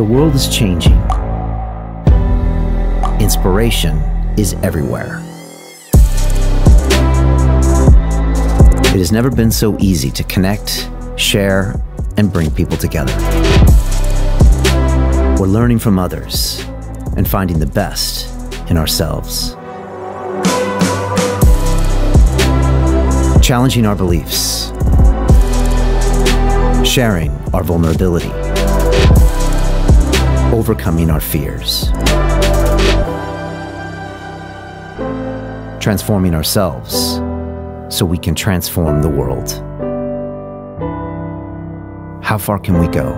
The world is changing. Inspiration is everywhere. It has never been so easy to connect, share, and bring people together. We're learning from others and finding the best in ourselves. Challenging our beliefs, sharing our vulnerability, overcoming our fears, transforming ourselves so we can transform the world. How far can we go?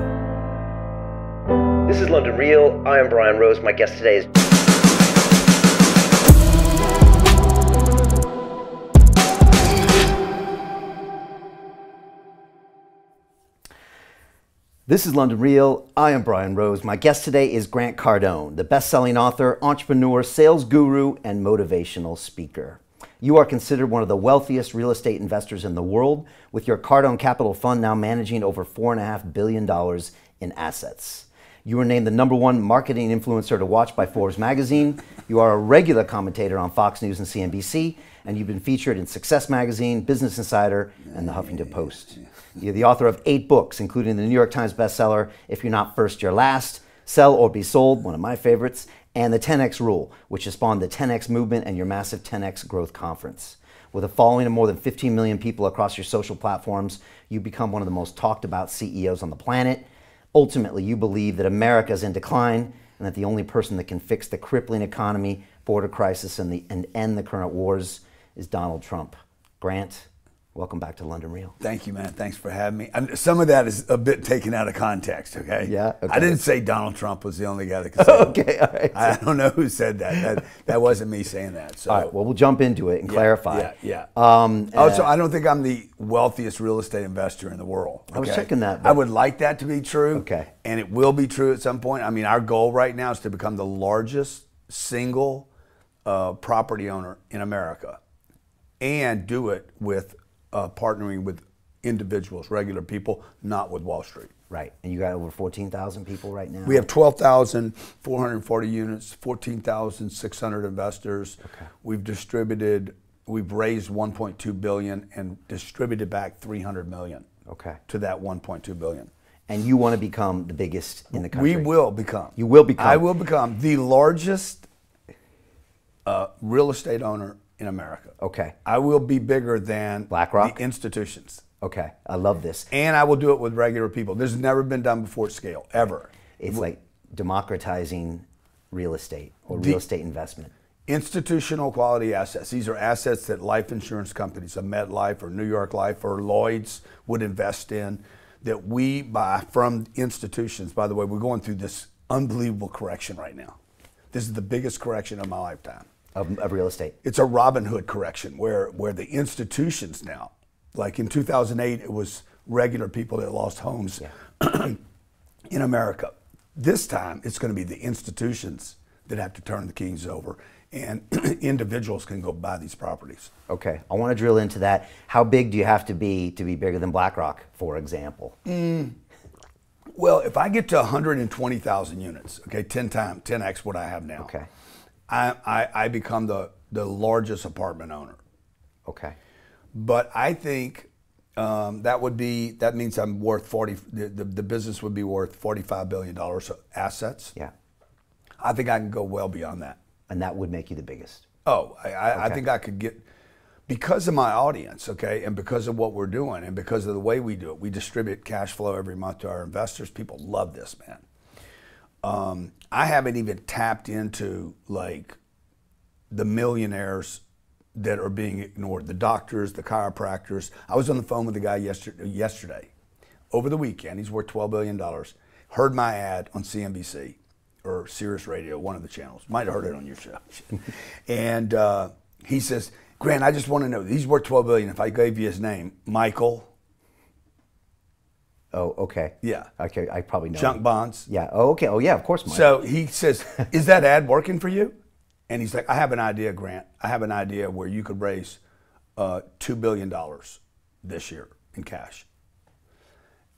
This is London Real. I am Brian Rose. My guest today is. This is London Real. I am Brian Rose. My guest today is Grant Cardone, the best selling author, entrepreneur, sales guru, and motivational speaker. You are considered one of the wealthiest real estate investors in the world, with your Cardone Capital Fund now managing over $4.5 billion in assets. You were named the number one marketing influencer to watch by Forbes magazine. You are a regular commentator on Fox News and CNBC, and you've been featured in Success Magazine, Business Insider, and the Huffington Post. You're the author of eight books, including the New York Times bestseller, If You're Not First, You're Last, Sell or Be Sold, one of my favorites, and the 10X Rule, which has spawned the 10X movement and your massive 10X growth conference. With a following of more than 15 million people across your social platforms, you've become one of the most talked about CEOs on the planet. Ultimately, you believe that America is in decline and that the only person that can fix the crippling economy, border crisis, and, the, and end the current wars is Donald Trump. Grant, welcome back to London Real. Thank you, man. Thanks for having me. And some of that is a bit taken out of context, okay? Yeah, okay. I didn't say Donald Trump was the only guy that could say Okay, all right. I don't know who said that. That, that wasn't me saying that. So, All right, well, we'll jump into it and clarify. Yeah, yeah. Um, also, I don't think I'm the wealthiest real estate investor in the world. I was checking that, I would like that to be true. Okay. And it will be true at some point. I mean, our goal right now is to become the largest single uh, property owner in America and do it with uh, partnering with individuals, regular people, not with Wall Street. Right, and you got over 14,000 people right now? We have 12,440 units, 14,600 investors. Okay. We've distributed, we've raised 1.2 billion and distributed back 300 million Okay. to that 1.2 billion. And you want to become the biggest in the country? We will become. You will become. I will become the largest uh, real estate owner in America. Okay. I will be bigger than BlackRock? the institutions. Okay, I love this. And I will do it with regular people. This has never been done before scale, ever. It's like democratizing real estate or The- real estate investment. institutional quality assets. These are assets that life insurance companies, a MetLife or New York Life or Lloyd's would invest in that we buy from institutions. By the way, we're going through this unbelievable correction right now. This is the biggest correction of my lifetime. Of, of real estate. It's a Robin Hood correction where, where the institutions now, like in 2008, it was regular people that lost homes in America. This time, it's going to be the institutions that have to turn the keys over, and individuals can go buy these properties. Okay, I want to drill into that. How big do you have to be to be bigger than BlackRock, for example? Mm. Well, if I get to 120,000 units, okay, 10 times, 10x what I have now, Okay. I, I, I become the, the largest apartment owner. Okay. But I think um, that would be that means I'm worth forty. The, the, the business would be worth forty five billion dollars of assets. Yeah. I think I can go well beyond that. And that would make you the biggest. Oh, I, I, I think I could get because of my audience, okay, and because of what we're doing, and because of the way we do it. We distribute cash flow every month to our investors. People love this, man. Um, I haven't even tapped into like the millionaires that are being ignored the doctors, the chiropractors. I was on the phone with a guy yesterday, yesterday over the weekend. He's worth $12 billion. Heard my ad on CNBC or Sirius Radio, one of the channels. Might have heard it on your show. and uh, he says, Grant, I just want to know, he's worth 12 billion. If I gave you his name, Michael, Oh, okay. Yeah. Okay, I probably know. Junk him. Bonds. Yeah. Oh, okay. Oh, yeah. Of course, Mike. So he says, Is that ad working for you? And he's like, I have an idea, Grant. I have an idea where you could raise uh, $2 billion this year in cash.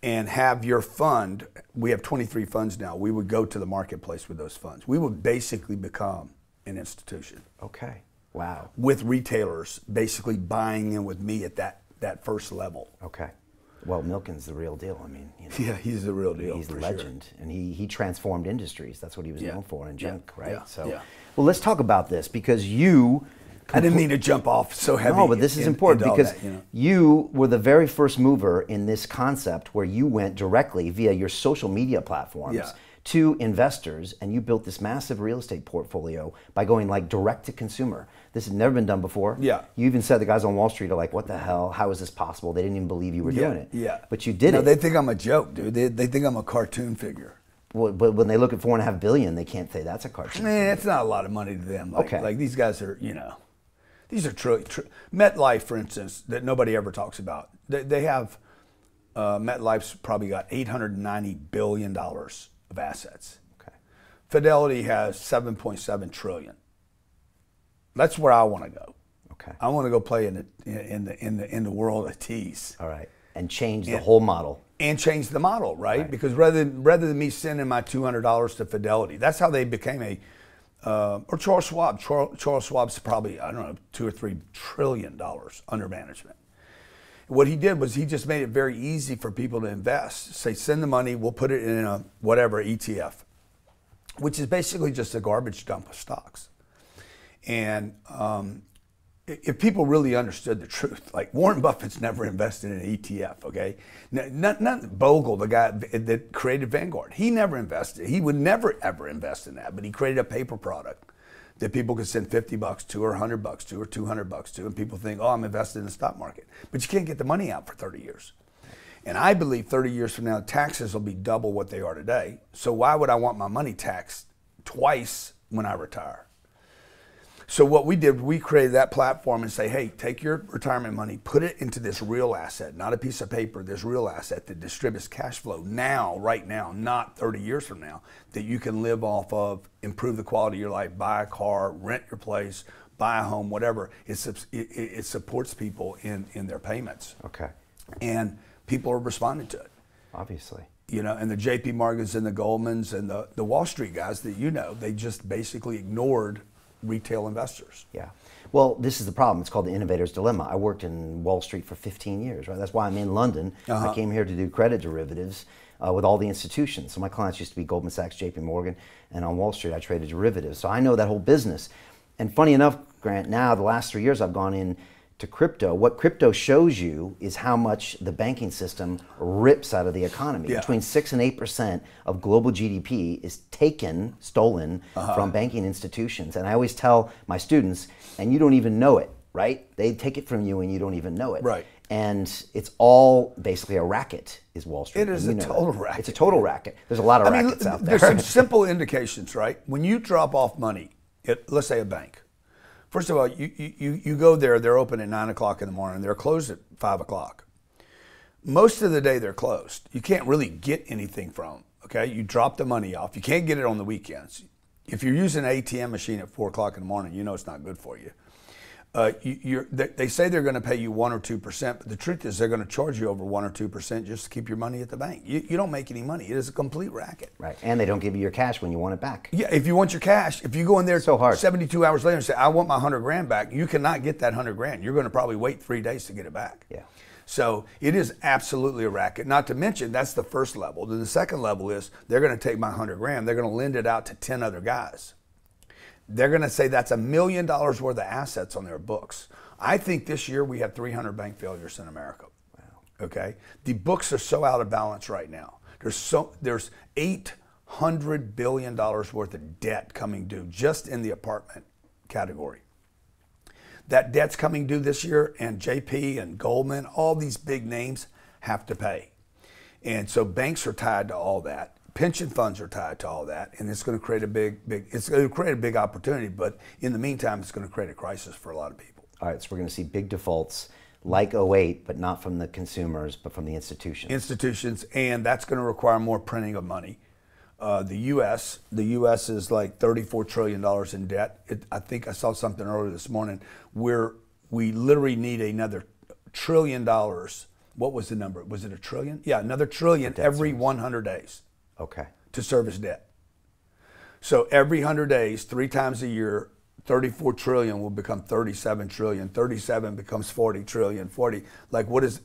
and have your fund. We have 23 funds now. We would go to the marketplace with those funds. We would basically become an institution Okay. Wow. with retailers basically buying in with me at that that first level. Okay. Well, Milken's the real deal. I mean, you know, Yeah, he's the real deal. he's a legend, and he he transformed industries. That's what he was Yeah. known for in Yeah. junk, right? Yeah. So, Yeah. well, let's talk about this because you. Sure. I didn't mean to jump off so heavy. No, but this is in- important into because that, you know. you were the very first mover in this concept where you went directly via your social media platforms Yeah. To investors and you built this massive real estate portfolio by going like direct to consumer. This had never been done before. Yeah. You even said the guys on Wall Street are like, what the hell? How is this possible? They didn't even believe you were yeah, doing it. Yeah, But you did it. no, it. They think I'm a joke, dude. They, they think I'm a cartoon figure. Well, but when they look at four and a half billion, they can't say that's a cartoon. Man, it's not a lot of money to them. Like, Okay. like these guys are, you know, these are true. Tr- MetLife, for instance, that nobody ever talks about. They, they have uh, MetLife's probably got 890 billion dollars of assets. Okay. Fidelity has 7.7 trillion. That's where I want to go. Okay. I want to go play in the in the in the in the world of teas All right. And change the Yeah. whole model. and change the model, right? Because rather than, rather than me sending my two hundred dollars to Fidelity, that's how they became a uh, or Charles Schwab. Charles, Charles Schwab's probably I don't know two or three trillion dollars under management. What he did was he just made it very easy for people to invest. Say, send the money, we'll put it in a whatever ETF, which is basically just a garbage dump of stocks. And um, if people really understood the truth, like Warren Buffett's never invested in an ETF, okay? Not, not Bogle, the guy that created Vanguard, he never invested. He would never ever invest in that, but he created a paper product that people could send 50 bucks to or 100 bucks to or 200 bucks to and people think, "Oh, I'm invested in the stock market." But you can't get the money out for 30 years. And I believe 30 years from now taxes will be double what they are today. So why would I want my money taxed twice when I retire? So what we did, we created that platform and say, hey, take your retirement money, put it into this real asset, not a piece of paper, this real asset that distributes cash flow now, right now, not 30 years from now, that you can live off of, improve the quality of your life, buy a car, rent your place, buy a home, whatever. It, it, it supports people in, in their payments. Okay. And people are responding to it Obviously. you know, and the J.P. Morgans and the Goldmans and the, the Wall Street guys that you know, they just basically ignored retail investors. Yeah. Well, this is the problem. It's called the innovator's dilemma. I worked in Wall Street for 15 years, right? That's why I'm in London. Uh-huh. I came here to do credit derivatives uh, with all the institutions. So my clients used to be Goldman Sachs, JP Morgan, and on Wall Street I traded derivatives. So I know that whole business. And funny enough, Grant, now the last three years I've gone in to crypto. What crypto shows you is how much the banking system rips out of the economy. Yeah. Between six and eight percent of global GDP is taken, stolen Uh-huh. from banking institutions. And I always tell my students, and you don't even know it, right? They take it from you and you don't even know it. Right. And it's all basically a racket, is Wall Street. It is a total that. racket. It's a total racket. There's a lot of I mean, rackets out there. there's some simple indications, right? When you drop off money at, let's say, a bank, first of all, you, you, you go there, they're open at 9 o'clock in the morning, they're closed at 5 o'clock. Most of the day, they're closed. You can't really get anything from them, okay? You drop the money off. You can't get it on the weekends. If you're using an ATM machine at 4 o'clock in the morning, you know it's not good for you. Uh, you, you're, they, say they're going to pay you one or two percent, but the truth is they're going to charge you over one or two percent just to keep your money at the bank. You, you don't make any money. It is a complete racket. right. And they don't give you your cash when you want it back. Yeah, if you want your cash, if you go in there So hard. 72 hours later and say, I want my 100 grand back, you cannot get that 100 grand. You're going to probably wait three days to get it back. Yeah. So it is absolutely a racket. Not to mention, that's the first level. Then the second level is they're going to take my 100 grand, they're going to lend it out to 10 other guys. They're going to say that's a million dollars worth of assets on their books. I think this year we have 300 bank failures in America. Wow. Okay, the books are so out of balance right now. There's so there's 800 billion dollars worth of debt coming due just in the apartment category. That debt's coming due this year, and JP and Goldman, all these big names have to pay. And so banks are tied to all that. Pension funds are tied to all that, and it's going to create a big, big. It's going to create a big opportunity, but in the meantime, it's going to create a crisis for a lot of people. All right. So we're going to see big defaults like 08, but not from the consumers, but from the institutions. Institutions, and that's going to require more printing of money. Uh, the U.S. The U.S. is like 34 trillion dollars in debt. It, I think I saw something earlier this morning where we literally need another trillion dollars what was the number? Was it a trillion? Yeah, another trillion every 100 days Okay. to service debt. So every 100 days, three times a year, 34 trillion will become 37 trillion. 37 becomes 40 trillion. 40, like what is,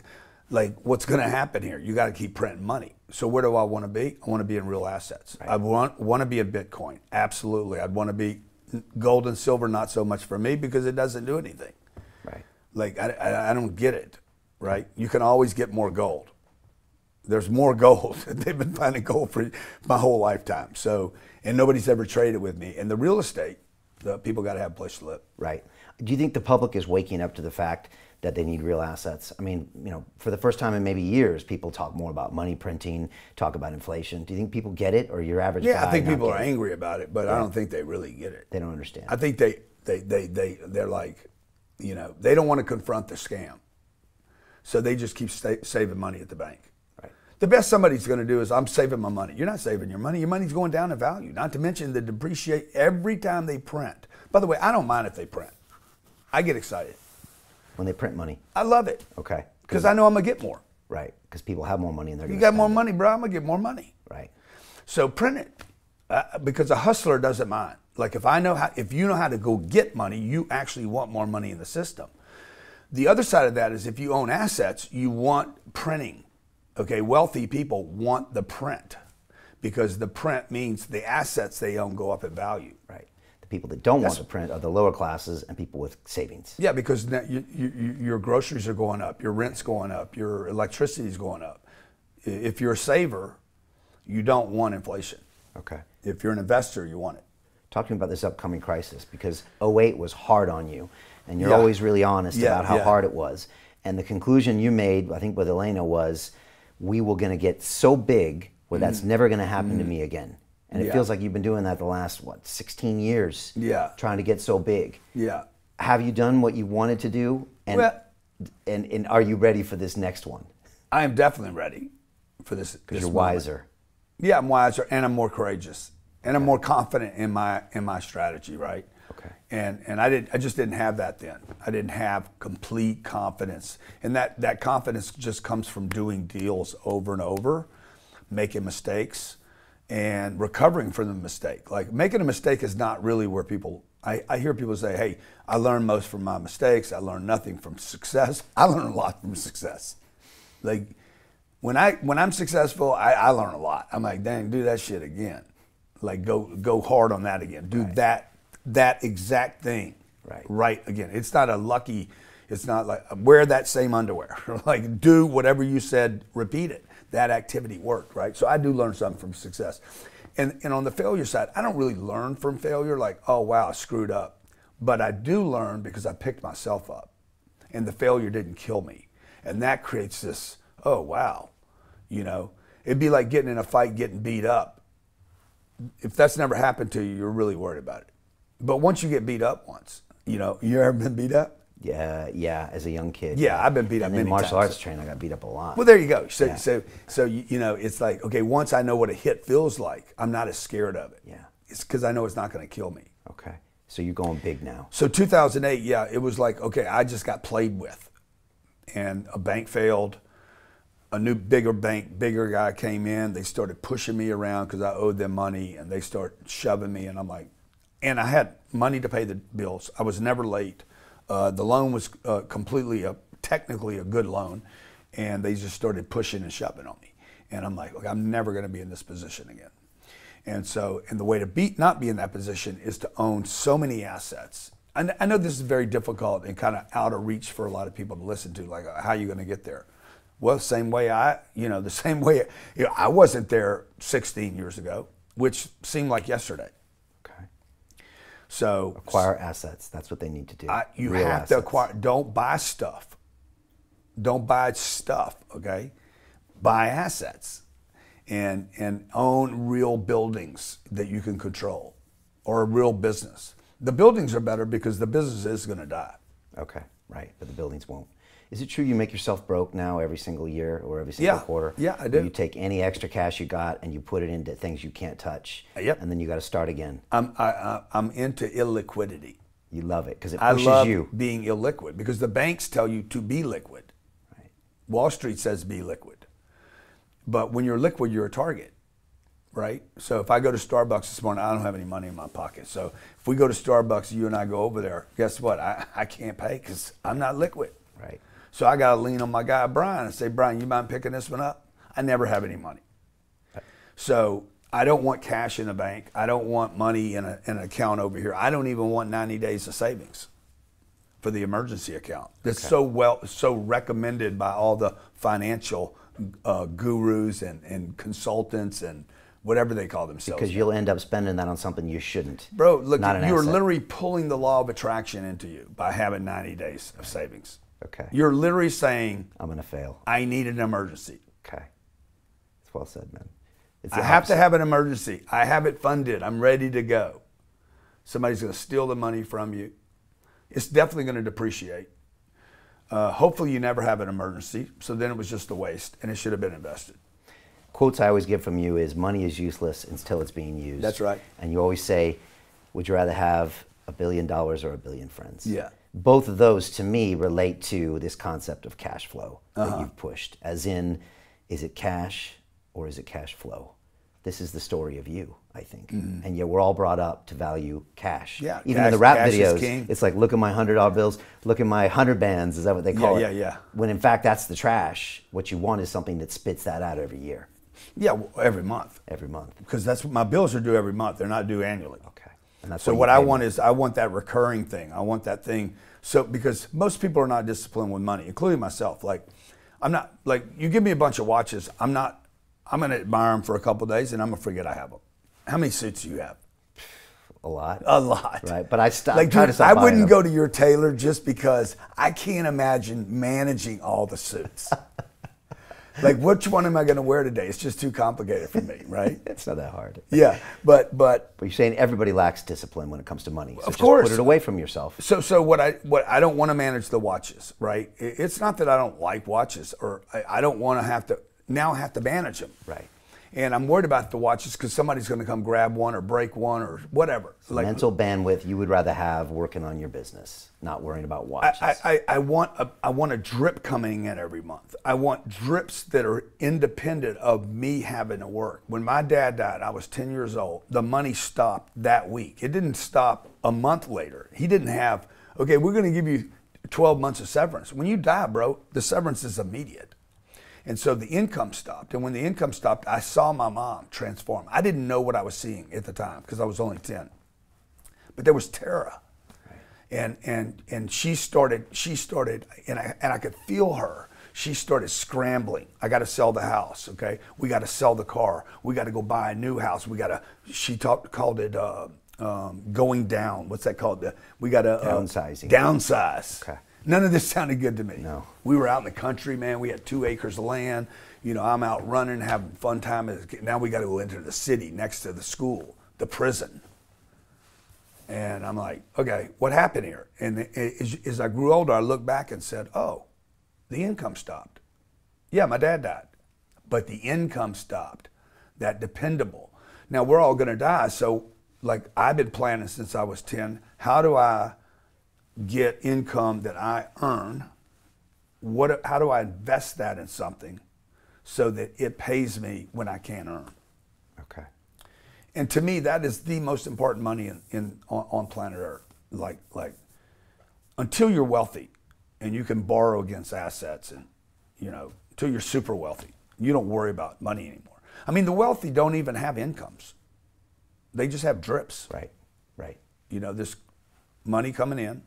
like what's going to happen here? You got to keep printing money. So where do I want to be? I want to be in real assets. I want want to be in Bitcoin. Absolutely. I'd want to be gold and silver. Not so much for me because it doesn't do anything. Right. Like I, I, I don't get it. Right. You can always get more gold there's more gold. They've been finding gold for my whole lifetime. So, and nobody's ever traded with me. And the real estate, the people got to have a place to live. Right. Do you think the public is waking up to the fact that they need real assets? I mean, you know, for the first time in maybe years, people talk more about money printing, talk about inflation. Do you think people get it, or your average Yeah, I think people are angry about it, but I don't think they really get it. They don't understand. I think they, they, they, they, they're like, you know, they don't want to confront the scam. So they just keep sta- saving money at the bank. The best somebody's going to do is I'm saving my money. You're not saving your money. Your money's going down in value. Not to mention the depreciate every time they print. By the way, I don't mind if they print. I get excited. when they print money. I love it Okay. because I know I'm gonna get more. Right. Because people have more money and they're You got more spend money, bro. I'm gonna get more money. Right. So print it uh, because a hustler doesn't mind. Like if I know how, if you know how to go get money, you actually want more money in the system. The other side of that is if you own assets, you want printing. Okay, wealthy people want the print because the print means the assets they own go up in value. Right. The people that don't That's- want the print are the lower classes and people with savings. Yeah, because now you, you, you- your groceries are going up, your rent's going up, your electricity's going up. If you're a saver, you don't want inflation. Okay. If you're an investor, you want it. Talk to me about this upcoming crisis because 08 was hard on you and you're Yeah. always really honest Yeah, about how yeah. hard it was. And the conclusion you made, I think with Elena, was we were going to get so big where that's never going to happen to me again. And it Mm. Yeah. feels like you've been doing that the last, what, 16 years? Yeah. Trying to get so big. Yeah. Have you done what you wanted to do? And, Well- and, and are you ready for this next one? I am definitely ready for this. Because you're moment. wiser. Yeah, I'm wiser and I'm more courageous and I'm more confident in my in my strategy, right? And and I did I just didn't have that then. I didn't have complete confidence, and that that confidence just comes from doing deals over and over, making mistakes, and recovering from the mistake. Like making a mistake is not really where people. I, I hear people say, "Hey, I learn most from my mistakes. I learn nothing from success. I learn a lot from success." Like when I when I'm successful, I, I learn a lot. I'm like, dang, do that shit again. Like go go hard on that again. Do that that exact thing Right. right again. It's not a lucky. It's not like wear that same underwear. like do whatever you said. Repeat it. That activity worked, right? So I do learn something from success. And and on the failure side, I don't really learn from failure. Like oh wow, I screwed up. But I do learn because I picked myself up, and the failure didn't kill me, and that creates this. Oh wow, you know, it'd be like getting in a fight, getting beat up. If that's never happened to you, you're really worried about it. But once you get beat up once, you know, you ever been beat up? Yeah, yeah, as a young kid. Yeah, I've been beat up And then martial times. arts training, I got beat up a lot. Well, there you go. So, Yeah. so, so you, you know, it's like okay. Once I know what a hit feels like, I'm not as scared of it. Yeah. it's because I know it's not going to kill me. okay. So you're going big now. So 2008, yeah, it was like okay, I just got played with, and a bank failed. A new bigger bank, bigger guy came in. They started pushing me around because I owed them money, and they start shoving me, and I'm like, and I had money to pay the bills. I was never late. Uh, the loan was uh, completely a technically a good loan, and they just started pushing and shoving on me, and I'm like, I'm never going to be in this position again. And so, and the way to beat not be in that position is to own so many assets. I, I know this is very difficult and kind of out of reach for a lot of people to listen to. Like, how are you going to get there? Well, same way I, you know, the same way. You know, I wasn't there 16 years ago, which seemed like yesterday. So Acquire assets. That's what they need to do. I, you Real have to acquire. Don't buy stuff. Don't buy stuff. Okay, buy assets, and and own real buildings that you can control, or a real business. The buildings are better because the business is going to die. Okay, right. But the buildings won't. Is it true you make yourself broke now every single year or every single Yeah. quarter? Yeah, I do. You take any extra cash you got and you put it into things you can't touch. Uh, yep. And then you got to start again. I'm I, I, I'm into illiquidity. You love it because it I pushes love you. being illiquid because the banks tell you to be liquid. Right. Wall Street says be liquid. But when you're liquid, you're a target, right? So if I go to Starbucks this morning, I don't have any money in my pocket. So if we go to Starbucks, you and I go over there, guess what? I, I can't pay because I'm not liquid. Right. So I got to lean on my guy, Brian, and say, Brian, you mind picking this one up? I never have any money. So I don't want cash in the bank. I don't want money in, a, in an account over here. I don't even want 90 days of savings for the emergency account. That's so well, so recommended by all the financial uh, gurus and, and consultants and whatever they call themselves. Because you'll end up spending that on something you shouldn't. Bro, look, you're asset. literally pulling the law of attraction into you by having 90 days of savings. Okay. You're literally saying, I'm gonna fail. I need an emergency. Okay. It's well said, man. It's I have to have an emergency. I have it funded. I'm ready to go. Somebody's going to steal the money from you. It's definitely going to depreciate. Uh, hopefully, you never have an emergency. So then it was just a waste, and it should have been invested. quotes I always get from you is money is useless until it's being used. That's right. And you always say, would you rather have a billion dollars or a billion friends? Yeah. Both of those to me relate to this concept of cash flow Uh-huh. that you've pushed. As in, is it cash or is it cash flow? This is the story of you, I think. And yet we're all brought up to value cash. Mm-hmm. Yeah, Even in the rap videos, it's like, look at my hundred dollar bills, look at my hundred bands. Is that what they call Yeah, it? yeah, yeah. When in fact that's the trash. What you want is something that spits that out every year, Yeah, well, every month. every month. Because that's what my bills are due every month. They're not due annually. Okay. And that's So what I want them. is I want that recurring thing. I want that thing. So because most people are not disciplined with money, including myself. Like I'm not like you give me a bunch of watches. I'm not. I'm gonna admire them for a couple days and I'm gonna forget I have them. How many suits do you have? a lot. A lot. Right, but I stopped- Like, dude, stop I wouldn't them. go to your tailor just because I can't imagine managing all the suits. like, which one am I going to wear today? It's just too complicated for me, right? it's not that hard. yeah, but but But you're saying everybody lacks discipline when it comes to money. So Of just course. put it away from yourself. So, so what I what I don't want to manage the watches, right? It's not that I don't like watches, or I, I don't want to have to now have to manage them, Right. And I'm worried about the watches because somebody's going to come grab one or break one or whatever. Like Mental bandwidth you would rather have working on your business, not worrying about watches. I, I, I want a, I want a drip coming in every month. I want drips that are independent of me having to work. When my dad died, I was 10 years old. The money stopped that week. It didn't stop a month later. He didn't have, okay, we're going to give you 12 months of severance. When you die, bro, the severance is immediate. And so the income stopped. And when the income stopped, I saw my mom transform. I didn't know what I was seeing at the time because I was only 10. But there was terror and and and she started she started and I and I could feel her. She started scrambling. I got to sell the house. Okay, we got to sell the car. We got to go buy a new house. We got to. She talked called it uh, um, going down. What's that called? The, we got to uh, Downsizing. Downsize. Okay. None of this sounded good to me. No. We were out in the country, man. We had two acres of land. You know, I'm out running, having fun time. Now we got to go into the city next to the school, the prison. And I'm like, okay, what happened here? And as, as I grew older, I looked back and said, oh, the income stopped. Yeah, my dad died, but the income stopped. That dependable. Now we're all going to die. So, like, I've been planning since I was 10. How do I get income that I earn? What, how do I invest that in something so that it pays me when I can't earn? okay. And to me, that is the most important money in, in on, on planet Earth. Like like until you're wealthy and you can borrow against assets and you know, until you're super wealthy, you don't worry about money anymore. I mean the wealthy don't even have incomes. They just have drips. Right. Right. You know, this money coming in.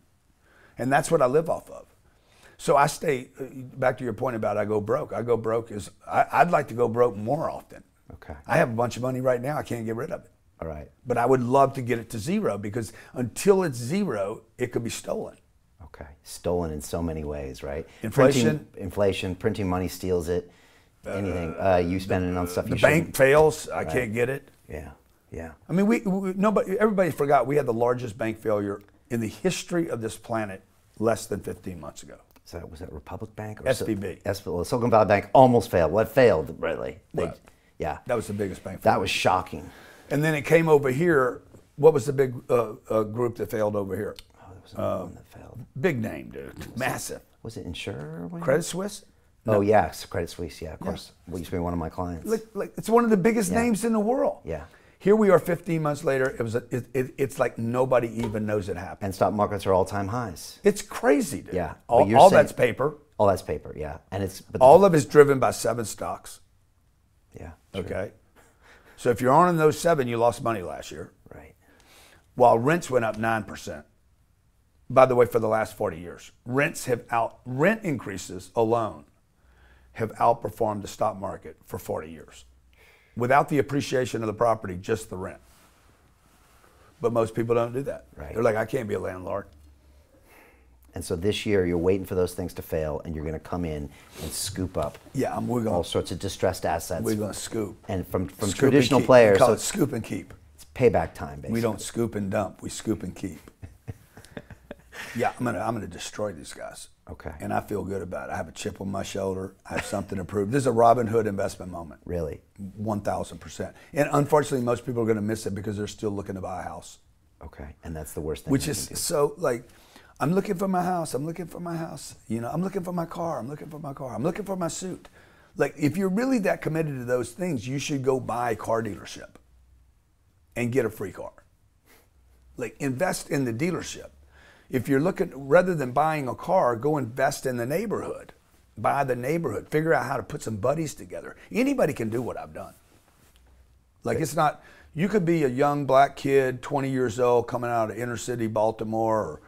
And that's what I live off of. So I stay uh, back to your point about I go broke. I go broke is I, I'd like to go broke more often. Okay. I have a bunch of money right now. I can't get rid of it. All right. But I would love to get it to zero because until it's zero, it could be stolen. Okay. Stolen in so many ways, right? Inflation. Printing, inflation. Printing money steals it. Anything. Uh, you spending it on stuff The bank shouldn't. fails, I can't get it. Yeah. Yeah. I mean, we, we nobody, everybody forgot we had the largest bank failure in the history of this planet less than 15 months ago. So was that Republic Bank or SVB. S- well, Silicon Valley Bank almost failed. Well, it failed really. They, Right. Yeah. That was the biggest bank. That failure. was shocking. And then it came over here. What was the big uh, uh, group that failed over here? Oh, there was another one that failed. Big name, dude. Massive. Was it Insurer? Credit Suisse? Oh yes, Credit Suisse. Yeah, of course. Well, used to be one of my clients. Like, like it's one of the biggest Yeah. names in the world. Yeah. Here we are 15 months later. It was a, it, it, it's like nobody even knows it happened. and stock markets are all time highs. It's crazy, dude. Yeah, All, all saying- that's paper. All that's paper. Yeah, and it's but the- All of it's driven by seven stocks. yeah. sure. Okay. So if you're on in those seven, you lost money last year. Right. while rents went up 9%. By the way, for the last 40 years, rents have out rent increases alone have outperformed the stock market for 40 years. Without the appreciation of the property, just the rent. But most people don't do that. Right. They're like, I can't be a landlord. And so this year you're waiting for those things to fail, and you're going to come in and scoop up Yeah, I'm, we're going all sorts of distressed assets. we're going to scoop. and from from Scoop traditional players, We call so it scoop and keep. it's payback time. Basically, We don't scoop and dump. We scoop and keep. yeah, I'm gonna I'm gonna destroy these guys. Okay. And I feel good about it. I have a chip on my shoulder. I have something to prove. This is a Robin Hood investment moment. really. One thousand percent. And unfortunately, most people are going to miss it because they're still looking to buy a house, Okay, and that's the worst thing. which is so like. I'm looking for my house. I'm looking for my house. You know, I'm looking for my car. I'm looking for my car. I'm looking for my suit. Like, if you're really that committed to those things, you should go buy a car dealership and get a free car. Like, invest in the dealership. If you're looking, rather than buying a car, go invest in the neighborhood. Buy the neighborhood. Figure out how to put some buddies together. Anybody can do what I've done. Like it's not. You could be a young black kid, 20 years old, coming out of inner city Baltimore or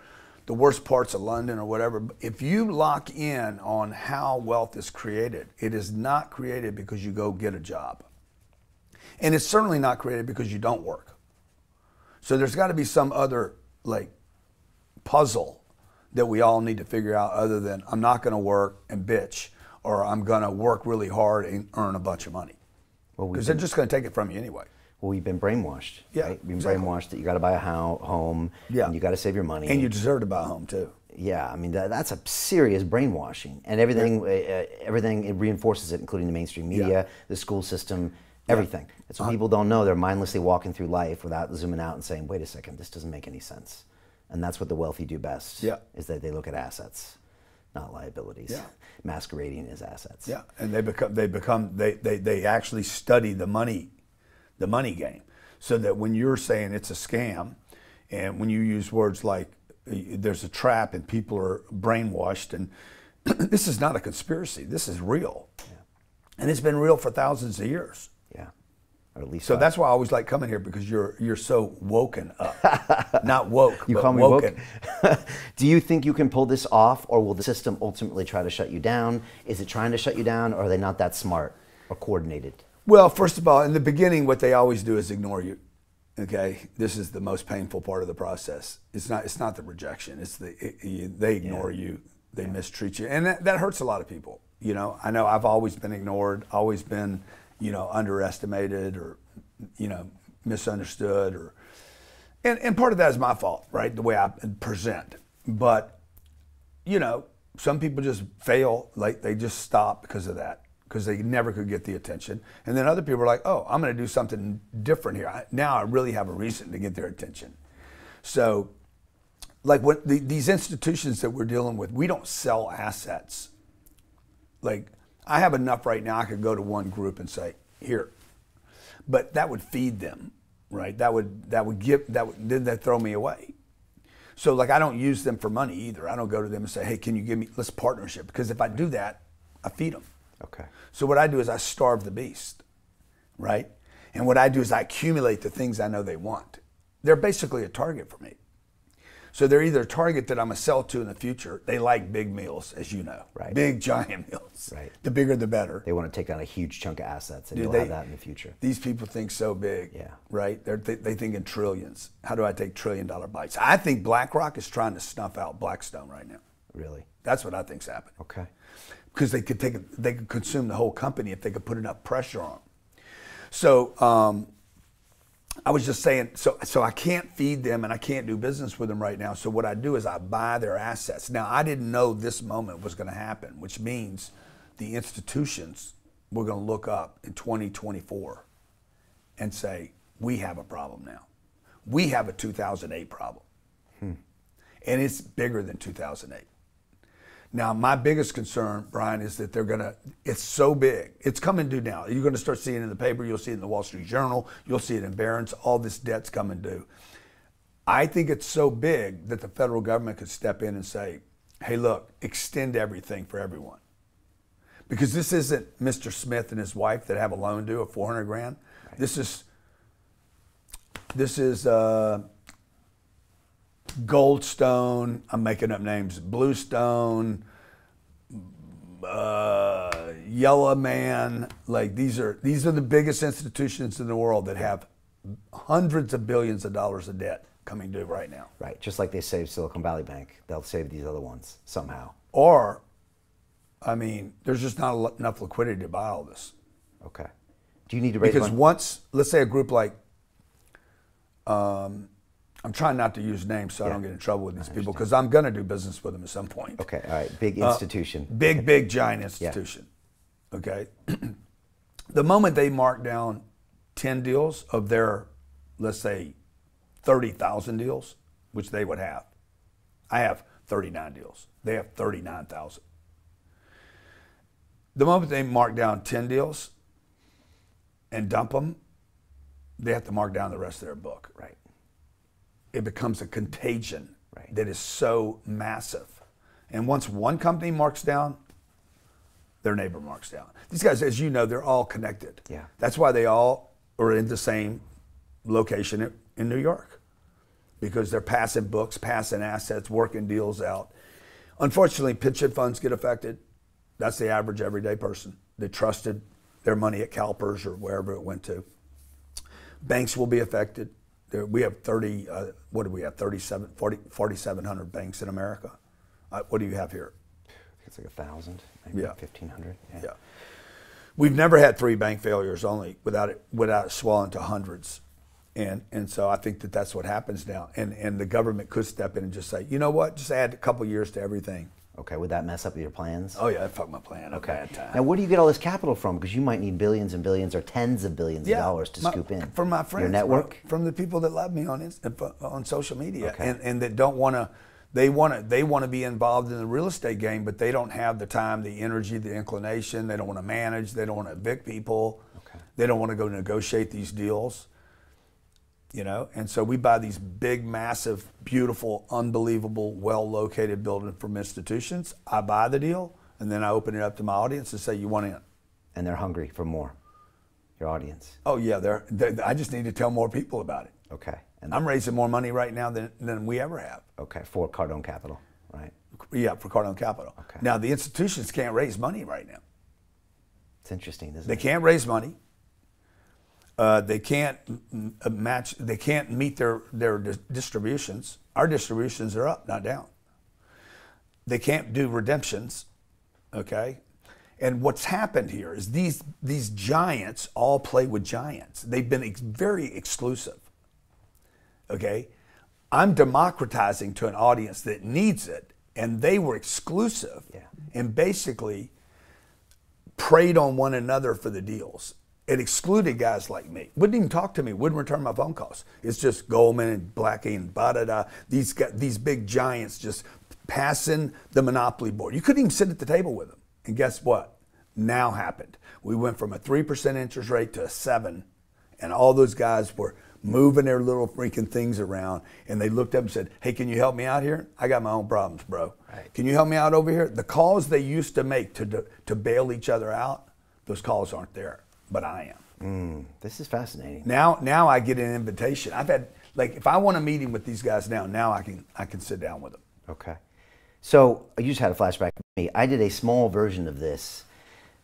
the worst parts of London or whatever. If you lock in on how wealth is created, it is not created because you go get a job, and it's certainly not created because you don't work. So there's got to be some other like puzzle that we all need to figure out other than I'm not going to work and bitch or I'm going to work really hard and earn a bunch of money. Well, Because they're just going to take it from you anyway. Well, we've been brainwashed. Yeah, right? we've been exactly. brainwashed that you got to buy a ho- home. Yeah. and you got to save your money. And you deserve to buy a home too. Yeah, I mean that, that's a serious brainwashing, and everything uh, uh, everything it reinforces it, including the mainstream media, Yeah. Uh-huh. the school system, everything. That's what people don't know. They're mindlessly walking through life without zooming out and saying, "Wait a second, this doesn't make any sense." And that's what the wealthy do best. Yeah. is that they look at assets, not liabilities, Yeah. masquerading as assets. Yeah, and they become they become they, they they actually study the money, the money game, so that when you're saying it's a scam, and when you use words like there's a trap and people are brainwashed, and this is not a conspiracy. This is real, and it's been real for thousands of years. Yeah, or at least So that's why I always like coming here because you're you're so woken up, not woke. You call me woken. woke? Do you think you can pull this off, or will the system ultimately try to shut you down? Is it trying to shut you down, or are they not that smart or coordinated? Well, first of all, in the beginning, what they always do is ignore you. Okay, this is the most painful part of the process. It's not. It's not the rejection. It's the it, you, they ignore you. They mistreat you, and that, that hurts a lot of people. You know, I know I've always been ignored, always been, you know, underestimated or, you know, misunderstood, or, and and part of that is my fault, right? The way I present, but you know, some people just fail, like they just stop because of that, because they never could get the attention. And then other people are like, oh, I'm going to do something different here. I, now I really have a reason to get their attention. So, like what the, these institutions that we're dealing with, we don't sell assets. Like I have enough right now, I could go to one group and say, here, but that would feed them, right? That would that would give that would then they throw me away. So like I don't use them for money either. I don't go to them and say, "Hey, can you give me let's partnership?" Because if I do that, I feed them. Okay. So what I do is I starve the beast, right? And what I do is I accumulate the things I know they want. They're basically a target for me. So they're either a target that I'm gonna sell to in the future. They like big meals, as you know, Right. Big giant meals. Right. The bigger, the better. They want to take down a huge chunk of assets, and Dude, you'll they- have that in the future. These people think so big. Yeah. Right? They're, they, they think in trillions. How do I take trillion dollar bites? I think BlackRock is trying to snuff out Blackstone right now. Really? That's what I think's happening. Okay. Because they could take, they could consume the whole company if they could put enough pressure on. 'em. So um, I was just saying, so so I can't feed them and I can't do business with them right now. So what I do is I buy their assets. Now I didn't know this moment was going to happen, which means the institutions were going to look up in 2024 and say, we have a problem now. We have a 2008 problem. Hmm. And it's bigger than 2008. Now, my biggest concern, Brian, is that they're going to, it's so big. It's coming due now. You're going to start seeing it in the paper. You'll see it in the Wall Street Journal. You'll see it in Barron's. All this debt's coming due. I think it's so big that the federal government could step in and say, hey, look, extend everything for everyone. Because this isn't Mr. Smith and his wife that have a loan due of 400 grand. Right. This is, this is, uh, Goldstone, I'm making up names, Bluestone, uh, Yellow Man, like these are these are the biggest institutions in the world that have hundreds of billions of dollars of debt coming due right now. Right, just like they saved Silicon Valley Bank, they'll save these other ones somehow. Or, I mean, there's just not enough liquidity to buy all this. Okay. Do you need to raise because money? once, let's say a group like um, I'm trying not to use names so yeah. I don't get in trouble with these people because I'm going to do business with them at some point. Okay, all right. Big uh, institution. Uh, big, big, giant institution. Yeah. Okay. the moment they mark down 10 deals of their, let's say, 30,000 deals, which they would have, I have 39 deals. They have 39,000. The moment they mark down 10 deals and dump them, they have to mark down the rest of their book. Right it becomes a contagion right. that is so massive. And once one company marks down, their neighbor marks down. These guys, as you know, they're all connected. Yeah. That's why they all are in the same location in New York because they're passing books, passing assets, working deals out. Unfortunately, pension funds get affected. That's the average everyday person that trusted their money at CalPERS or wherever it went to. Banks will be affected. There, we have 30, uh, what do we have, 37, 40, 4,700 banks in America. Uh, what do you have here? It's like a thousand, maybe yeah. 1,500. Yeah. yeah. We've never had three bank failures only without it, without it swelling to hundreds. And, and so I think that that's what happens now. And, and the government could step in and just say, you know what, just add a couple years to everything. Okay, would that mess up your plans? Oh yeah, that fuck my plan. Okay. Now, where do you get all this capital from? Because you might need billions and billions or tens of billions yeah, of dollars to my, scoop in. From my friends, your network, from the people that love me on uh, on social media, okay. and, and that don't want to. They want to. They want to be involved in the real estate game, but they don't have the time, the energy, the inclination. They don't want to manage. They don't want to evict people. Okay. They don't want to go negotiate these deals you know? And so we buy these big massive beautiful unbelievable well located buildings from institutions. I buy the deal and then i open it up to my audience and say you want in? And they're hungry for more. Your audience. Oh yeah they're, they're i just need to tell more people about it. Okay. And i'm raising more money right now than, than we ever have. Okay for cardone capital right? Yeah for cardone capital. Okay. Now the institutions can't raise money right now. It's interesting isn't it? they can't raise money uh, they can't match. They can't meet their their distributions. Our distributions are up, not down. They can't do redemptions. Okay, and what's happened here is these these giants all play with giants. They've been ex- very exclusive. Okay, I'm democratizing to an audience that needs it, and they were exclusive yeah. and basically preyed on one another for the deals it excluded guys like me. Wouldn't even talk to me. Wouldn't return my phone calls. It's just Goldman and Blackie and da da da. These these big giants just passing the monopoly board. You couldn't even sit at the table with them. And guess what? Now happened. We went from a three percent interest rate to a seven, and all those guys were moving their little freaking things around. And they looked up and said, "Hey, can you help me out here? I got my own problems, bro. Right. Can you help me out over here?" The calls they used to make to to bail each other out, those calls aren't there but I am. Mm, this is fascinating. Now, now I get an invitation. I've had like if I want a meeting with these guys now, now I can I can sit down with them. Okay. So you just had a flashback to me. I did a small version of this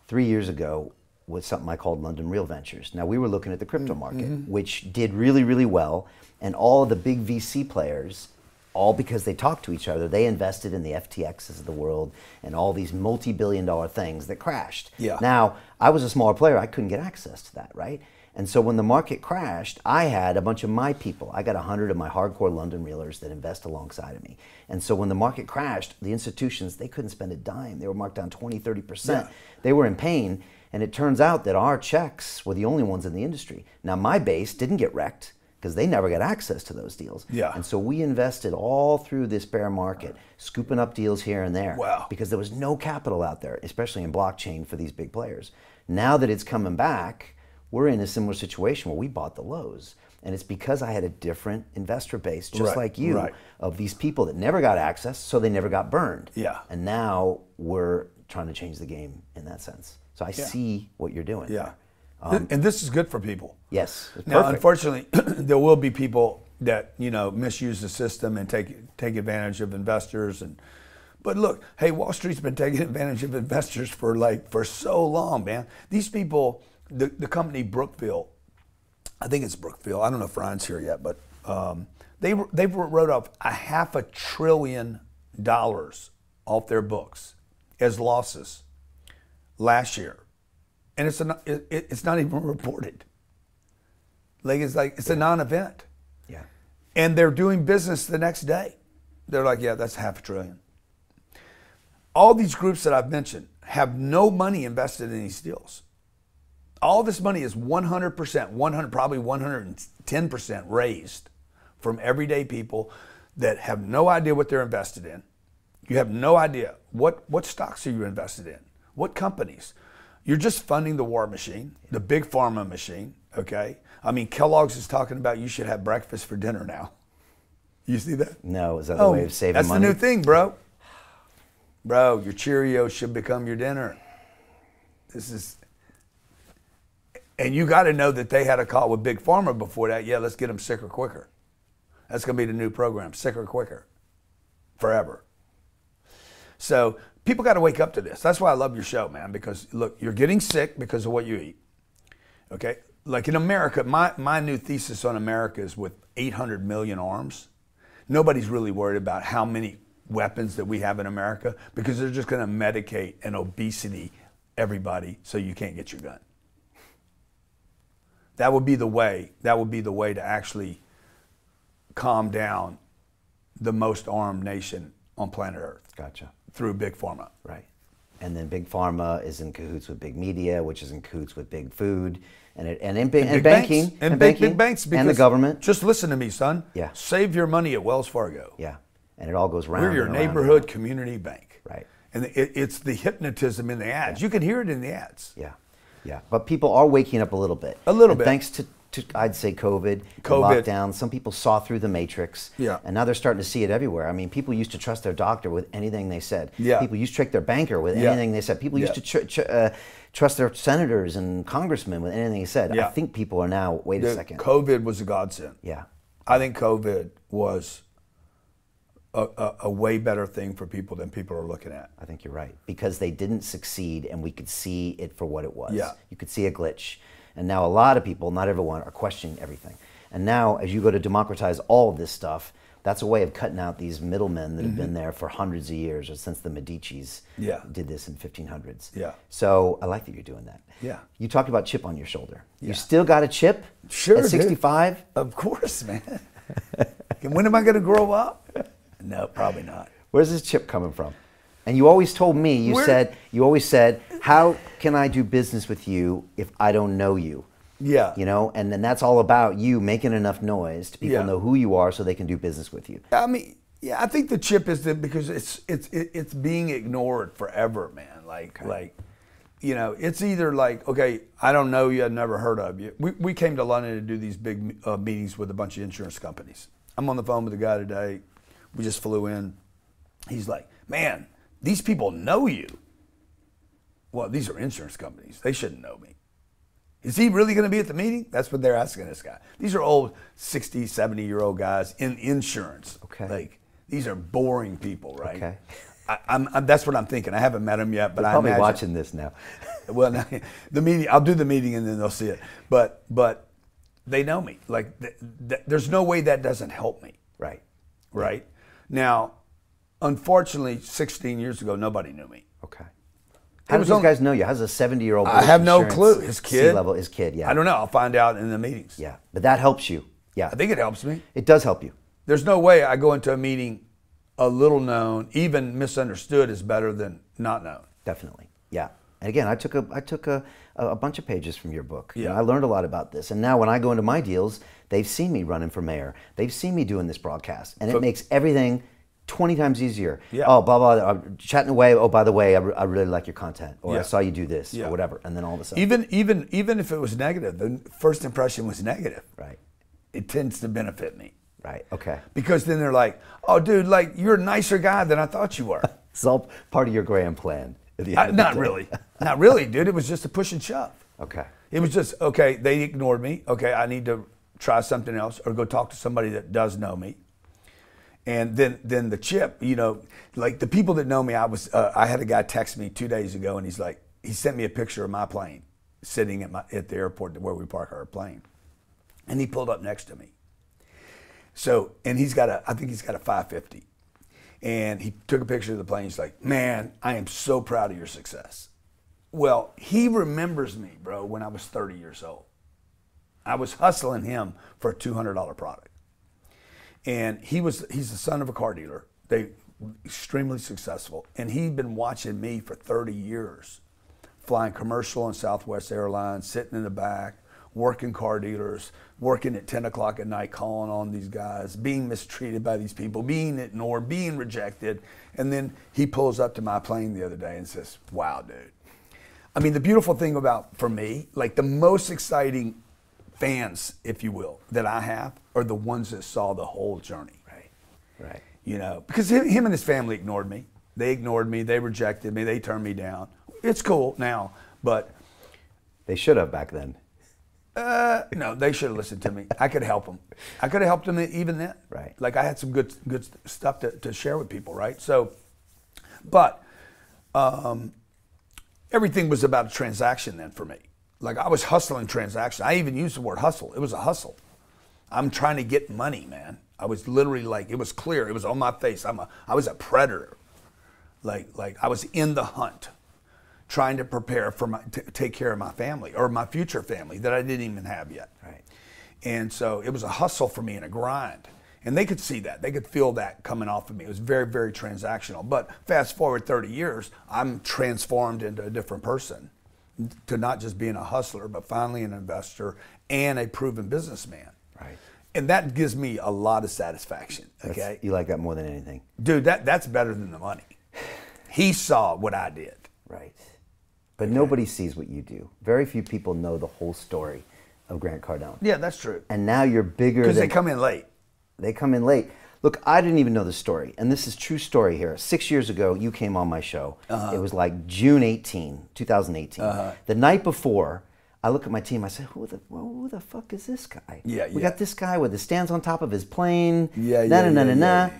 three years ago with something I called London Real Ventures. Now we were looking at the crypto market, mm-hmm. which did really, really well, and all of the big VC players all because they talked to each other. They invested in the FTXs of the world and all these multi-billion dollar things that crashed. Yeah. Now, I was a smaller player. I couldn't get access to that, right? And so when the market crashed, I had a bunch of my people. I got 100 of my hardcore London realers that invest alongside of me. And so when the market crashed, the institutions, they couldn't spend a dime. They were marked down 20, 30%. Yeah. They were in pain. And it turns out that our checks were the only ones in the industry. Now, my base didn't get wrecked because they never got access to those deals. Yeah. And so we invested all through this bear market, scooping up deals here and there. Wow. Because there was no capital out there, especially in blockchain for these big players. Now that it's coming back, we're in a similar situation where we bought the lows. And it's because I had a different investor base, just Right, like you, right. of these people that never got access, so they never got burned. Yeah. And now we're trying to change the game in that sense. So I see what you're doing. Yeah. Um, and this is good for people. Yes. It's Now, perfect. unfortunately, there will be people that you know misuse the system and take take advantage of investors. And but look, hey, Wall Street's been taking advantage of investors for like for so long, man. These people, the the company Brookfield, I think it's Brookfield. I don't know if Ryan's here yet, but um, they they wrote off a half a trillion dollars off their books as losses last year, and it's a, it, it's not even reported. Like it's like it's a non-event, yeah. and they're doing business the next day. They're like, yeah, that's half a trillion. All these groups that I've mentioned have no money invested in these deals. All this money is 100%, 100, probably 110% raised from everyday people that have no idea what they're invested in. You have no idea what, what stocks are you invested in, what companies. You're just funding the war machine, the big pharma machine, okay? I mean, Kellogg's is talking about you should have breakfast for dinner now. You see that? No, is that the oh, way of saving Oh, that's money? the new thing, bro. Bro, your Cheerios should become your dinner. This is, and you got to know that they had a call with Big Pharma before that. Yeah, let's get them sicker quicker. That's going to be the new program, sicker quicker, forever. So people got to wake up to this. That's why I love your show, man. Because look, you're getting sick because of what you eat. Okay, like in America, my my new thesis on America is with 800 million arms. Nobody's really worried about how many weapons that we have in America because they're just going to medicate and obesity everybody so you can't get your gun. That would be the way. That would be the way to actually calm down the most armed nation on planet Earth Gotcha. Through big pharma. Right. And then big pharma is in cahoots with big media, which is in cahoots with big food, and it, and in big, and, big banking banks. and, big, banking big banks and the government. Just listen to me, son. Yeah. Save your money at Wells Fargo. Yeah. And it all goes round. We're your and neighborhood community bank. Right. And it, it's the hypnotism in the ads. You can hear it in the ads. Yeah. Yeah. But people are waking up a little bit. A little And bit. Thanks to, to I'd say COVID, COVID. lockdown. Some people saw through the matrix. Yeah. And now they're starting to see it everywhere. I mean, people used to trust their doctor with anything they said. Yeah. People used to trust their banker with Yeah. anything they said. People used Yeah. to tr- tr- uh, trust their senators and congressmen with anything they said. Yeah. I think people are now. Wait a second. COVID was a godsend. yeah. I think COVID was a, a, a way better thing for people than people are looking at. I think you're right because they didn't succeed, and we could see it for what it was. Yeah. you could see a glitch, and now a lot of people, not everyone, are questioning everything. And now, as you go to democratize all of this stuff, that's a way of cutting out these middlemen that have mm-hmm. been there for hundreds of years, or since the Medici's. Yeah. did this in 1500s. Yeah. So I like that you're doing that. Yeah. You talked about chip on your shoulder. Yeah. You still got a chip? Sure, At 65? Of course, man. When am I going to grow up? No, probably not. Where's this chip coming from? And you always told me, you Where- said, you always said, how can I do business with you if I don't know you? Yeah. You know, and then that's all about you making enough noise to people Yeah. know who you are so they can do business with you. I mean, yeah, I think the chip is that because it's it's it's being ignored forever, man. Like like, you know, it's either like okay, I don't know you, I've never heard of you. We we came to London to do these big uh, meetings with a bunch of insurance companies. I'm on the phone with a guy today. We just flew in. He's like, man, these people know you. Well, these are insurance companies. They shouldn't know me. Is he really going to be at the meeting? That's what they're asking this guy. These are old 60, 70 year old guys in insurance. Okay. Like, these are boring people, right? Okay. I, I'm, I'm, that's what I'm thinking. I haven't met him yet, but I'm Probably imagine, watching this now. Well, no, the meeting. I'll do the meeting and then they'll see it. But but they know me. Like th- th- there's no way that doesn't help me. right. Right. Now, unfortunately, 16 years ago, nobody knew me. Okay. How do these on- guys know you? How's a 70 year old? I have no clue. His kid. level, his kid, yeah. I don't know. I'll find out in the meetings. Yeah. But that helps you. Yeah. I think it helps me. it does help you. There's no way I go into a meeting a little known, even misunderstood is better than not known. Definitely. Yeah. And again, I took a I took a, a bunch of pages from your book. You know, Yeah. I learned a lot about this. And now when I go into my deals, they've seen me running for mayor. They've seen me doing this broadcast, and it But- makes everything. 20 times easier. Yeah. Oh, blah, blah, uh, I'm chatting away. Oh, by the way, I, re- I really like your content. Or I saw you do this Yeah. or whatever. And then all of a sudden. Even even even if it was negative, the first impression was negative. right. It tends to benefit me Right. Okay. because then they're like, "Oh, dude, like you're a nicer guy than I thought you were." It's all part of your grand plan. at the uh, end I, not really, not really, dude. It was just a push and shove. Okay. It was just okay. They ignored me. Okay, I need to try something else or go talk to somebody that does know me. And then, then the chip, you know, like the people that know me, I was, uh, I had a guy text me two days ago, and he's like, he sent me a picture of my plane sitting at my at the airport where we park our plane, and he pulled up next to me. So, and he's got a, I think he's got a 550, and he took a picture of the plane. He's like, man, I am so proud of your success. Well, he remembers me, bro, when I was 30 years old. I was hustling him for a $200 product. And he was he's the son of a car dealer. They extremely successful. And he'd been watching me for 30 years, flying commercial on Southwest Airlines, sitting in the back, working car dealers, working at 10 o'clock at night, calling on these guys, being mistreated by these people, being ignored, being rejected. And then he pulls up to my plane the other day and says, Wow, dude. I mean, the beautiful thing about, for me, like the most exciting fans, if you will, that I have are the ones that saw the whole journey. Right. Right. You know, because him, him and his family ignored me. They ignored me. They rejected me. They turned me down. It's cool now, but They should have back then. uh, no, they should have listened to me. I could help them. I could have helped them even then. Right. Like I had some good good stuff to, to share with people. Right. So, but um, everything was about a transaction then for me. Like I was hustling transactions. I even used the word hustle. It was a hustle. I'm trying to get money, man. I was literally like, it was clear. It was on my face. I'm a, I was a predator. Like, like I was in the hunt, trying to prepare for my, to take care of my family or my future family that I didn't even have yet. Right. And so it was a hustle for me and a grind. And they could see that. They could feel that coming off of me. It was very, very transactional. But fast forward 30 years, I'm transformed into a different person to not just being a hustler, but finally an investor and a proven businessman. Right. And that gives me a lot of satisfaction. That's- Okay. You like that more than anything. Dude, that, that's better than the money. He saw what I did. Right. But nobody sees what you do. Very few people know the whole story of Grant Cardone. Yeah, that's true. And now you're bigger Because they come in late. They come in late. Look, I didn't even know the story, and this is true story here. Six years ago, you came on my show. Uh-huh. It was like June 18, 2018. The night before, I look at my team. I said, "Who the well, who the fuck is this guy? Yeah, we yeah. got this guy with the stands on top of his plane. Yeah, na yeah, na na yeah, na na."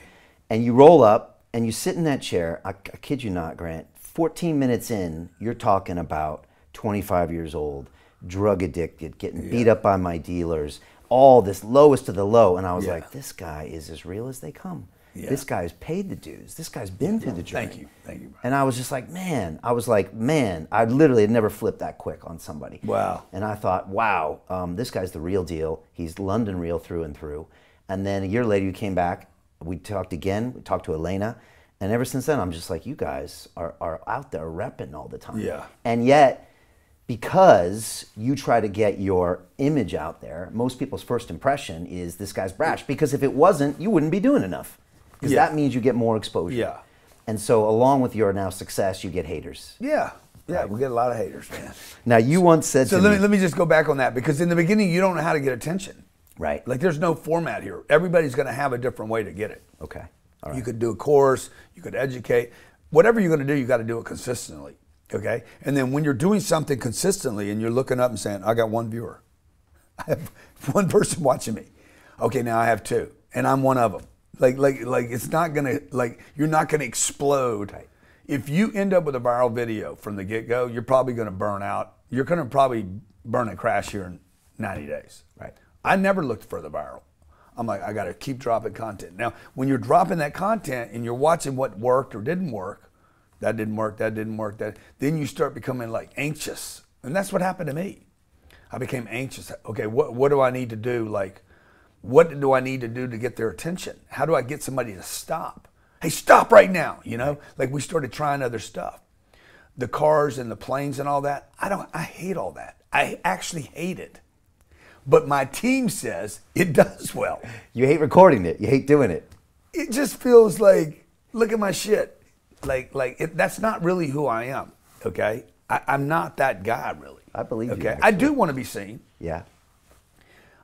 And you roll up and you sit in that chair. I, I kid you not, Grant. 14 minutes in, you're talking about 25 years old, drug addicted, getting beat up by my dealers, all this lowest of the low. And I was Yeah. like, this guy is as real as they come. Yeah. This guy's paid the dues. This guy's been through the journey. Thank you. Thank you, bro. And I was just like, man, I was like, man, I literally had never flipped that quick on somebody. Wow. And I thought, wow, um, this guy's the real deal. He's London real through and through. And then a year later, you came back. We talked again. We talked to Elena. And ever since then, I'm just like, you guys are, are out there repping all the time. Yeah. And yet, because you try to get your image out there, most people's first impression is this guy's brash. Because if it wasn't, you wouldn't be doing enough. Because Yeah. that means you get more exposure. Yeah. And so, along with your now success, you get haters. Yeah. Yeah, we get a lot of haters, man. Now, you once said So let me, me, let me just go back on that because in the beginning you don't know how to get attention. Right. Like there's no format here. Everybody's going to have a different way to get it. okay, all right. You could do a course, you could educate. Whatever you're going to do, you got to do it consistently. Okay? And then when you're doing something consistently and you're looking up and saying, I got one viewer. I have one person watching me. Okay, now I have two. And I'm one of them. Like like like it's not going to like you're not going to explode. If you end up with a viral video from the get-go, you're probably going to burn out. You're going to probably burn and crash here in 90 days. Right. I never looked for the viral. I'm like, I got to keep dropping content. Now, when you're dropping that content and you're watching what worked or didn't work, that didn't work, that didn't work, that then you start becoming like anxious, and that's what happened to me. I became anxious. Okay, what what do I need to do? Like, what do I need to do to get their attention? How do I get somebody to stop? Hey, stop right now! You know, like we started trying other stuff the cars and the planes and all that. I don't. I hate all that. I actually hate it. But my team says it does well. You hate recording it. You hate doing it. It just feels like look at my shit. Like like it, that's not really who I am. Okay, I, I'm not that guy really. I believe you, Okay, I do want to be seen. Yeah.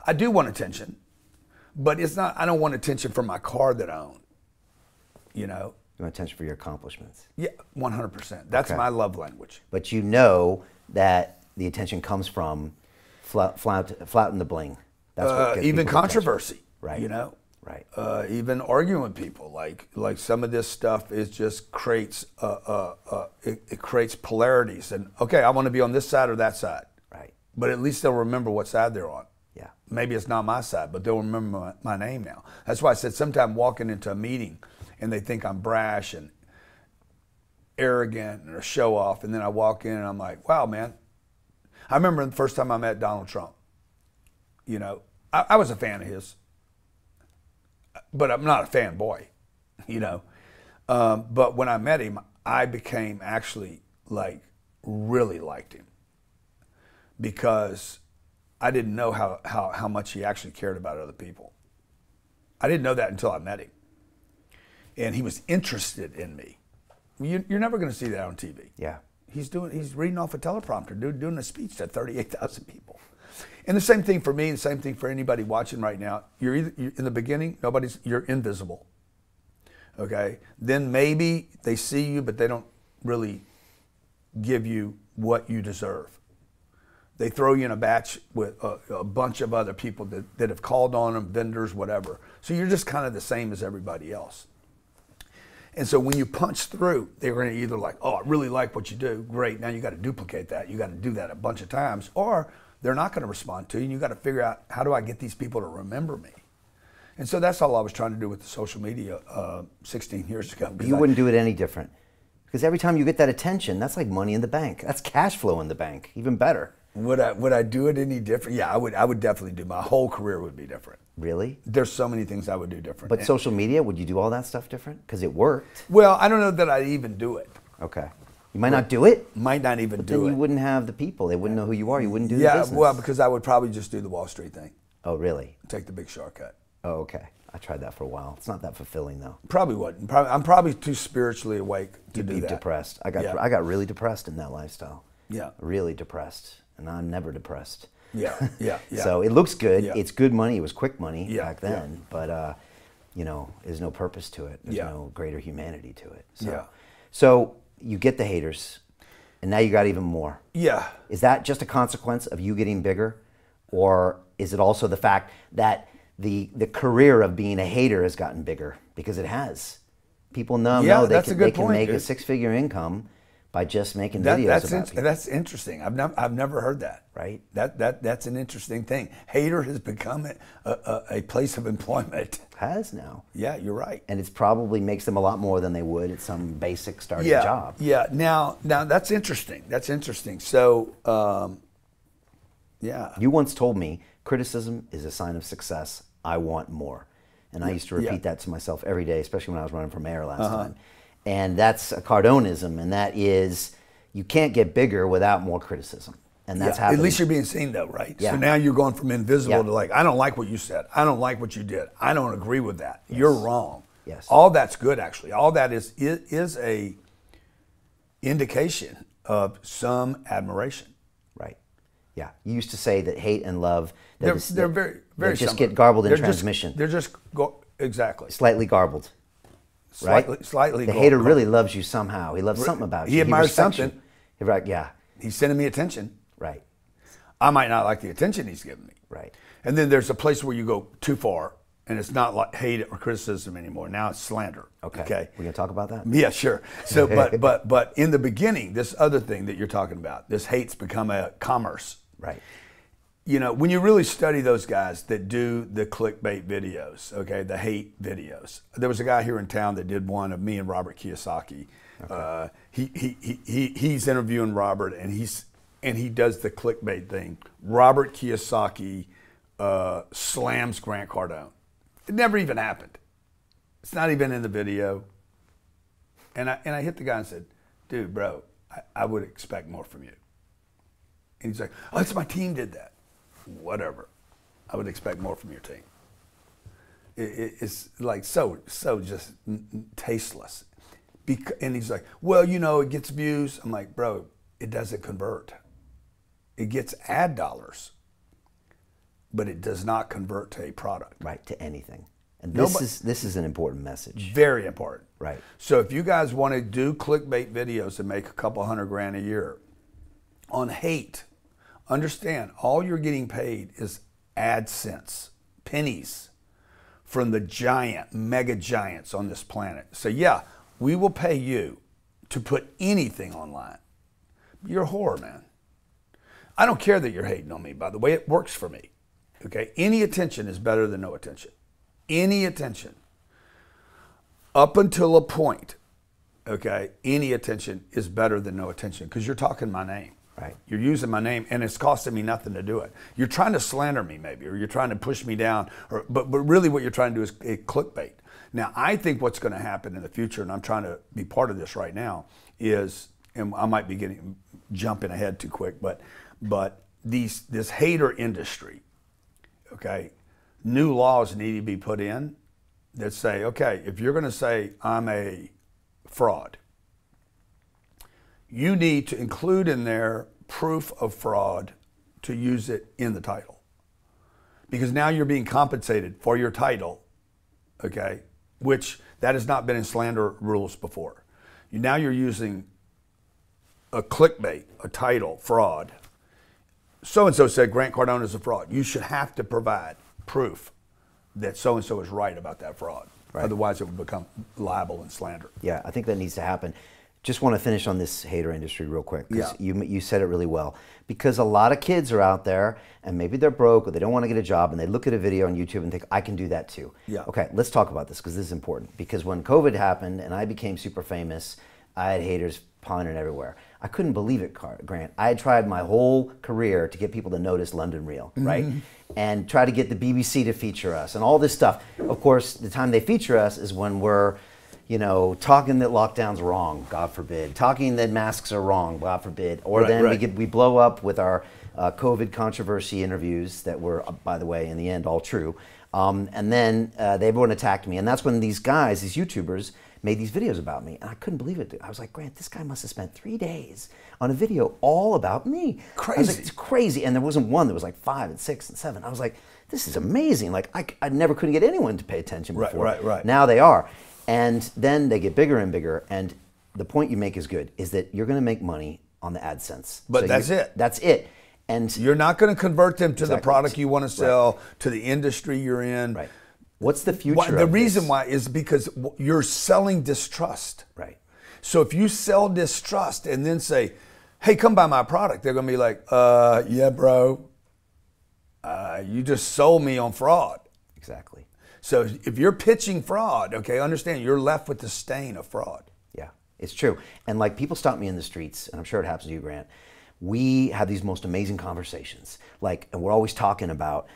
I do want attention, but it's not. I don't want attention for my car that I own. You know. You want attention for your accomplishments. Yeah, 100%. That's Okay. my love language. But you know that the attention comes from flout, flout, flouting the bling. That's Uh, even people's attention. controversy, Right. You know, Right. Uh, even arguing with people, like like some of this stuff is just creates uh, uh, uh, it, it creates polarities. And okay, I want to be on this side or that side, Right. but at least they'll remember what side they're on. Yeah. Maybe it's not my side, but they'll remember my, my name now. That's why I said sometimes walking into a meeting and they think I'm brash and arrogant or show off, and then I walk in and I'm like, wow, man. I remember the first time I met Donald Trump. You know, I, I was a fan of his, but I'm not a fanboy. You know, um, but when I met him, I became actually like really liked him because I didn't know how, how, how much he actually cared about other people. I didn't know that until I met him. And he was interested in me. You, you're never going to see that on TV. Yeah. He's doing. He's reading off a teleprompter, do, doing a speech to 38,000 people. And the same thing for me. The same thing for anybody watching right now. You're either you're, in the beginning. Nobody's. You're invisible. Okay. Then maybe they see you, but they don't really give you what you deserve. They throw you in a batch with a, a bunch of other people that, that have called on them, vendors, whatever. So you're just kind of the same as everybody else. And so when you punch through, they're going to either like, oh, I really like what you do. Great. Now you got to duplicate that. You got to do that a bunch of times. Or they're not going to respond to you. And you got to figure out how do I get these people to remember me? And so that's all I was trying to do with the social media uh, 16 years ago. You wouldn't do it any different. Because every time you get that attention, that's like money in the bank. That's cash flow in the bank. Even better. Would I would I do it any different? Yeah, I would. I would definitely do. My whole career would be different. Really? There's so many things I would do different. But And- social media, would you do all that stuff different? Because it worked. well, I don't know that I'd even do it. Okay. You might not do it, Might not even do then it. you wouldn't have the people. They wouldn't know who you are. You wouldn't do the yeah, well, because I would probably just do the Wall Street thing, oh, really? take the big shortcut. Oh, okay. I tried that for a while. It's not that fulfilling, though. Probably wouldn't. Probably, I'm probably too spiritually awake to You'd do be that. depressed. I got Yeah. I got really depressed in that lifestyle. Yeah. Really depressed, and I'm never depressed. Yeah, yeah, yeah. so it looks good. Yeah. It's good money. It was quick money Yeah, back then, but uh, you know, there's no purpose to it. There's no greater humanity to it. So, Yeah. so you get the haters, and now you got even more. Yeah. Is that just a consequence of you getting bigger, or is it also the fact that the the career of being a hater has gotten bigger because it has? People know Yeah, know they that's can, a good they can make a six figure income by just making That, videos that's about in- that's interesting. I've never I've never heard that. Right. That that that's an interesting thing. Hater has become a, a, a place of employment. has now, Yeah, you're right. and it's probably makes them a lot more than they would at some basic starting yeah, job. Yeah. Now now that's interesting. That's interesting. So um, yeah. You once told me criticism is a sign of success. I want more. And I used to repeat yeah. Uh-huh. that to myself every day, especially when I was running for mayor last time. And that's a Cardonism, and that is you can't get bigger without more criticism. And that's Yeah, happening. At least you're being seen, though, right? Yeah. So now you're going from invisible Yeah. to like, I don't like what you said. I don't like what you did. I don't agree with that. You're wrong. Yes. All that's good, actually. All that is is, is a indication of some admiration. right. Yeah. You used to say that hate and love they're, They're, they're very very they just similar. get garbled in They're just- transmission. they're just go, exactly slightly garbled. Slightly right? slightly. The hater really loves you somehow. He loves something about you. he you. admires respects you. something. He right, yeah. He's sending me attention. Right. I might not like the attention he's giving me. Right. And then there's a place where you go too far, and it's not like hate or criticism anymore. Now it's slander. Okay. Okay. We gonna talk about that? Yeah, sure. So, but but but in the beginning, this other thing that you're talking about, this hate's become a commerce. Right. You know, when you really study those guys that do the clickbait videos, okay, the hate videos. There was a guy here in town that did one of me and Robert Kiyosaki. Uh, he, he, he, he he's interviewing Robert, and he's and he does the clickbait thing. Robert Kiyosaki uh, slams Grant Cardone. It never even happened. It's not even in the video. And I and I hit the guy and said, "Dude, bro, I, I would expect more from you. And he's like, oh, it's my team did that. Whatever. I would expect more from your team. It, it, it's like so, so just tasteless. Bec- and he's like, well, you know, it gets views. I'm like, bro, it doesn't convert. It gets ad dollars, but it does not convert to a product. Right, to anything. And this Nobody- is this is an important message. Very important. Right. So if you guys want to do clickbait videos and make a couple hundred grand a year on hate, understand all you're getting paid is AdSense, pennies from the giant, mega giants on this planet. So yeah, we will pay you to put anything online. You're a whore, man. I don't care that you're hating on me, by the way, it works for me. Okay? Any attention is better than no attention. Any attention. Up until a point, okay, any attention is better than no attention because you're talking my name. Right. You're using my name and it's costing me nothing to do it. You're trying to slander me maybe, or you're trying to push me down, or but but really what you're trying to do is clickbait. Now I think what's going to happen in the future, and I'm trying to be part of this right now, is and I might be getting jumping ahead too quick, but but these this hater industry, okay, new laws need to be put in that say, okay, if you're going to say I'm a fraud, you need to include in there proof of fraud to use it in the title. Because now you're being compensated for your title, okay, which that has not been in slander rules before. You, now you're using a clickbait, a title, fraud. So and so said Grant Cardone is a fraud. You should have to provide proof that so and so is right about that fraud. Otherwise, it would become libel and slander. Yeah, I think that needs to happen. Just want to finish on this hater industry real quick because Yeah. you you said it really well. Because a lot of kids are out there and maybe they're broke or they don't want to get a job and they look at a video on YouTube and think I can do that too. Yeah. Okay, let's talk about this because this is important. Because when COVID happened and I became super famous, I had haters piling everywhere. I couldn't believe it, Grant. I had tried my whole career to get people to notice London Real, mm-hmm. right? And try to get the BBC to feature us and all this stuff. Of course, the time they feature us is when we're you know, talking that lockdown's wrong, God forbid, talking that masks are wrong, God forbid, or Right, then we get we blow up with our uh, COVID controversy interviews that were, uh, by the way, in the end, all true. Um, and then uh, they everyone attacked me, and that's when these guys, these YouTubers, made these videos about me, and I couldn't believe it. I was like, Grant, this guy must have spent three days on a video all about me. Was like, Crazy. it's crazy, and there wasn't one. There was like five and six and seven. I was like, this is amazing. Like I, I never couldn't get anyone to pay attention before. Right, before. right, right. Now they are. And then they get bigger and bigger. And the point you make is good, is that you're going to make money on the AdSense. But you- that's it. That's it. And You're not going to convert them to the product you want to sell, to the industry you're in. right. What's the future? Why- the reason this? why is because you're selling distrust. Right. So if you sell distrust and then say, "Hey, come buy my product," they're going to be like, "Uh, yeah, bro, uh, you just sold me on fraud." Exactly. So if you're pitching fraud, okay, understand you're left with the stain of fraud. Yeah, it's true. And like people stop me in the streets, and I'm sure it happens to you, Grant. We have these most amazing conversations. Like, and we're always talking about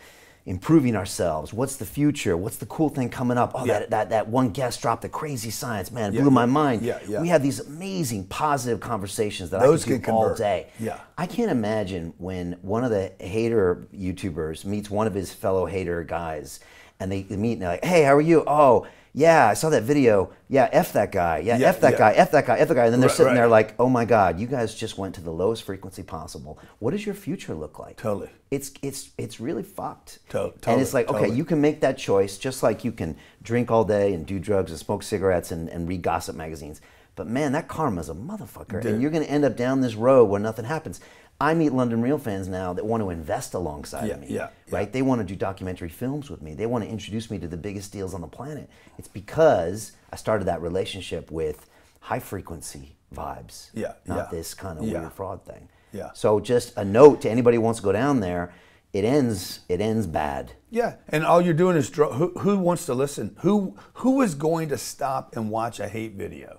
improving ourselves. What's the future? What's the cool thing coming up? Oh, Yeah. that, that, that one guest dropped the crazy science. Man, it Yeah, blew my mind. yeah, yeah. We have these amazing, positive conversations that Those I can can do all day. Yeah. I can't imagine when one of the hater YouTubers meets one of his fellow hater guys and they, meet and they're like, hey, how are you? Oh, yeah, I saw that video. Yeah, F that guy. Yeah, Yeah, F that yeah. guy. F that guy. F that guy. And then they're Right, sitting there like, oh my God, you guys just went to the lowest frequency possible. What does your future look like? Totally. It's it's it's really fucked. To- and it's like, okay, you can make that choice just like you can drink all day and do drugs and smoke cigarettes and, and read gossip magazines. But man, that karma's a motherfucker. Dude. And you're gonna end up down this road where nothing happens. I meet London Real fans now that want to invest alongside Yeah, me. yeah, yeah. Right? They want to do documentary films with me. They want to introduce me to the biggest deals on the planet. It's because I started that relationship with high frequency vibes. Yeah, Not yeah, this kind of yeah. weird fraud thing. Yeah. So just a note to anybody who wants to go down there, it ends it ends bad. Yeah, and all you're doing is dro- who, who wants to listen? Who who is going to stop and watch a hate video?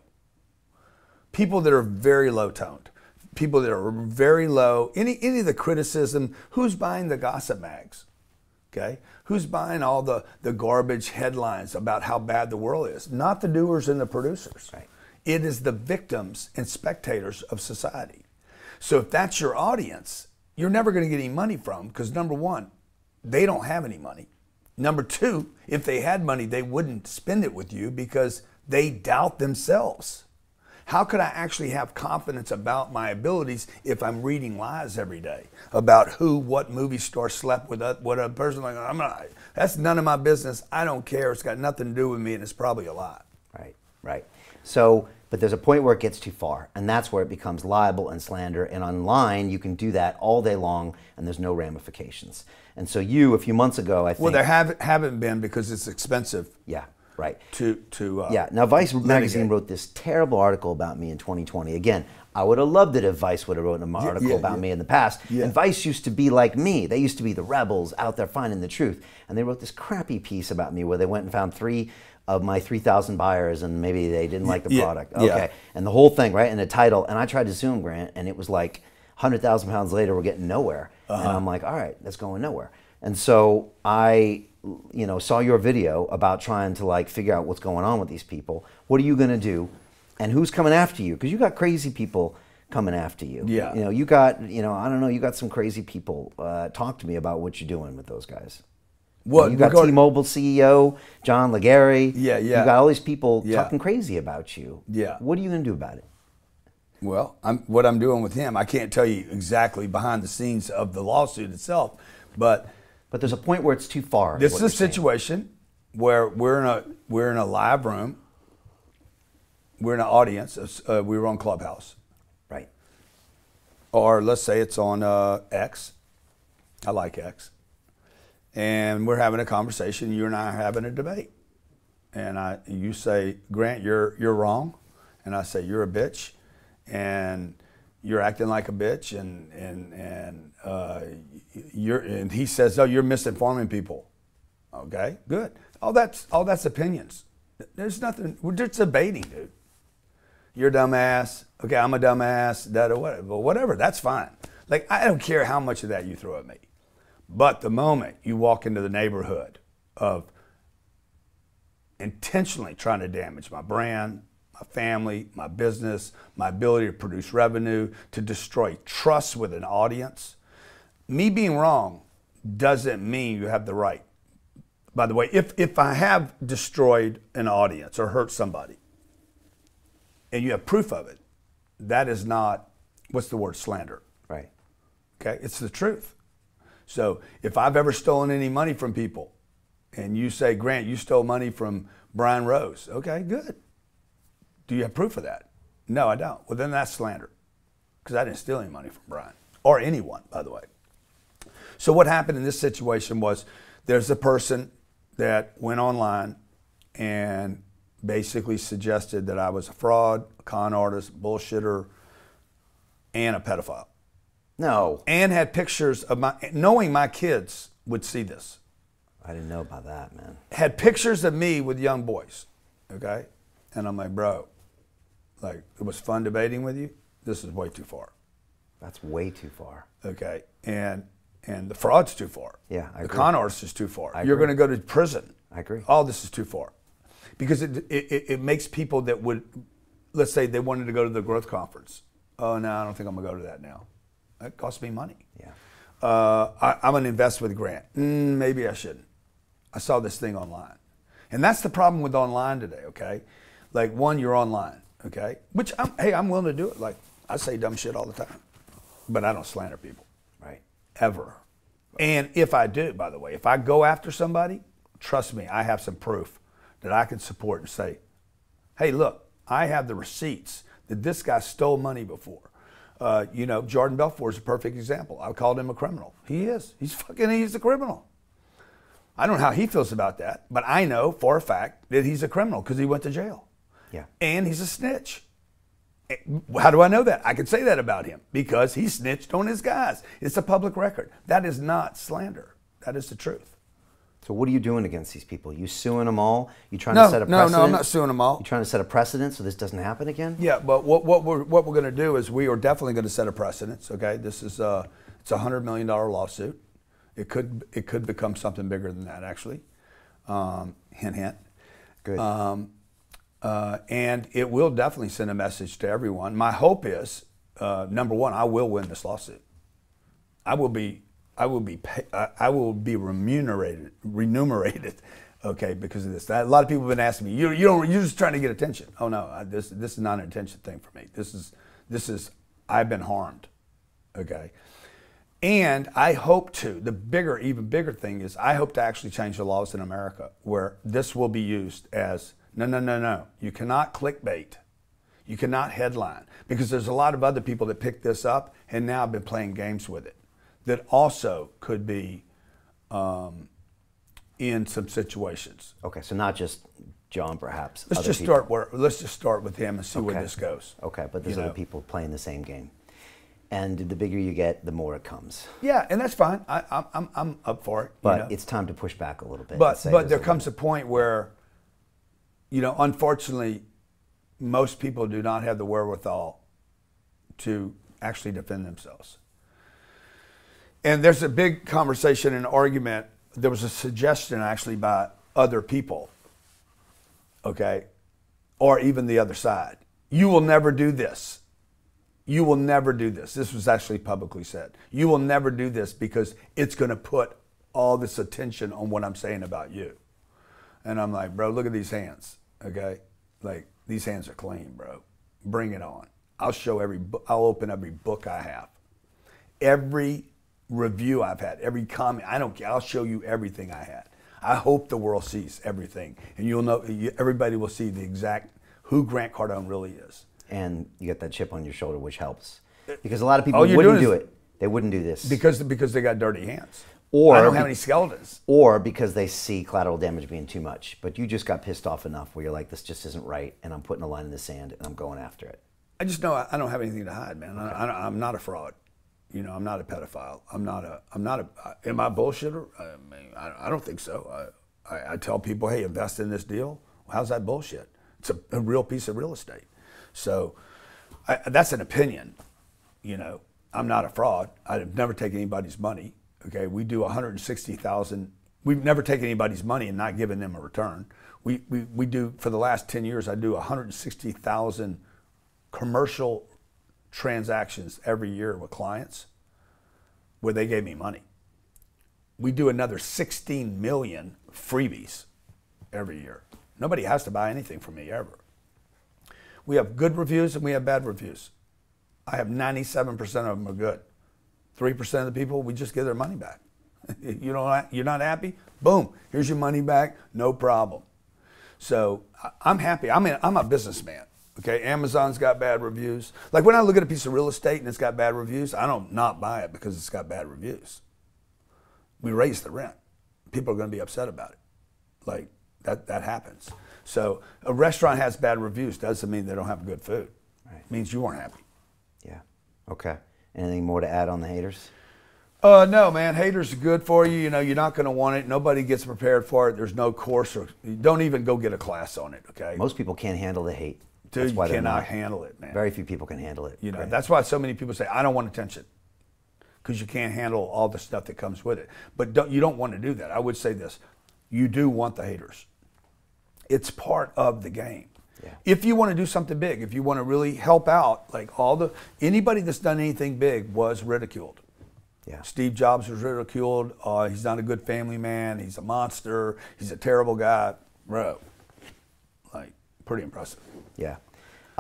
People that are very low toned, people that are very low. Any any of the criticism. Who's buying the gossip mags? Okay, who's buying all the the garbage headlines about how bad the world is? Not the doers and the producers. Right. It is the victims and spectators of society. So if that's your audience, you're never going to get any money from because number one, they don't have any money. Number two, if they had money, they wouldn't spend it with you because they doubt themselves. How could I actually have confidence about my abilities if I'm reading lies every day about who, what movie star slept with a, what a person like? I'm not. That's none of my business. I don't care. It's got nothing to do with me, and it's probably a lie. Right, right. So, but there's a point where it gets too far, and that's where it becomes libel and slander. And online, you can do that all day long, and there's no ramifications. And so, you a few months ago, I think. Well, there haven't haven't been because it's expensive. Yeah, right. To to uh, yeah. Now, Vice litigate. magazine wrote this terrible article about me in 2020. Again, I would have loved it if Vice would have written an article yeah, about yeah. me in the past. Yeah. And Vice used to be like me. They used to be the rebels out there finding the truth. And they wrote this crappy piece about me where they went and found three of my 3,000 buyers and maybe they didn't like the Yeah, product. yeah. Okay. And the whole thing, right? And the title. And I tried to sue him, Grant, and it was like 100,000 pounds later, we're getting nowhere. Uh-huh. And I'm like, all right, that's going nowhere. And so I, you know, saw your video about trying to like figure out what's going on with these people. What are you going to do? And who's coming after you? Because you got crazy people coming after you. Yeah. You know, you got, you know, I don't know, you got some crazy people. Uh, talk to me about what you're doing with those guys. What you got T-Mobile CEO John Legere. Yeah, yeah. You got all these people Yeah. talking crazy about you. Yeah. What are you going to do about it? Well, I'm, what I'm doing with him, I can't tell you exactly behind the scenes of the lawsuit itself, but But there's a point where it's too far. this is a you're saying. situation where we're in a we're in a live room. We're in an audience. Uh, we were on Clubhouse, Right. or let's say it's on uh, X. I like X, and we're having a conversation. You and I are having a debate, and I you say Grant, you're you're wrong, and I say you're a bitch, and you're acting like a bitch, and and and uh, you're and he says, oh, you're misinforming people. Okay, good. All that's all that's opinions. There's nothing. We're just debating, dude. You're a dumbass. Okay, I'm a dumbass. That or whatever. Whatever. That's fine. Like I don't care how much of that you throw at me, but the moment you walk into the neighborhood of intentionally trying to damage my brand, my family, my business, my ability to produce revenue, to destroy trust with an audience, me being wrong doesn't mean you have the right. By the way, if, if I have destroyed an audience or hurt somebody and you have proof of it, that is not, what's the word, slander. Right. Okay, it's the truth. So if I've ever stolen any money from people, and you say, Grant, you stole money from Brian Rose, okay, good. Do you have proof of that? No, I don't. Well, then that's slander, because I didn't steal any money from Brian or anyone, by the way. So what happened in this situation was there's a person that went online and basically suggested that I was a fraud, a con artist, bullshitter, and a pedophile. No, and had pictures of my knowing my kids would see this. I didn't know about that, man. had pictures of me with young boys okay? And i'm like bro like it was fun debating with you? This is way too far. That's way too far. okay. And and the fraud's too far Yeah, I the agree. con artist is too far I you're going to go to prison I agree. all this is too far because it, it, it- it makes people that would let's say they wanted to go to the growth conference oh no i don't think i'm going to go to that now that costs me money Yeah. uh, I, I'm going to invest with Grant. Mm, maybe I shouldn't. I saw this thing online. And that's the problem with online today, okay? Like, one, you're online, okay? Which, I'm, hey, I'm willing to do it. Like, I say dumb shit all the time, but I don't slander people. Ever. And if I do, by the way, if I go after somebody, trust me, I have some proof that I can support and say, hey, look, I have the receipts that this guy stole money before. Uh, you know, Jordan Belfort is a perfect example. I called him a criminal. He is. He's fucking, he's a criminal. I don't know how he feels about that, but I know for a fact that he's a criminal because he went to jail. Yeah. And he's a snitch. How do I know that? I can say that about him because he snitched on his guys. It's a public record. That is not slander. That is the truth. So what are you doing against these people? You suing them all? You trying No, to set a no, no, I'm precedent? not suing them all. You trying to set a precedent so this doesn't happen again? Yeah, but what, what we're what we're going to do is we are definitely going to set a precedent. Okay, this is uh it's a hundred million dollar lawsuit. It could it could become something bigger than that actually. Um, hint hint. Good. Um, uh, and it will definitely send a message to everyone. My hope is, uh, number one, I will win this lawsuit. I will be, I will be, pay, I, will be remunerated, remunerated, okay, because of this. A lot of people have been asking me, you, you don't, you're just trying to get attention. Oh no, I, this, this is not an attention thing for me. This is, this is, I've been harmed, okay. And I hope to, the bigger, even bigger thing is I hope to actually change the laws in America where this will be used as no, no, no, no. You cannot clickbait. You cannot headline because there's a lot of other people that picked this up and now have been playing games with it that also could be um, in some situations. Okay, so not just John, perhaps. Let's just people. start where let's just start with him and see where Okay. this goes. Okay, but there's You other know? people playing the same game. And the bigger you get, the more it comes. Yeah, and that's fine. I, I'm, I'm, I'm up for it. you But know? it's time to push back a little bit. But but there comes a point where, you know, unfortunately, most people do not have the wherewithal to actually defend themselves. And there's a big conversation and argument. There was a suggestion actually by other people, okay, or even the other side. You will never do this. You will never do this. This was actually publicly said. You will never do this because it's going to put all this attention on what I'm saying about you. And I'm like, bro, look at these hands, okay? Like these hands are clean, bro. Bring it on. I'll show every. I'll open every book I have, every review I've had, every comment. I don't care. I'll show you everything I had. I hope the world sees everything, and you'll know. you- Everybody will see the exact who Grant Cardone really is. and you get that chip on your shoulder, which helps. Uh, because a lot of people wouldn't do it. They wouldn't do this. Because because they got dirty hands. Or I don't have any skeletons. or because they see collateral damage being too much. But you just got pissed off enough where you're like, this just isn't right, and I'm putting a line in the sand and I'm going after it. I just know I, I don't have anything to hide, man. I, I, I'm not a fraud. You know, I'm not a pedophile. I'm not a. I'm not a. uh, Am I a bullshitter? I mean, I, I don't think so. I, I, I tell people, hey, invest in this deal. How's that bullshit? It's a, a real piece of real estate. So, I, that's an opinion. You know, I'm not a fraud. I've never taken anybody's money. Okay, we do 160,000. We've never taken anybody's money and not given them a return. We, we, we do for the last 10 years. I do 160,000 commercial transactions every year with clients where they gave me money. We do another 16 million freebies every year. Nobody has to buy anything from me ever. We have good reviews and we have bad reviews. I have 97% of them are good. 3% of the people, we just give their money back. you know, you're not happy? Boom, here's your money back, no problem. So I- I'm happy. I'm, I'm a businessman. Okay, Amazon's got bad reviews. Like when I look at a piece of real estate and it's got bad reviews, I don't not buy it because it's got bad reviews. We raise the rent. People are going to be upset about it. Like that that happens. So a restaurant has bad reviews doesn't mean they don't have good food. Right. It means you weren't happy. Yeah. Okay. Anything more to add on the haters? Uh, no, man. Haters are good for you. You know, you're not going to want it. Nobody gets prepared for it. There's no course, or don't even go get a class on it. Okay, Most people can't handle the hate. dude, That's why they're cannot not. handle it, man. Very few people can handle it. You know, that's why so many people say, I don't want attention because you can't handle all the stuff that comes with it. But don't, you don't want to do that. I would say this you do want the haters, it's part of the game. Yeah. If you want to do something big, if you want to really help out, like all the anybody that's done anything big was ridiculed. Yeah. Steve Jobs was ridiculed. Uh, he's not a good family man. He's a monster. He's a terrible guy, bro. Like, pretty impressive. Yeah.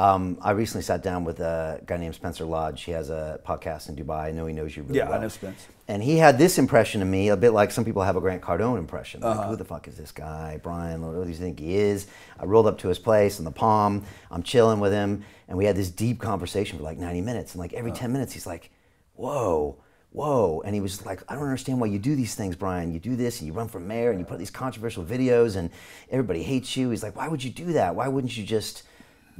Um, I recently sat down with a guy named Spencer Lodge. He has a podcast in Dubai. I know he knows you really Yeah, I know Spence. And he had this impression of me, a bit like some people have a Grant Cardone impression. Uh-huh. Like, who the fuck is this guy, Brian? What do you think he is? I rolled up to his place in the Palm. I'm chilling with him, and we had this deep conversation for like 90 minutes. And like Uh-huh. every 10 minutes, he's like, "Whoa." Whoa. And he was like, I don't understand why you do these things, Brian. You do this and you run for mayor and you put these controversial videos and everybody hates you. He's like, why would you do that? Why wouldn't you just,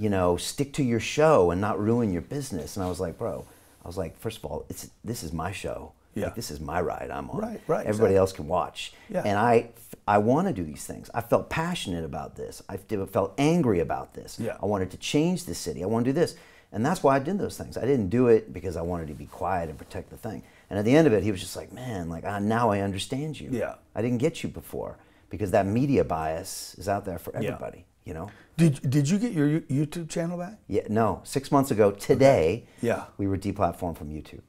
you know, stick to your show and not ruin your business? And I was like, bro, I was like, first of all, it's this is my show. Yeah. Like, this is my ride I'm on. Right, right, Everybody exactly. else can watch. Yeah. And I, I want to do these things. I felt passionate about this. I felt angry about this. Yeah. I wanted to change the city. I want to do this. And that's why I did those things. I didn't do it because I wanted to be quiet and protect the thing. And at the end of it, he was just like, man, like ah, now I understand you. Yeah. I didn't get you before because that media bias is out there for everybody. You know. Did Did you get your YouTube channel back? Yeah. No. Six months ago today. Yeah. We were deplatformed from YouTube.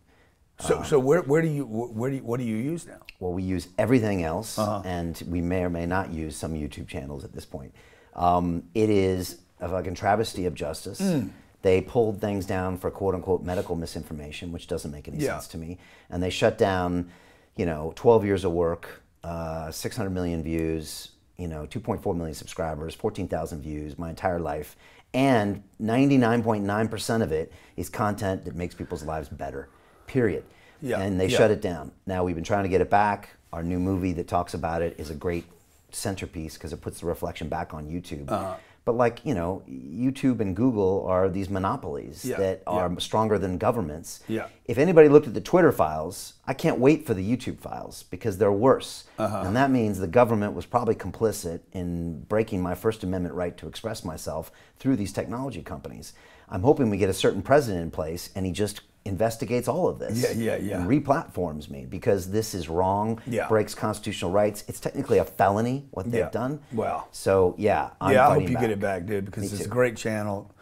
So So where Where do you Where do you, What do you use now? Well, we use everything else, Uh-huh. and we may or may not use some YouTube channels at this point. Um, it is a fucking travesty of justice. Hmm. They pulled things down for quote unquote medical misinformation, which doesn't make any Yeah. sense to me. And they shut down, you know, 12 years of work, uh, 600 million views, you know, 2.4 million subscribers, 14,000 views, my entire life. And 99.9% of it is content that makes people's lives better, period. Yeah, And they yeah. shut it down. Now we've been trying to get it back. Our new movie that talks about it is a great centerpiece because it puts the reflection back on YouTube. Uh-huh. But like you know, YouTube and Google are these monopolies Yeah, that are yeah. stronger than governments. Yeah. If anybody looked at the Twitter files, I can't wait for the YouTube files because they're worse. Uh-huh. And that means the government was probably complicit in breaking my First Amendment right to express myself through these technology companies. I'm hoping we get a certain president in place and he just investigates all of this Yeah, yeah, yeah. and replatforms me because this is wrong, Yeah. breaks constitutional rights. It's technically a felony what they've Yeah. done. Well. So yeah, I'm yeah, I hope you back. get it back, dude, because Me it's a great channel,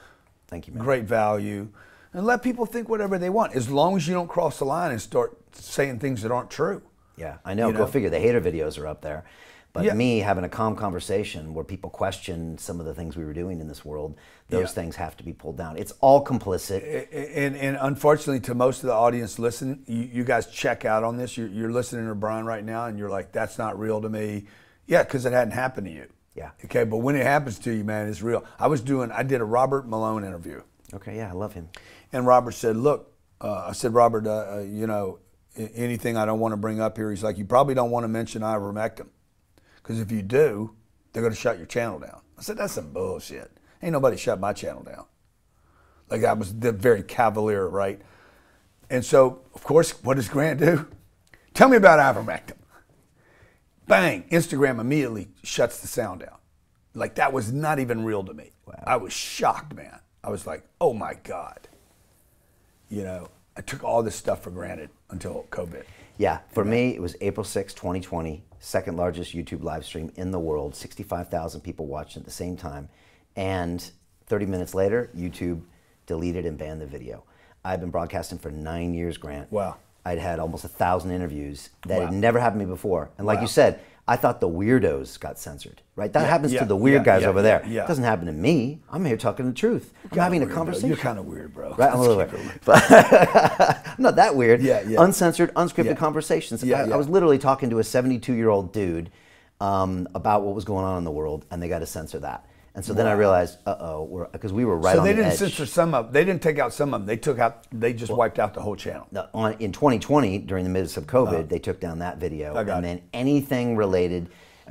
Thank you, man. great value, and let people think whatever they want, as long as you don't cross the line and start saying things that aren't true. Yeah, I know. You Go know? figure. The hater videos are up there. But Yeah. me having a calm conversation where people question some of the things we were doing in this world, those Yeah. things have to be pulled down. It's all complicit. And, and unfortunately, to most of the audience listening, you, you guys check out on this. You're, you're listening to Brian right now, and you're like, "That's not real to me." Yeah, because it hadn't happened to you. Yeah. Okay, but when it happens to you, man, it's real. I was doing. I did a Robert Malone interview. Okay, yeah, I love him. And Robert said, "Look," uh, I said, "Robert, uh, uh, you know, anything I don't want to bring up here." He's like, "You probably don't want to mention ivermectin, because if you do, they're going to shut your channel down." I said, "That's some bullshit. Ain't nobody shut my channel down." Like I was the very cavalier, right? And so, of course, what does Grant do? Tell me about ivermectin. Bang! Instagram immediately shuts the sound down. Like that was not even real to me. I was shocked, man. I was like, "Oh my god." You know, I took all this stuff for granted until COVID. Yeah, for me, it was April 6, 2020, second largest YouTube live stream in the world, 65,000 people watching at the same time. And 30 minutes later, YouTube deleted and banned the video. I've been broadcasting for nine years, Grant. Wow. I'd had almost a thousand interviews that had never happened to me before. And like Wow. you said, I thought the weirdos got censored, right? That Yeah, happens yeah, to the weird yeah, guys yeah, over there. yeah. It doesn't happen to me. I'm here talking the truth. I'm Kinda having a weird, bro. conversation. You're kind of weird, bro. Right, I'm a little keep bit. it But I'm not that weird. Yeah, yeah. Uncensored, unscripted Yeah. conversations. Yeah, I, yeah. I was literally talking to a 72 year old dude um, about what was going on in the world, and they got to censor that. And so then I realized, uh oh, because we were right so they the didn't edge. censor some of. They didn't take out some of them. They took out. They just wiped out the whole channel. The- on, in 2020, during the midst of COVID, they took down that video. I got and it. then anything related, uh,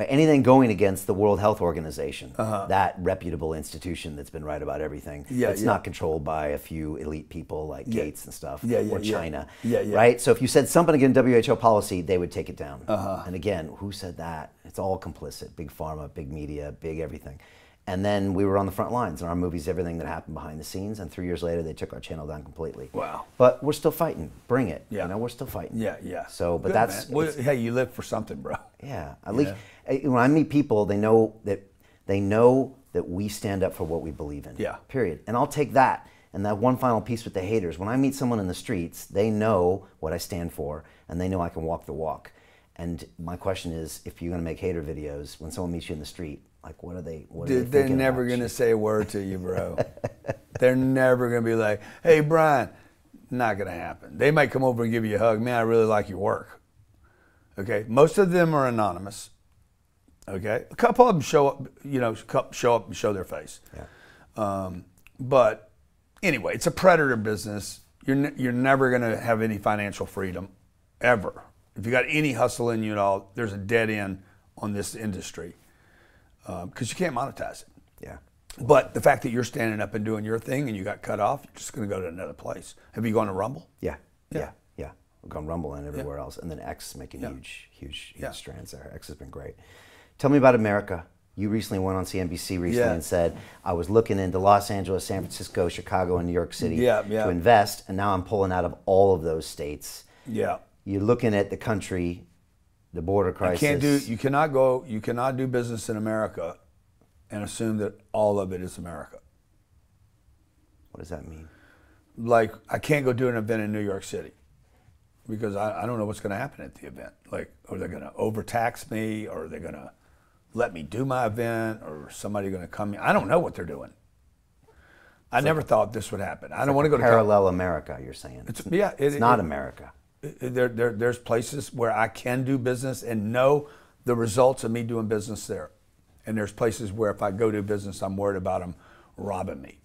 anything going against the World Health Organization, that reputable institution that's been right about everything. Uh-huh. Yeah, it's yeah. not controlled by a few elite people like Yeah. Gates and stuff, Yeah, yeah, or. China, Yeah, yeah. right? So if you said something against WHO policy, they would take it down. Uh-huh. And again, who said that? It's all complicit. Big pharma, big media, big everything. And then we were on the front lines in our movies, everything that happened behind the scenes. And three years later, they took our channel down completely. Wow. But we're still fighting. Bring it. Yeah. You know, we're still fighting. Yeah, yeah. So, but Good, that's. Well, hey, you live for something, bro. yeah. At least eh, when I meet people, they know that they know that we stand up for what we believe in. Yeah. Period. And I'll take that. And that one final piece with the haters. When I meet someone in the streets, they know what I stand for, and they know I can walk the walk. And my question is, if you're going to make hater videos, when someone meets you in the street, like what are they? What are Dude, they they're never going to say a word to you, bro. they're never going to be like, hey, Brian, not going to happen. They might come over and give you a hug. Man, I really like your work. Okay. Most of them are anonymous. Okay. A couple of them show up, you know, show up and show their face. Yeah. Um, but anyway, it's a predator business. You're, you're never going to have any financial freedom ever. If you got any hustle in you at all, there's a dead end on this industry because you can't monetize it. Yeah. But the fact that you're standing up and doing your thing and you got cut off, you're just going to go to another place. Have you gone to Rumble? Yeah. Yeah. Yeah. Yeah. We've gone Rumble and everywhere else. And then X is making Yeah. huge, huge, huge Yeah. strands there. X has been great. Tell me about America. You recently went on CNBC recently Yeah. and said, I was looking into Los Angeles, San Francisco, Chicago, and New York City Yeah, yeah. to invest. And now I'm pulling out of all of those states. Yeah. You're looking at the country, the border You crisis. can't do. You cannot go. You cannot do business in America and assume that all of it is America. What does that mean? Like, I can't go do an event in New York City because I, I don't know what's going to happen at the event. Like, are they going to overtax me? Or are they going to let me do my event? Or somebody going to come? I don't know what they're doing. I never thought this would happen. I don't want to go to Parallel America, you're saying. It's, yeah, it- It's not it- America. there, there, there's places where I can do business and know the results of me doing business there. And there's places where if I go do business, I'm worried about them robbing me.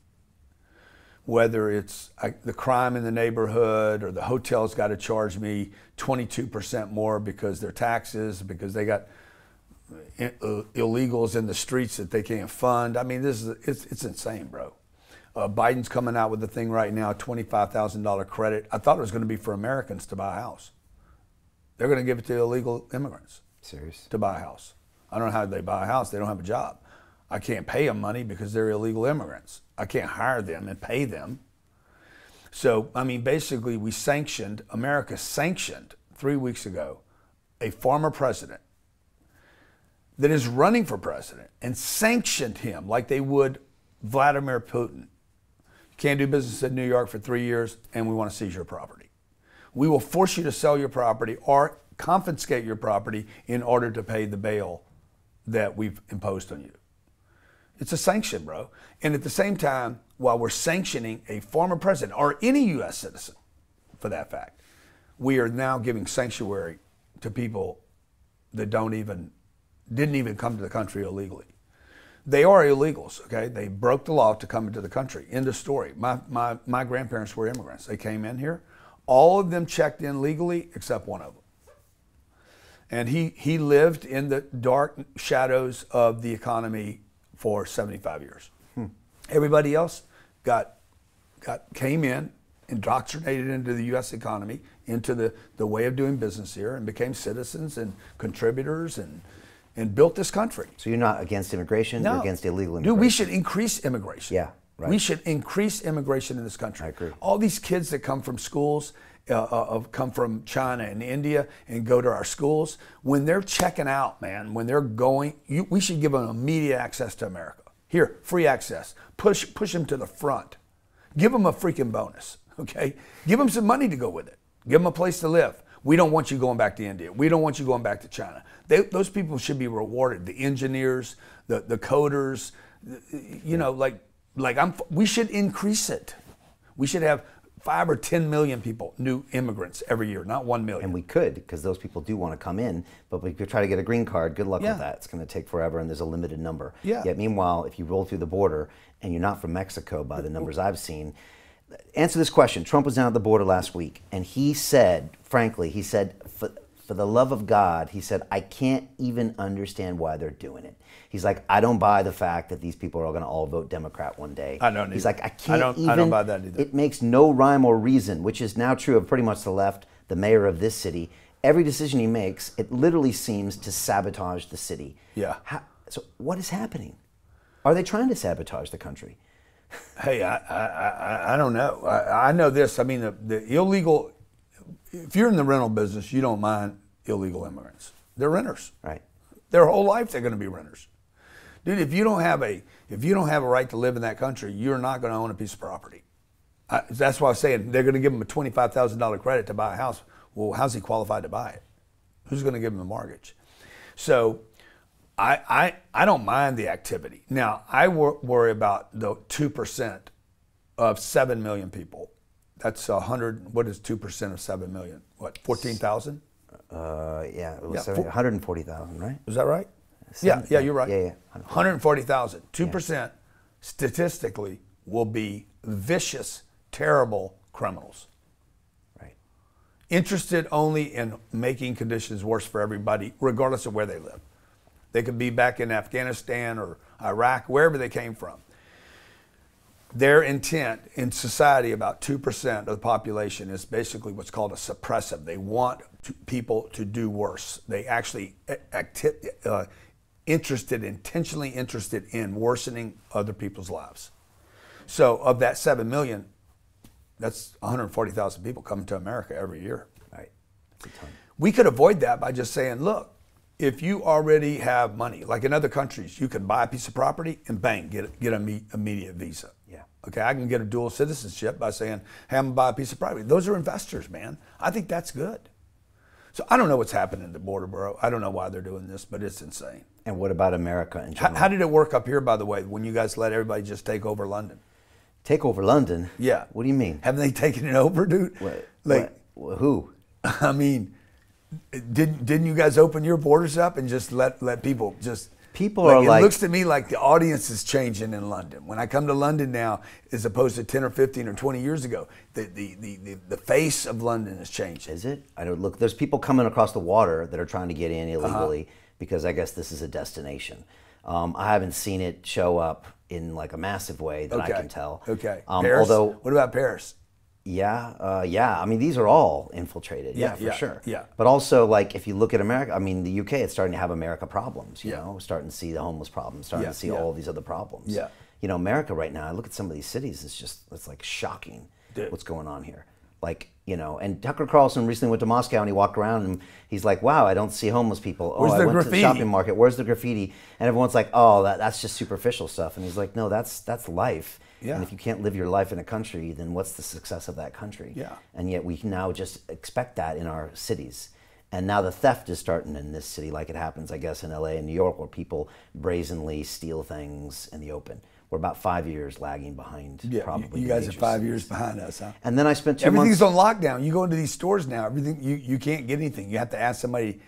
Whether it's I, the crime in the neighborhood or the hotel's got to charge me 22% more because their taxes, because they got illegals in the streets that they can't fund. I mean, this is it's, it's insane, bro. Uh, Biden's coming out with a thing right now, twenty-five thousand dollar credit. I thought it was going to be for Americans to buy a house. They're going to give it to illegal immigrants Serious. to buy a house. I don't know how they buy a house. They don't have a job. I can't pay them money because they're illegal immigrants. I can't hire them and pay them. So, I mean, basically, we sanctioned, America sanctioned three weeks ago a former president that is running for president and sanctioned him like they would Vladimir Putin. Can't do business in New York for three years and we want to seize your property. We will force you to sell your property or confiscate your property in order to pay the bail that we've imposed on you. It's a sanction, bro. And at the same time, while we're sanctioning a former president or any U.S. citizen, for that fact, we are now giving sanctuary to people that don't even, didn't even come to the country illegally. They are illegals, okay? They broke the law to come into the country. End of story. My, my, my grandparents were immigrants. They came in here. All of them checked in legally except one of them and he, he lived in the dark shadows of the economy for 75 years. Hmm. Everybody else got, got came in, indoctrinated into the U.S. economy, into the, the way of doing business here, and became citizens and contributors and, and built this country. So you're not against immigration, you're against illegal immigration. Dude, we should increase immigration. Yeah, right. We should increase immigration in this country. I agree. All these kids that come from schools, uh, uh, come from China and India and go to our schools, when they're checking out, man, when they're going, you, we should give them immediate access to America. Here, free access. Push, push them to the front. Give them a freaking bonus, okay? Give them some money to go with it. Give them a place to live. We don't want you going back to India. We don't want you going back to China. They, those people should be rewarded. The engineers, the, the coders, you know, like, like I'm, we should increase it. We should have five or 10 million people, new immigrants every year, not one million. And we could, because those people do want to come in, but we could try to get a green card. Good luck Yeah. with that. It's going to take forever, and there's a limited number. Yeah. Yet, meanwhile, if you roll through the border and you're not from Mexico, by the numbers I've seen, answer this question. Trump was down at the border last week, and he said, frankly, he said, for, for the love of God, he said, I can't even understand why they're doing it. He's like, I don't buy the fact that these people are all going to all vote Democrat one day. I don't He's either. like, I I can't don't- I don't buy that either. It makes no rhyme or reason, which is now true of pretty much the left, the mayor of this city. Every decision he makes, it literally seems to sabotage the city. Yeah. How, so what is happening? Are they trying to sabotage the country? Hey, I, I, I, I don't know. I, I know this. I mean, the, the illegal, if you're in the rental business, you don't mind illegal immigrants. They're renters. Right. Their whole life they're going to be renters. Dude, if you don't have a if you don't have a right to live in that country, you're not going to own a piece of property. I, that's why I'm saying they're going to give him a twenty five thousand dollar credit to buy a house. Well, how's he qualified to buy it? Who's going to give him a mortgage? So, I I, I don't mind the activity. Now I wor- worry about the two percent of seven million people. That's a hundred. What is two percent of seven million? What fourteen thousand? Uh, yeah, it was Yeah, seventy- four- 140,000, right? Is that right? Yeah, yeah, you're right. yeah, yeah. 140,000. 2% statistically will be vicious, terrible criminals. Right. Interested only in making conditions worse for everybody, regardless of where they live. They could be back in Afghanistan or Iraq, wherever they came from. Their intent in society, about 2% of the population, is basically what's called a suppressive. They want to, people to do worse. They actually acti- uh, interested, intentionally interested in worsening other people's lives. So, of that 7 million, that's 140,000 people coming to America every year. Right. It's a ton. We could avoid that by just saying, look, if you already have money, like in other countries, you can buy a piece of property and bang, get get an immediate visa. Yeah. Okay, I can get a dual citizenship by saying, "Hey, I'm gonna buy a piece of property." Those are investors, man. I think that's good. So I don't know what's happening at the border bureau. I don't know why they're doing this, but it's insane. And what about America in How, general? how did it work up here, by the way, when you guys let everybody just take over London? Take over London? Yeah. What do you mean? Haven't they taken it over, dude? What, like, what- who? I mean, didn't didn't you guys open your borders up and just let let people just People are it like- looks to me like the audience is changing in London. When I come to London now, as opposed to ten or fifteen or twenty years ago, the the the, the, the face of London has changed. Is it? I don't look. There's people coming across the water that are trying to get in Uh-huh. illegally because I guess this is a destination. Um, I haven't seen it show up in like a massive way that Okay. I can tell. Okay. Um, Paris? although, what about Paris? Yeah, uh, yeah. I mean, these are all infiltrated. Yeah, Yeah, for yeah, sure. yeah. But also, like, if you look at America, I mean, the UK, it's starting to have America problems. You Yeah. know, starting to see the homeless problems, starting to see all these other problems. Yeah. You know, America right now. I look at some of these cities. It's just, it's like shocking. Dude. What's going on here? Like, you know, and Tucker Carlson recently went to Moscow and he walked around and he's like, "Wow, I don't see homeless people. Oh, Where's I went to the shopping market. Where's the graffiti?" And everyone's like, "Oh, that, that's just superficial stuff." And he's like, "No, that's that's life. Yeah. And if you can't live your life in a country, then what's the success of that country?" Yeah. And yet we now just expect that in our cities. And now the theft is starting in this city, like it happens, I guess, in LA and New York, where people brazenly steal things in the open. We're about five years lagging behind. Yeah, probably you guys are five years behind us, huh? And then I spent two Everything's months. on lockdown. You go into these stores now. Everything you, you can't get anything. You have to ask somebody.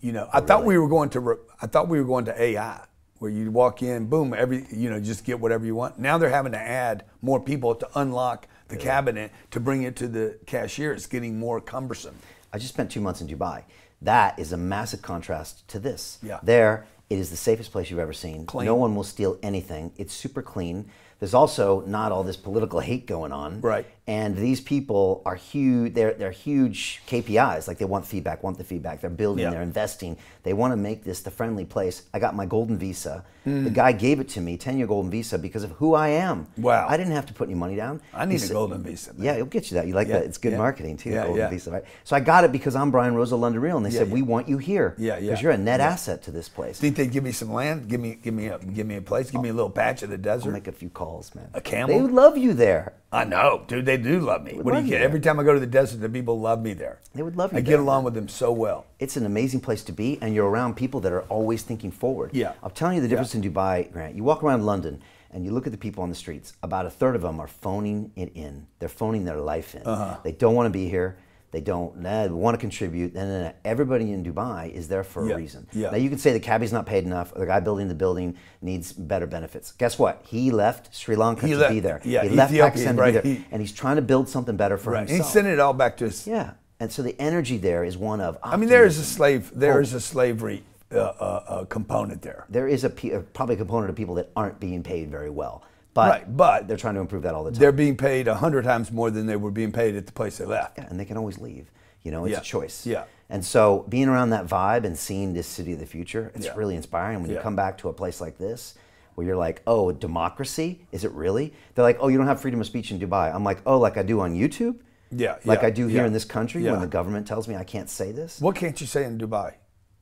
You know, I thought we were going to. I thought we were going to AI, where you walk in, boom, every you know, just get whatever you want. Now they're having to add more people to unlock the cabinet to bring it to the cashier. It's getting more cumbersome. I just spent two months in Dubai. That is a massive contrast to this. Yeah. There, it is the safest place you've ever seen. Clean. No one will steal anything. It's super clean. There's also not all this political hate going on. Right. And these people are huge. They're they're huge KPIs. Like they want feedback, want the feedback. They're building. Yeah. They're investing. They want to make this the friendly place. I got my golden visa. Hmm. The guy gave it to me, ten year golden visa, because of who I am. Wow. I didn't have to put any money down. I need a golden visa. man. Yeah, it'll get you that. You like Yeah, that? It's good yeah. marketing too. Yeah, golden yeah. visa, right? So I got it because I'm Brian Rosa London Real, and they said we want you here. Yeah, yeah. Because you're a net asset to this place. Think they'd give me some land? Give me, give me a, give me a place. Give me a little patch of the desert. I'll make a few calls, man. A camel? They would love you there. I know, dude. They do love me. What do you get? Every time I go to the desert, the people love me there. They would love you I get along with them so well. It's an amazing place to be, and you're around people that are always thinking forward. Yeah. I'm telling you the difference in Dubai, Grant. You walk around London and you look at the people on the streets. About a third of them are phoning it in. They're phoning their life in. Uh-huh. They don't want to be here. They don't nah, they want to contribute. And then everybody in Dubai is there for Yeah, a reason. yeah. Now you can say the cabbie's not paid enough, or the guy building the building needs better benefits. Guess what? He left Sri Lanka He to left- be there. yeah, he left Ethiopia, Pakistan right, to be there, he- and he's trying to build something better for Right. And himself. he sent it all back to us. Yeah, and so the energy there is one of. I mean, there is a slave. There hope. is a slavery uh, uh, uh, component there. There is a uh, probably a component of people that aren't being paid very well, but Right, but- they're trying to improve that all the time. They're being paid a hundred times more than they were being paid at the place they left. Yeah, and they can always leave. You know, it's Yeah, a choice. yeah. And so being around that vibe and seeing this city of the future, it's Yeah. really inspiring. When you come back to a place like this, where you're like, oh, democracy? Is it really? They're like, oh, you don't have freedom of speech in Dubai. I'm like, oh, like I do on YouTube? Yeah, Like I do here in this country when the government tells me I can't say this? What can't you say in Dubai?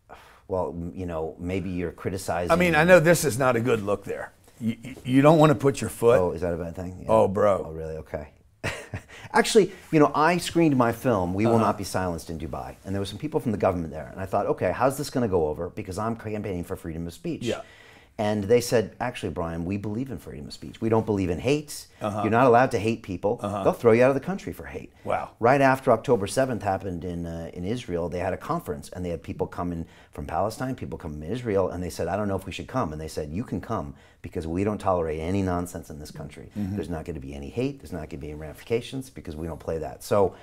Well, you know, maybe you're criticizing. I mean, I know this is not a good look there. You, don't want to put your foot. Oh, is that a bad thing? Yeah. Oh, bro. Oh, really? Okay. Actually, you know, I screened my film, We Will Uh-huh. Not Be Silenced in Dubai. And there were some people from the government there. And I thought, okay, how's this going to go over? Because I'm campaigning for freedom of speech. Yeah. And they said, actually, Brian, we believe in freedom of speech. We don't believe in hate. Uh-huh. You're not allowed to hate people. They'll throw you out of the country for hate. Wow. Right after October 7th happened in, uh, in Israel, they had a conference and they had people coming from Palestine, people coming from Israel, and they said, I don't know if we should come. And they said, You can come because we don't tolerate any nonsense in this country. Mm-hmm. There's not going to be any hate, there's not going to be any ramifications because we don't play that. So,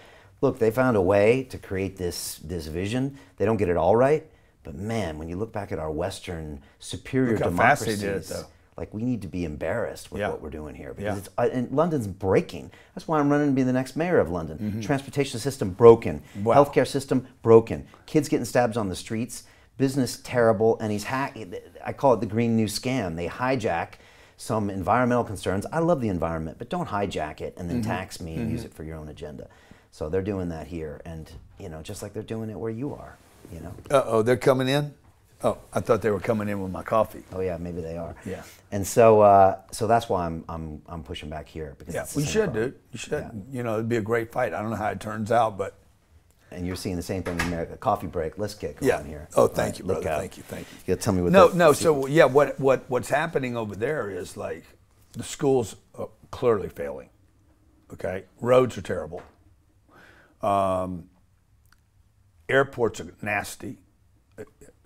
look, they found a way to create this, this vision. They don't get it all right, but man, when you look back at our Western superior Look how fast they democracies, it, like we need to be embarrassed with Yeah. what we're doing here because Yeah. it's uh, and London's breaking. That's why I'm running to be the next mayor of London. Mm-hmm. Transportation system broken, Wow. healthcare system broken, kids getting stabs on the streets, business terrible, and he's hack. I call it the green new scam. They hijack some environmental concerns. I love the environment, but don't hijack it and then Mm-hmm. tax me and use it for your own agenda. So they're doing that here, and you know, just like they're doing it where you are. You know, Uh oh, they're coming in. Oh, I thought they were coming in with my coffee. Oh yeah, maybe they are. Yeah. And so, uh, so that's why I'm I'm I'm pushing back here because Yeah, we should, dude. You should. You know, it'd be a great fight. I don't know how it turns out, but And you're seeing the same thing in America. Coffee break. Let's get going Yeah. here. Oh, thank you, brother. Thank you, thank you. You gotta tell me what. no, no. So yeah, what what what's happening over there is like the schools are clearly failing. Okay, roads are terrible. Um, airports are nasty.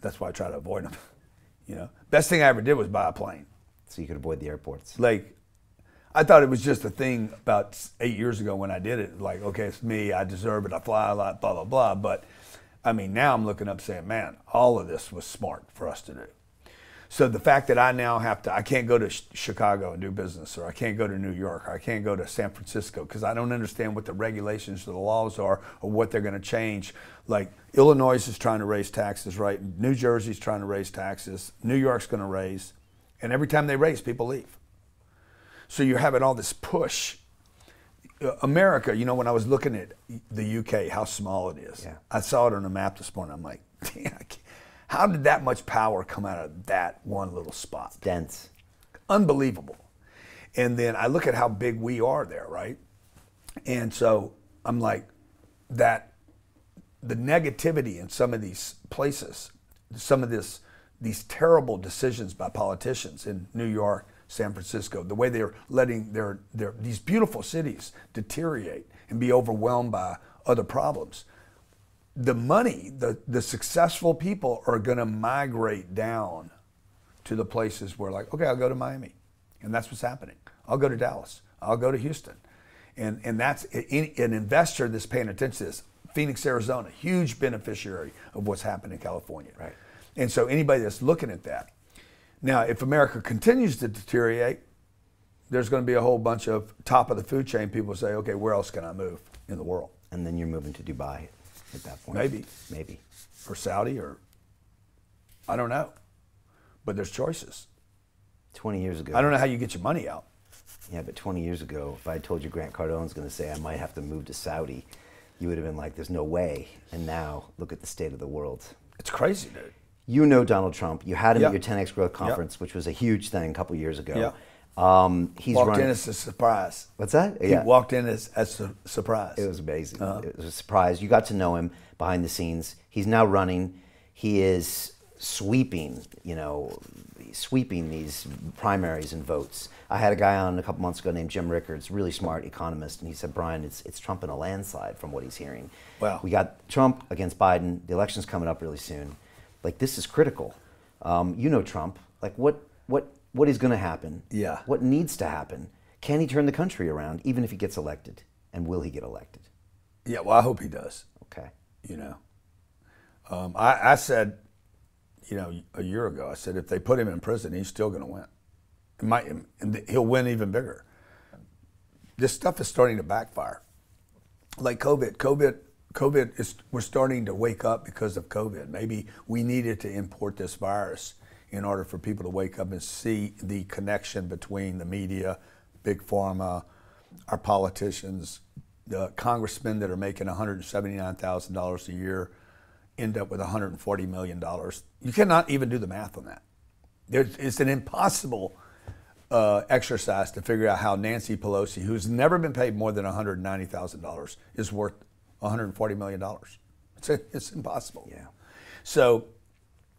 That's why I try to avoid them. You know, best thing I ever did was buy a plane. so you could avoid the airports. Like, I thought it was just a thing about eight years ago when I did it. Like, okay, it's me. I deserve it. I fly a lot. Blah blah blah. But I mean, now I'm looking up saying, man, all of this was smart for us to do. So the fact that I now have to, I can't go to Ch- Chicago and do business, or I can't go to New York, or I can't go to San Francisco because I don't understand what the regulations or the laws are, or what they're going to change. Like Illinois is trying to raise taxes, right? New Jersey's trying to raise taxes. New York's going to raise, and every time they raise, people leave. So you're having all this push. Uh, America, you know, when I was looking at the UK, how small it is. Yeah. I saw it on a map this morning. I'm like, damn, how did that much power come out of that one little spot? Dense. Unbelievable. And then I look at how big we are there, right? And so I'm like, that the negativity in some of these places, some of this, these terrible decisions by politicians in New York, San Francisco, the way they're letting their, their these beautiful cities deteriorate and be overwhelmed by other problems. The money, the, the successful people are going to migrate down to the places where, like, okay, I'll go to Miami, and that's what's happening. I'll go to Dallas. I'll go to Houston, and and that's an investor that's paying attention to this. Phoenix, Arizona, huge beneficiary of what's happening in California. Right. And so anybody that's looking at that, now if America continues to deteriorate, there's going to be a whole bunch of top of the food chain people say, okay, where else can I move in the world? And then you're moving to Dubai at that point. Maybe. Maybe. Or Saudi, or I don't know, but there's choices. 20 years ago. I don't know how you get your money out. Yeah, but 20 years ago, if I told you Grant Cardone's going to say I might have to move to Saudi, you would have been like, there's no way. And now, look at the state of the world. It's crazy, dude. You know Donald Trump. You had him Yeah. at your 10X Growth Conference, which was a huge thing a couple years ago. Yeah. Um, he's walked running. in as a surprise. What's that? He walked in as, as a surprise. It was amazing. Uh-huh. It was a surprise. You got to know him behind the scenes. He's now running. He is sweeping, you know, sweeping these primaries and votes. I had a guy on a couple months ago named Jim Rickards, really smart economist, and he said, Brian, it's, it's Trump in a landslide from what he's hearing. Wow. We got Trump against Biden. The election's coming up really soon. Like, this is critical. Um, you know Trump. Like, what, what, what is going to happen? Yeah. What needs to happen? Can he turn the country around, even if he gets elected? And will he get elected? yeah, well, I hope he does. Okay. You know, um, I, I said, you know, a year ago, I said if they put him in prison, he's still going to win. Might, he'll win even bigger. This stuff is starting to backfire. Like COVID, COVID, COVID is. We're starting to wake up because of COVID. Maybe we needed to import this virus in order for people to wake up and see the connection between the media, big pharma, our politicians, the congressmen that are making $179,000 a year end up with $140 million. You cannot even do the math on that. There's, it's an impossible uh, exercise to figure out how Nancy Pelosi, who's never been paid more than $190,000, is worth $140 million. It's, it's impossible. Yeah. So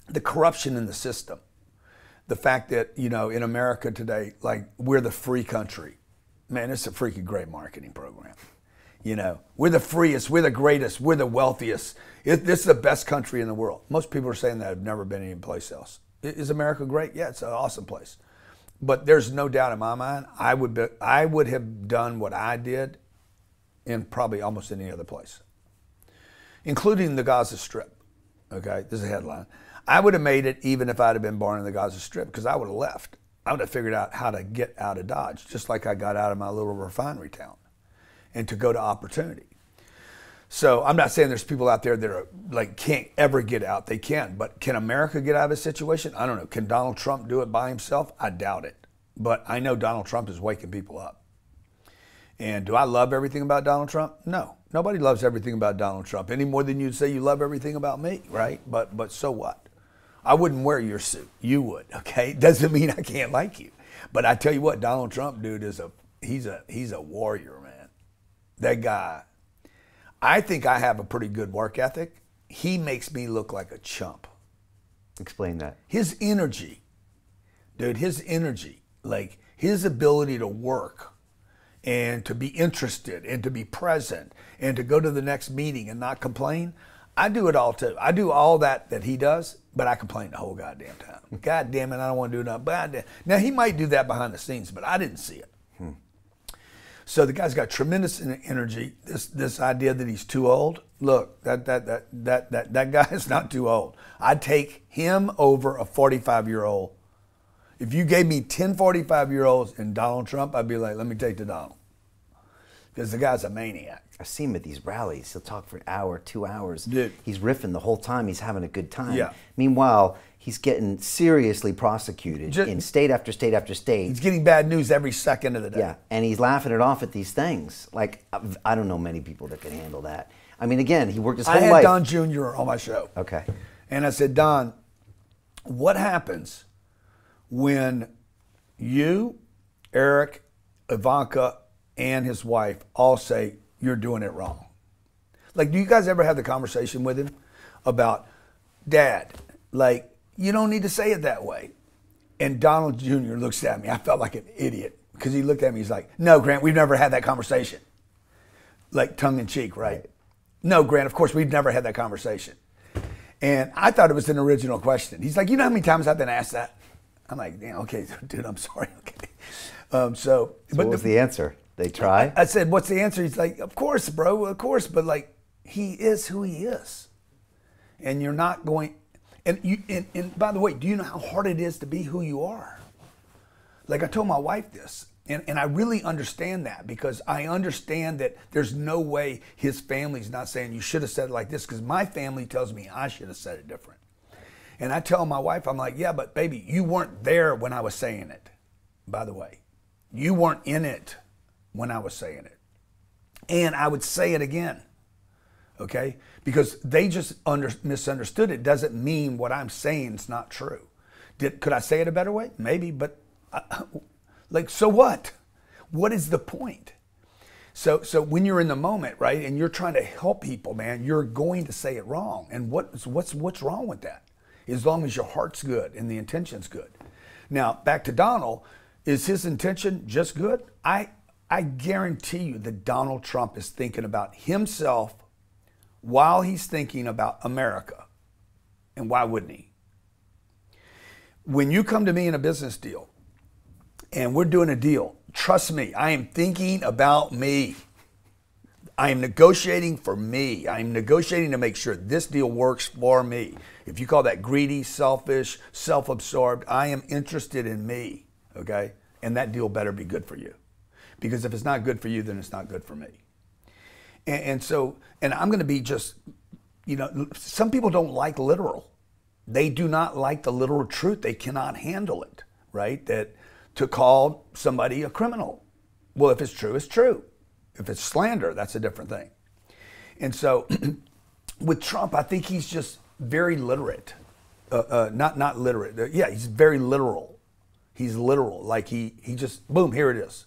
the corruption in the system, the fact that, you know, in America today, like we're the free country, man, it's a freaking great marketing program. You know, we're the freest, we're the greatest, we're the wealthiest. It, this is the best country in the world. Most people are saying that have never been any place else. Is America great? Yeah, it's an awesome place. But there's no doubt in my mind, I would be, I would have done what I did in probably almost any other place, including the Gaza Strip. Okay, this is a headline. I would have made it even if I'd have been born in the Gaza Strip because I would have left. I would have figured out how to get out of Dodge, just like I got out of my little refinery town, and to go to opportunity. So I'm not saying there's people out there that are like can't ever get out. They can, but can America get out of a situation? I don't know. Can Donald Trump do it by himself? I doubt it. But I know Donald Trump is waking people up. And do I love everything about Donald Trump? No. Nobody loves everything about Donald Trump any more than you'd say you love everything about me, right? But but so what? I wouldn't wear your suit. You would, okay? Doesn't mean I can't like you. But I tell you what, Donald Trump, dude, is a he's a he's a warrior. That guy. I think I have a pretty good work ethic. He makes me look like a chump. Explain that. His energy, dude, his energy, like his ability to work and to be interested and to be present and to go to the next meeting and not complain. I do it all too. I do all that that he does, but I complain the whole goddamn time. God damn it, I don't want to do nothing. Now he might do that behind the scenes, but I didn't see it. So the guy's got tremendous energy. This this idea that he's too old. Look, that that that that that that guy is not too old. I'd take him over a 45 year old. If you gave me 10 45 year olds and Donald Trump, I'd be like, let me take the Donald. Because the guy's a maniac. I see him at these rallies. He'll talk for an hour, two hours. Dude. He's riffing the whole time. He's having a good time. Yeah. Meanwhile, he's getting seriously prosecuted Just- in state after state after state. He's getting bad news every second of the day. Yeah, and he's laughing it off at these things. Like I've- don't know many people that can handle that. I mean, again, he worked his whole life. I had life. Don Jr. on my show. Okay. And I said, Don, what happens when you, Eric, Ivanka, and his wife all say you're doing it wrong? Like, do you guys ever have the conversation with him about, Dad, like, you don't need to say it that way? And Donald Jr. looks at me. I felt like an idiot because he looked at me. He's like, No, Grant, we've never had that conversation. Like, tongue in cheek, right? No, Grant, of course, we've never had that conversation. And I thought it was an original question. He's like, you know how many times I've been asked that? I'm like, yeah, okay, dude, I'm sorry. Okay. Um, so, So what was the answer? They try. I said, what's the answer? He's like, of course, bro, of course. But like, he is who he is. And you're not going, and you, and, and by the way, do you know how hard it is to be who you are? Like I told my wife this, and, and I really understand that because I understand that there's no way his family's not saying you should have said it like this because my family tells me I should have said it different. And I tell my wife, I'm like, yeah, but baby, you weren't there when I was saying it, by the way. You weren't in it when I was saying it. And I would say it again, okay? Because they just under, misunderstood it doesn't mean what I'm saying is not true. Did, could I say it a better way? Maybe, but I, uh, like, so what? What is the point? So, so when you're in the moment, right, and you're trying to help people, man, you're going to say it wrong. And what, what's, what's wrong with that? As long as your heart's good and the intention's good. Now, back to Donald, is his intention just good? I, I guarantee you that Donald Trump is thinking about himself while he's thinking about America. And why wouldn't he? When you come to me in a business deal and we're doing a deal, trust me, I am thinking about me. I am negotiating for me. I am negotiating to make sure this deal works for me. If you call that greedy, selfish, self absorbed, I am interested in me, okay? And that deal better be good for you. Because if it's not good for you, then it's not good for me. And, and so, and I'm going to be just, you know, some people don't like literal. They do not like the literal truth. They cannot handle it, right? That to call somebody a criminal. Well, if it's true, it's true. If it's slander, that's a different thing. And so, with Trump, I think he's just very literate. Uh, uh, not not literate. Uh, yeah, he's very literal. He's literal. Like he he just boom, here it is.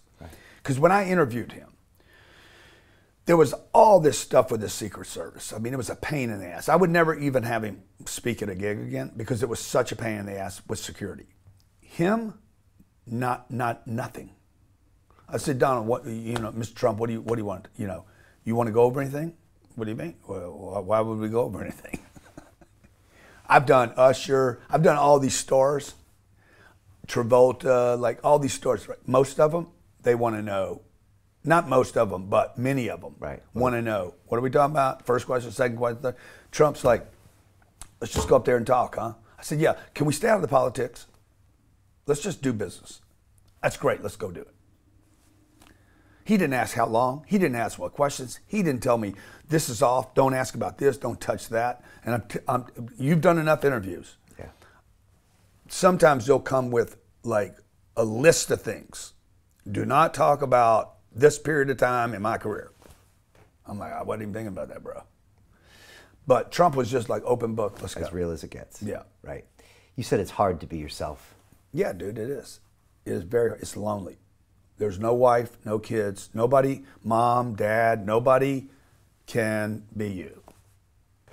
Because when I interviewed him, there was all this stuff with the Secret Service. I mean, it was a pain in the ass. I would never even have him speak at a gig again because it was such a pain in the ass with security. Him, not not nothing. I said, Donald, what you know, Mr. Trump, what do you what do you want? You know, you want to go over anything? What do you mean? Well, why would we go over anything? I've done Usher. I've done all these stars, Travolta, like all these stars. Most of them, they want to know. Not most of them, but many of them Right. want to know. What are we talking about? First question, second question. Third. Trump's like, let's just go up there and talk, huh? I said, yeah. Can we stay out of the politics? Let's just do business. That's great. Let's go do it. He didn't ask how long. He didn't ask what questions. He didn't tell me this is off. Don't ask about this. Don't touch that. And I'm t- I'm, you've done enough interviews. Yeah. Sometimes they'll come with like a list of things. Do not talk about this period of time in my career. I'm like, I wasn't even thinking about that, bro. But Trump was just like open book. Let's go. As real as it gets. Yeah. Right. You said it's hard to be yourself. Yeah, dude, it is. It is very. It's lonely. There's no wife, no kids, nobody, mom, dad, nobody can be you.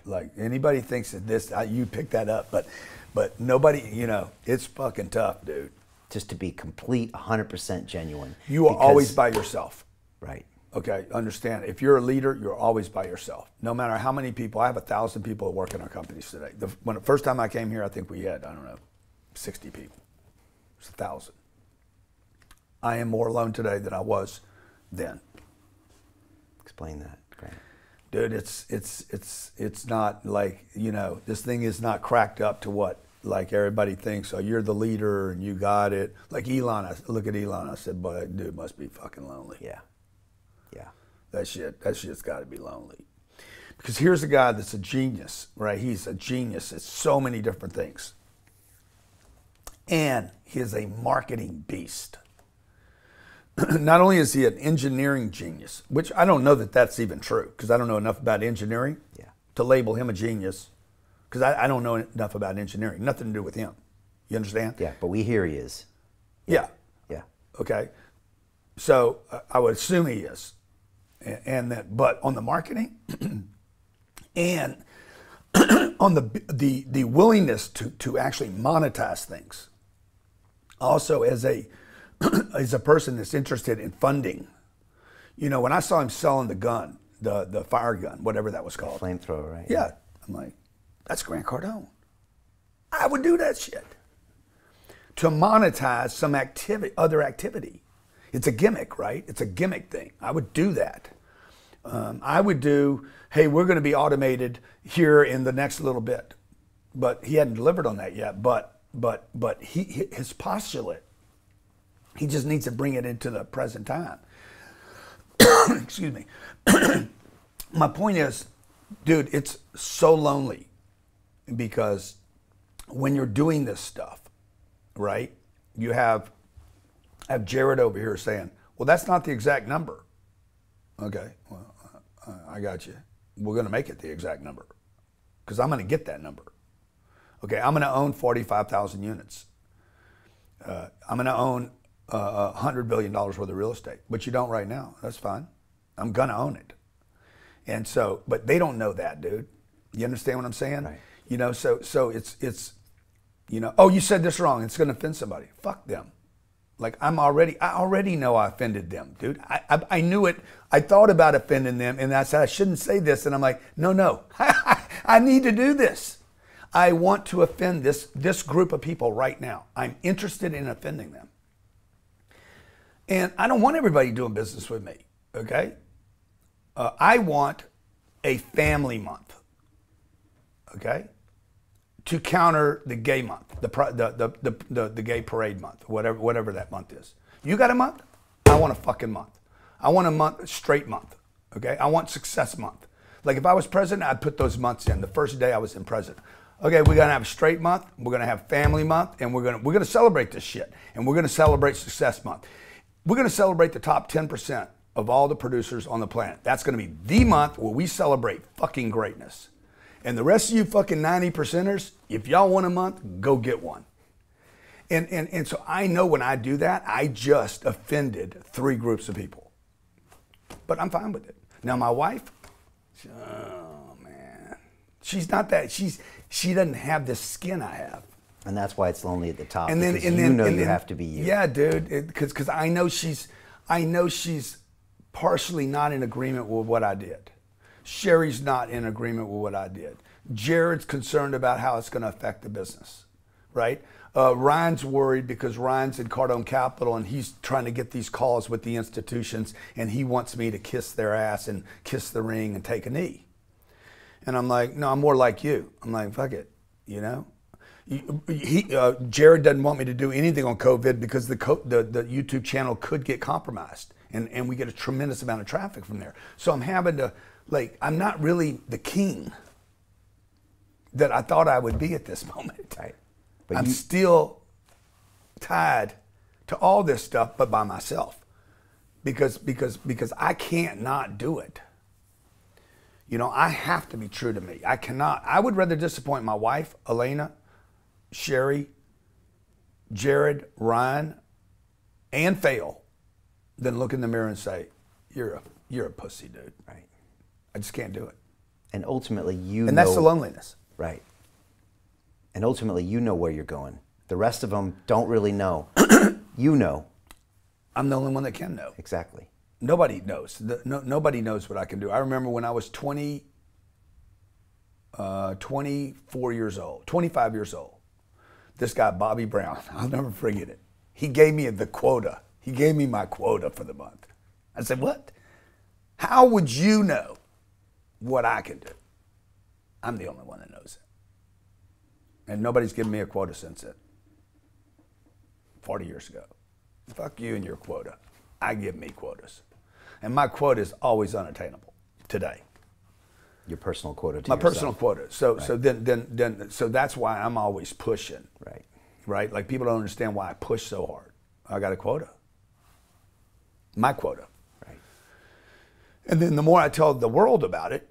Like anybody thinks that this, I, you pick that up, but, but nobody, you know, it's fucking tough, dude. Just to be complete, 100% genuine. You are Because- always by yourself. Right. Okay, understand. If you're a leader, you're always by yourself. No matter how many people, I have a thousand people that work in our companies today. The, when the first time I came here, I think we had I don't know, sixty people. It's a thousand. I am more alone today than I was then, Explain that, dude. It's it's it's it's not like you know this thing is not cracked up to what like everybody thinks. Oh, you're the leader and you got it. Like Elon, I look at Elon. I said, boy, that dude must be fucking lonely. Yeah. Yeah. That shit, that shit's got to be lonely. Because here's a guy that's a genius, right? He's a genius at so many different things. And he is a marketing beast. Not only is he an engineering genius, which I don't know that that's even true, because I don't know enough about engineering Yeah. to label him a genius, because I, I don't know enough about engineering. Nothing to do with him. You understand? Yeah. But we hear he is. Yeah. Yeah. Okay. So uh, I would assume he is. A- And that, but on the marketing and on the, the, the willingness to, to actually monetize things. Also, as a, as a person that's interested in funding, you know, when I saw him selling the gun, the, the fire gun, whatever that was called. Flamethrower, right? Yeah. I'm like, that's Grant Cardone. I would do that shit. To monetize some activity, other activity. It's a gimmick, right? It's a gimmick thing. I would do that. Um, I would do, hey, we're going to be automated here in the next little bit. But he hadn't delivered on that yet. But but but he his postulate, he just needs to bring it into the present time. Excuse me. My point is, dude, it's so lonely because when you're doing this stuff, right? You have have Jared over here saying, "Well, that's not the exact number." Okay, well, I got you. We're going to make it the exact number because I'm going to get that number. Okay, I'm going to own 45,000 units. Uh, I'm going to own uh, $100 billion worth of real estate, but you don't right now. That's fine. I'm going to own it. And so, but they don't know that, dude. You understand what I'm saying? Right. You know, so so it's it's, you know, oh, you said this wrong. It's going to offend somebody. Fuck them. Like I'm already, I already know I offended them, dude. I, I, I knew it. I thought about offending them, and I said I shouldn't say this, and I'm like, no, no, I need to do this. I want to offend this this group of people right now. I'm interested in offending them, and I don't want everybody doing business with me. Okay, uh, I want a family month. Okay, to counter the gay month, the, the, the, the, the, gay parade month, whatever, whatever that month is. You got a month? I want a fucking month. I want a month, straight month. Okay? I want success month. Like if I was president, I'd put those months in the first day I was in president. Okay, we're gonna have a straight month, we're gonna have family month, and we're gonna we're gonna celebrate this shit. And we're gonna celebrate success month. We're gonna celebrate the top 10% of all the producers on the planet. That's gonna be the month where we celebrate fucking greatness. And the rest of you fucking 90 percenters, if y'all want a month, go get one. And, and, and so I know when I do that, I just offended three groups of people. But I'm fine with it. Now, my wife, she- oh man, she's not that, she's, she doesn't have the skin I have. And that's why it's lonely at the top. And then, because and you then, know and you then- have to be you. Yeah, dude, because because I know she's, I know she's partially not in agreement with what I did. Sherry's not in agreement with what I did. Jared's concerned about how it's going to affect the business, right? Uh, Ryan's worried because Ryan's in Cardone Capital and he's trying to get these calls with the institutions and he wants me to kiss their ass and kiss the ring and take a knee. And I'm like, no, I'm more like you. I'm like, fuck it, you know. He, uh, Jared doesn't want me to do anything on COVID because the, co- the the YouTube channel could get compromised, and and we get a tremendous amount of traffic from there. So I'm having to, like, I'm not really the king that I thought I would be at this moment. Right. But I'm you- still tied to all this stuff, but by myself, because because because I can't not do it. You know, I have to be true to me. I cannot. I would rather disappoint my wife, Elena, Sherry, Jared, Ryan, and fail than look in the mirror and say, "You're a you're a pussy, dude." Right. I just can't do it. And ultimately, you And that's know, the loneliness. Right. And ultimately, you know where you're going. The rest of them don't really know. you know I'm the only one that can know. exactly. Nobody knows. The, no, nobody knows what I can do. I remember when I was 20, uh, 24 years old, 25 years old. This guy, Bobby Brown, I'll never forget it. He gave me the quota. He gave me my quota for the month. I said, What? How would you know what I can do? I'm the only one that knows it. And nobody's given me a quota since it. 40 years ago. Fuck you and your quota. I give me quotas. And my quota is always unattainable today. Your personal quota to My yourself. personal quota. So so then then then so that's why I'm always pushing. Right. Right? Like people don't understand why I push so hard. I got a quota. My quota. Right. And then the more I tell the world about it,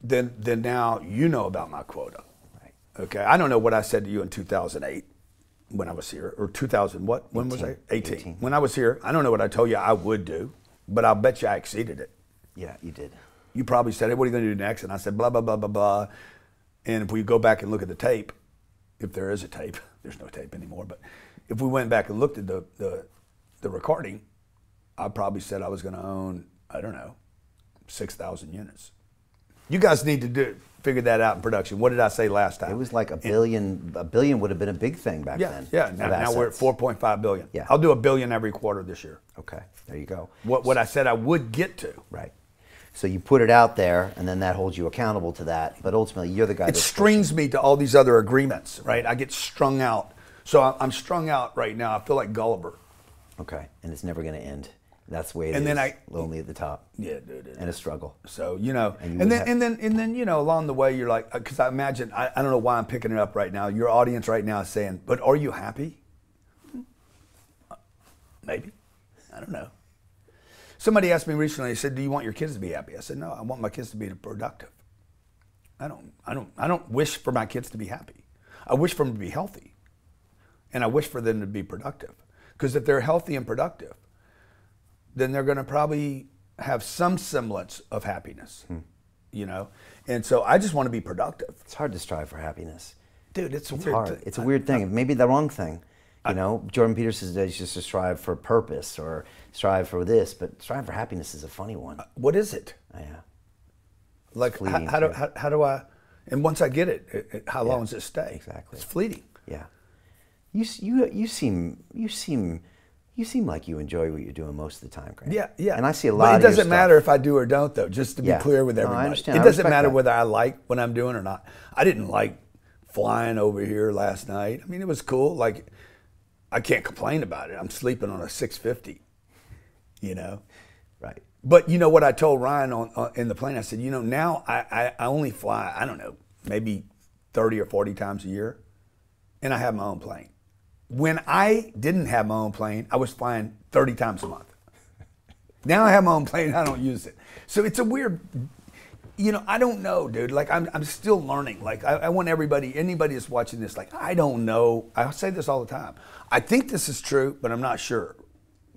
then then now you know about my quota. Right. Okay. I don't know what I said to you in 2008 when I was here, or 2000 what? When was I? 18. 18. 18. When I was here, I don't know what I told you I would do, but I'll bet you I exceeded it. Yeah, you did. You probably said, "Hey, what are you going to do next?" And I said, "Blah blah blah blah blah." And if we go back and look at the tape, if there is a tape, there's no tape anymore. But if we went back and looked at the the, the recording, I probably said I was going to own, I don't know, six thousand units. You guys need to do figure that out in production. What did I say last time? It was like a billion. A billion would have been a big thing back yeah, then. yeah. Now, now we're at 4.5 billion. Yeah. I'll do a billion every quarter this year. Okay, there you go. What what I said I would get to. Right. So you put it out there, and then that holds you accountable to that. But ultimately, you're the guy it strings me to all these other agreements, right? I get strung out. So I'm strung out right now. I feel like Gulliver. Okay, and it's never going to end. That's the way it is. And then I- lonely at the top. Yeah, dude. and a struggle. So you know, And and, you would then have- and then and then you know, along the way, you're like, uh, because I imagine I, I don't know why I'm picking it up right now. Your audience right now is saying, "But are you happy?" Uh, maybe. I don't know. Somebody asked me recently. They said, "Do you want your kids to be happy?" I said, "No. I want my kids to be productive. I don't. I don't. I don't wish for my kids to be happy. I wish for them to be healthy, and I wish for them to be productive. Because if they're healthy and productive, then they're going to probably have some semblance of happiness, hmm. you know. And so I just want to be productive, It's hard to strive for happiness. dude. It's, a It's weird. hard. It's a weird thing. Maybe the wrong thing. You know, Jordan Peterson says just to strive for purpose or strive for this, but strive for happiness is a funny one. Uh, what is it? yeah. Like how, how do how, how do I? And once I get it, it, it- how long does it stay? exactly. It's fleeting. Yeah. You you you seem you seem you seem like you enjoy what you're doing most of the time, Grant. Yeah, yeah. And I see a lot. But it doesn't matter if I do or don't, though. Just to be Yeah. clear with No, everybody, understand. it I doesn't matter that. whether I like what I'm doing or not. I didn't like flying over here last night. I mean, it was cool. Like, I can't complain about it. I'm sleeping on a 650. You know. Right. But you know what I told Ryan on, on in the plane? I said, you know, now I, I, I only fly, I don't know, maybe 30 or 40 times a year, and I have my own plane. When I didn't have my own plane, I was flying 30 times a month. Now I have my own plane, I don't use it. So it's a weird, you know, I don't know, dude. Like, I'm, I'm still learning. Like, I, I want everybody, anybody that's watching this, like, I don't know. I say this all the time. I think this is true, but I'm not sure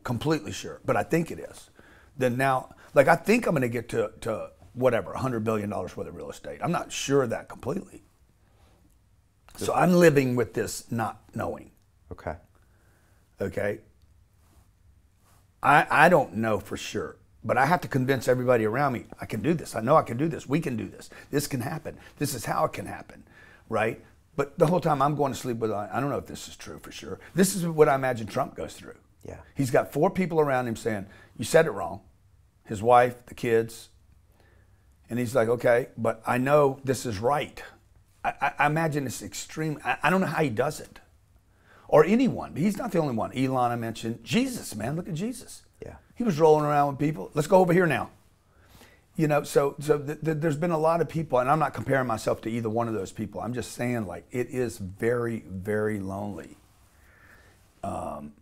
completely sure, but I think it is. Then now, like I think I'm going to get to to whatever, hundred billion dollars worth of real estate. I'm not sure of that completely. So I'm living with this not knowing. Okay. Okay. I I don't know for sure, but I have to convince everybody around me I can do this. I know I can do this. We can do this. This can happen. This is how it can happen, right? But the whole time I'm going to sleep with I don't know if this is true for sure. This is what I imagine Trump goes through. Yeah. He's got four people around him saying, "You said it wrong." His wife, the kids, and he's like, "Okay, but I know this is right." I, I, I imagine it's extreme. I, I don't know how he does it, or anyone. He's not the only one. Elon, I mentioned Jesus. Man, look at Jesus. Yeah. He was rolling around with people. Let's go over here now. You know, so so th- th- there's been a lot of people, and I'm not comparing myself to either one of those people. I'm just saying, like, it is very, very lonely um,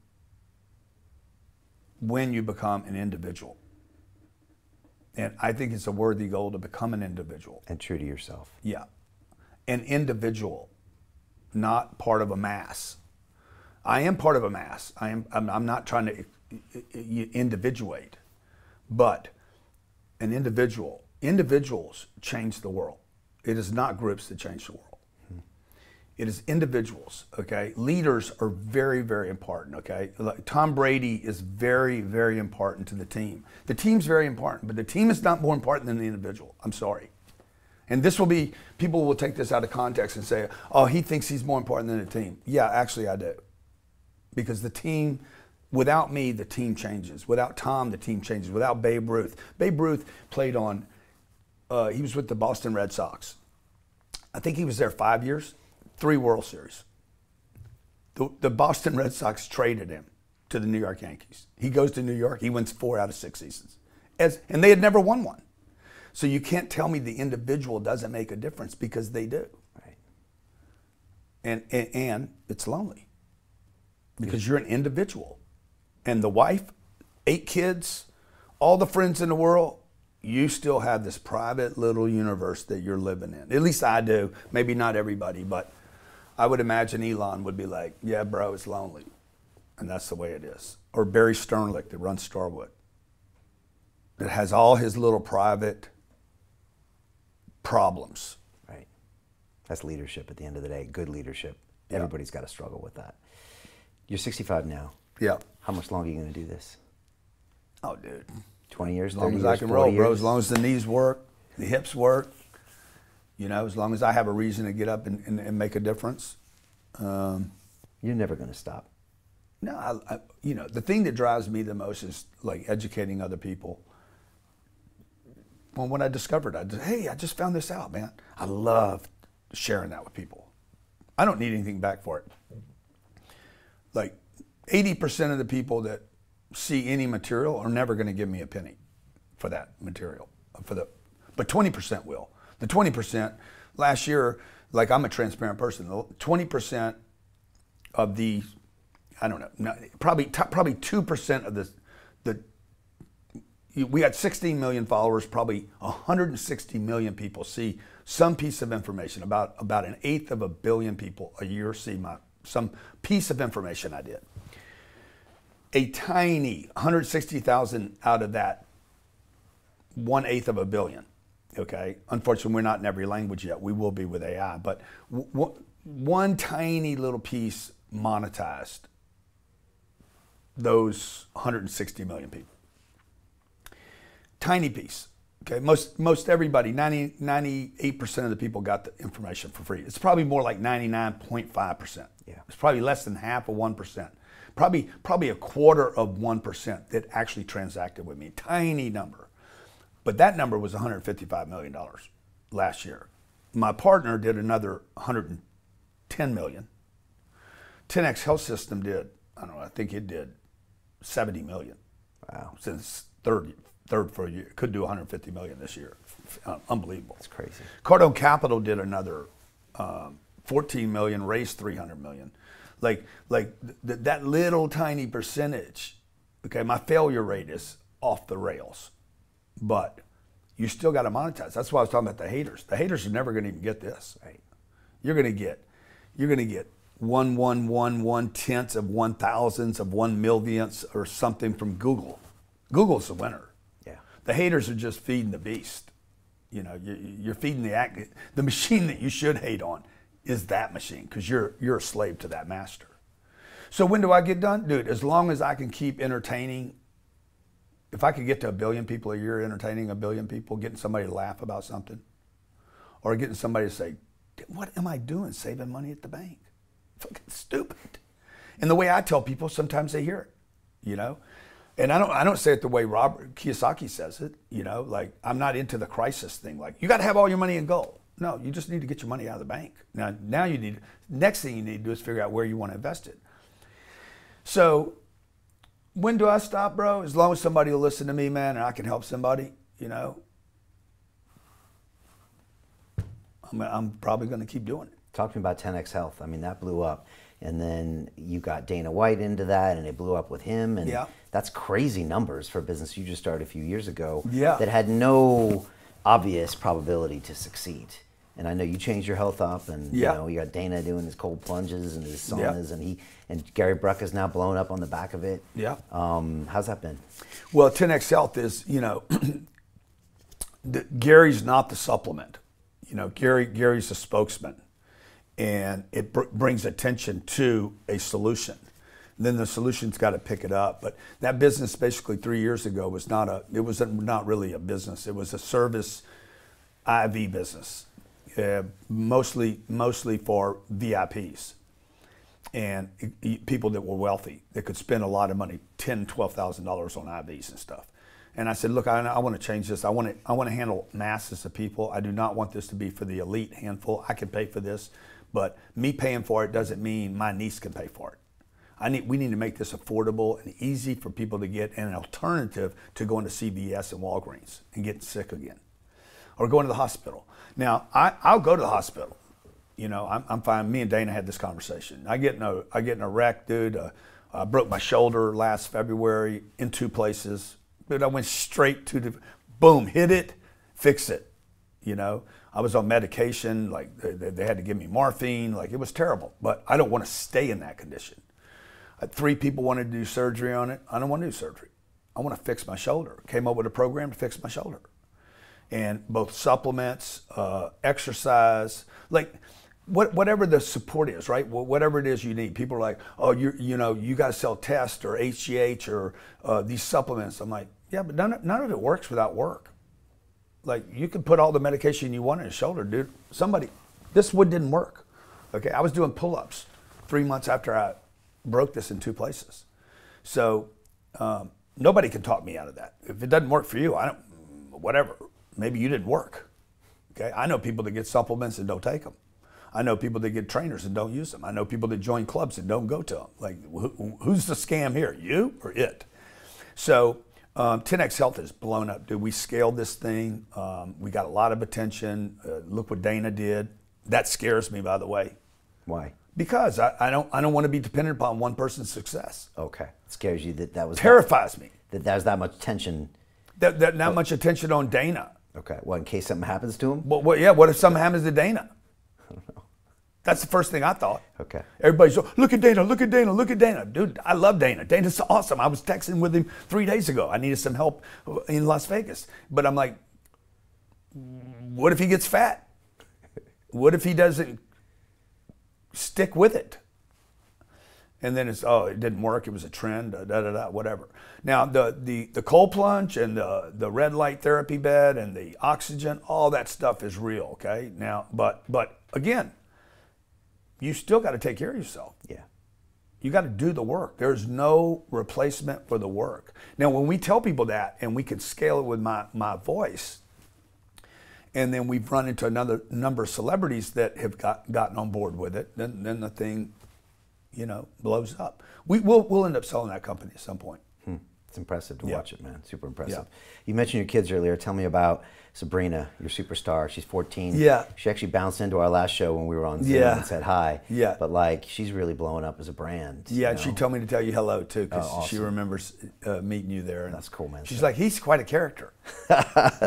when you become an individual. And I think it's a worthy goal to become an individual. And true to yourself. Yeah. An individual not part of a mass. I am part of a mass. I am. I'm, I'm not trying to individuate, but an individual. Individuals change the world. It is not groups that change the world. It is individuals, okay? Leaders are very, very important, okay? Like Tom Brady is very, very important to the team. The team's very important, but the team is not more important than the individual. I'm sorry. And this will be, people will take this out of context and say, oh, he thinks he's more important than the team. Yeah, actually, I do. Because the team, without me, the team changes. Without Tom, the team changes. Without Babe Ruth. Babe Ruth played on, uh, he was with the Boston Red Sox. I think he was there five years three World Series. The, the Boston Red Sox traded him to the New York Yankees. He goes to New York, he wins four out of six seasons. As, and they had never won one. So you can't tell me the individual doesn't make a difference because they do. Right. And, and, and it's lonely because you're an individual. And the wife, eight kids, all the friends in the world, you still have this private little universe that you're living in. At least I do. Maybe not everybody, but I would imagine Elon would be like, yeah, bro, it's lonely. And that's the way it is. Or Barry Sternlicht that runs Starwood, that has all his little private problems. Right. That's leadership at the end of the day, good leadership. Yeah. Everybody's got to struggle with that. You're 65 now. Yeah. How much longer are you going to do this? Oh, dude. 20 years, as long as years, I can roll, years? bro. As long as the knees work, the hips work, you know, as long as I have a reason to get up and, and, and make a difference. Um, You're never going to stop. No, I, I, you know, the thing that drives me the most is like educating other people. Well, when I discovered, I just, hey, I just found this out, man. I love sharing that with people. I don't need anything back for it. Like 80% of the people that see any material are never going to give me a penny for that material. For the, but 20% will. The 20%, last year, like I'm a transparent person, The 20% of the, I don't know, probably probably 2% of the, the we had 16 million followers, probably 160 million people see some piece of information. About about an eighth of a billion people a year see my some piece of information I did. A tiny 160,000 out of that one eighth of a billion Okay. Unfortunately, we're not in every language yet. We will be with AI. But one tiny little piece monetized those 160 million people. Tiny piece. Okay. Most most everybody, 90, 98% of the people got the information for free. It's probably more like 99.5%. Yeah. It's probably less than half of 1%. Probably probably a quarter of 1% that actually transacted with me. Tiny number. But that number was $155 million last year. My partner did another 110 million. 10X Health System did, I don't know, I think it did 70 million. Wow. Since third, third for a year. Could do 150 million this year. Unbelievable. It's crazy. Cardone Capital did another um, 14 million, raised 300 million. Like, like th- that little tiny percentage, okay, my failure rate is off the rails but you still got to monetize. That's why I was talking about the haters. The haters are never going to even get this. Right? You're going to get, you're going to get one one one one tenths of one thousandths of one millionths or something from Google. Google's the winner. Yeah. The haters are just feeding the beast. You know, you're feeding the act. The machine that you should hate on is that machine because you're you're a slave to that master. So when do I get done, dude? As long as I can keep entertaining if I could get to a billion people a year entertaining a billion people, getting somebody to laugh about something, or getting somebody to say, What am I doing saving money at the bank? Fucking stupid. And the way I tell people, sometimes they hear it, you know? And I don't, I don't say it the way Robert Kiyosaki says it, you know, like I'm not into the crisis thing. Like you got to have all your money in gold. No, you just need to get your money out of the bank. Now, now you need, next thing you need to do is figure out where you want to invest it. So when do I stop, bro? As long as somebody will listen to me, man, and I can help somebody, you know, I'm, I'm probably going to keep doing it. Talk to me about 10x Health. I mean, that blew up. And then you got Dana White into that, and it blew up with him. And yeah. that's crazy numbers for a business you just started a few years ago yeah. that had no obvious probability to succeed. And I know you changed your health up, and Yeah. you know you got Dana doing his cold plunges and his Yeah. saunas, and he and Gary Brecka is now blown up on the back of it. Yeah. Um, how's that been? Well, 10x Health is, you know, the, Gary's not the supplement. You know, Gary Gary's the spokesman, and it br- brings attention to a solution. then the solution's got to pick it up. But that business, basically three years ago, was not a. It was a, not really a business. It was a service IV business, uh, mostly mostly for VIPs and people that were wealthy that could spend a lot of money, ten, twelve thousand dollars on IVs and stuff. And I said, look, I, I want to change this. I want to, I want to handle masses of people. I do not want this to be for the elite handful. I can pay for this, but me paying for it doesn't mean my niece can pay for it. I need, we need to make this affordable and easy for people to get, and an alternative to going to CVS and Walgreens and getting sick again, or going to the hospital. Now, I, I'll go to the hospital. You know, I'm, I'm fine. Me and Dana had this conversation. I get in a, I get in a wreck, dude. Uh, I broke my shoulder last February in two places. Dude, I went straight to the, boom, hit it, fix it. You know, I was on medication, like they, they had to give me morphine, like it was terrible. But I don't want to stay in that condition. Uh, Three people wanted to do surgery on it. I don't want to do surgery. I want to fix my shoulder. Came up with a program to fix my shoulder and both supplements, uh, exercise, like what, whatever the support is, right? Whatever it is you need. People are like, oh, you you know, you got to sell test or HGH or uh, these supplements. I'm like, yeah, but none, of- none of it works without work. Like you can put all the medication you want in your shoulder, dude. Somebody, this wood didn't work. Okay, I was doing pull-ups three months after I broke this in two places. So um, nobody can talk me out of that. If it doesn't work for you, I don't. Whatever. Maybe you didn't work. Okay. I know people that get supplements and don't take them. I know people that get trainers and don't use them. I know people that join clubs and don't go to them. Like, who, who's the scam here? You or it? So, um, 10x Health is blown up, dude. We scaled this thing. Um, we got a lot of attention. Uh, look what Dana did. That scares me, by the way, Why? because I, I don't. I don't want to be dependent upon one person's success. Okay, it scares you that that was Terrifies me. that there's that much tension. That, that not much attention on Dana. Okay, well, in case something happens to him. Well, what, yeah. What if something happens to Dana? That's the first thing I thought. Okay. Everybody's like, look at Dana, look at Dana, look at Dana. Dude, I love Dana. Dana's awesome. I was texting with him three days ago. I needed some help in Las Vegas. But I'm like, what if he gets fat? What if he doesn't stick with it? And then it's, oh, it didn't work. It was a trend, da da da, whatever. Now, the, the, the cold plunge and the, the red light therapy bed and the oxygen, all that stuff is real, okay? Now, but, but again, you still got to take care of yourself. Yeah. You got to do the work. There's no replacement for the work. Now, when we tell people that, and we can scale it with my, my voice, and then we've run into another number of celebrities that have got, gotten on board with it, then, then the thing, you know, blows up. We, we'll, we'll end up selling that company at some point. It's impressive to Yeah. watch it, man. Super impressive. Yeah. You mentioned your kids earlier. Tell me about Sabrina, your superstar. She's 14. Yeah. She actually bounced into our last show when we were on Zoom Yeah. and said hi. Yeah. But like, she's really blowing up as a brand. Yeah, and she told me to tell you hello too, because Oh, she remembers uh, meeting you there. And That's cool, man. She's like, he's quite a character. you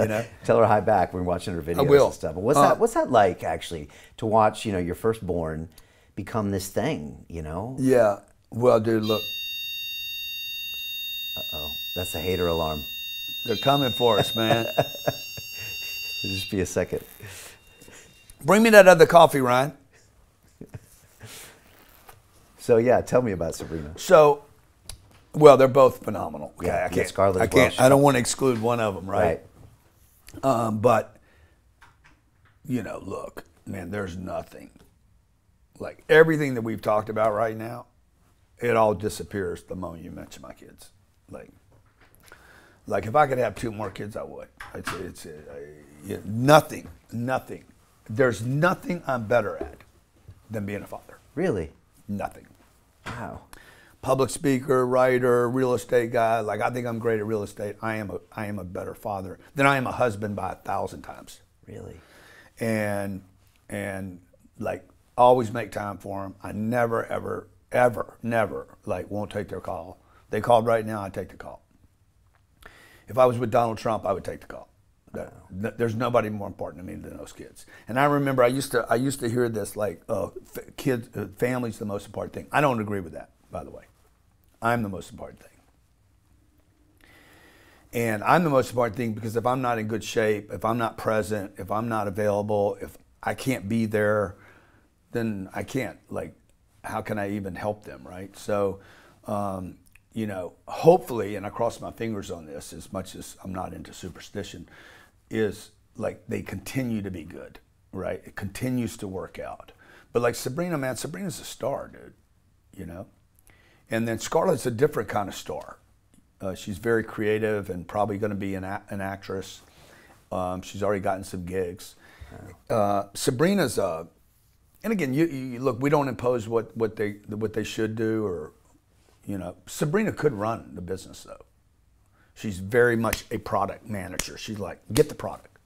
know? Tell her hi back. We're watching her videos will. and stuff. But what's Uh, that? What's that like actually to watch? You know, your firstborn become this thing. You know. Yeah. Well, dude, look, Uh Oh, that's a hater alarm. they're coming for us, man. It'll just be a second. Bring me that other coffee, Ryan. So yeah, tell me about Sabrina. So, well, they're both phenomenal. Okay, Yeah, I can't. Scarlett I can't. I don't want to exclude one of them, right? Right. Um, but you know, look, man, there's nothing like everything that we've talked about right now. It all disappears the moment you mention my kids. Like, like if I could have two more kids, I would. It's, it's uh, yeah, nothing, nothing. There's nothing I'm better at than being a father. Really? Nothing. Wow. public speaker, writer, real estate guy. Like I think I'm great at real estate. I am a I am a better father than I am a husband by a thousand times. Really? And and like always make time for them. I never ever ever never like won't take their call. They called right now. I take the call. If I was with Donald Trump, I would take the call. There's nobody more important to me than those kids. And I remember I used to I used to hear this like, uh, f- kids, uh, family's the most important thing. I don't agree with that, by the way. I'm the most important thing. And I'm the most important thing because if I'm not in good shape, if I'm not present, if I'm not available, if I can't be there, then I can't. Like, how can I even help them, right? So, um, you know, hopefully, and I cross my fingers on this as much as I'm not into superstition, is like they continue to be good, right? It continues to work out. But like Sabrina, man, Sabrina's a star, dude, you know? And then Scarlett's a different kind of star. Uh, she's very creative and probably going to be an, a- an actress. Um, she's already gotten some gigs. Uh, Sabrina's, uh, and again, you, you look. We don't impose what, what they what they should do, or you know, Sabrina could run the business though. She's very much a product manager. She's like, get the product.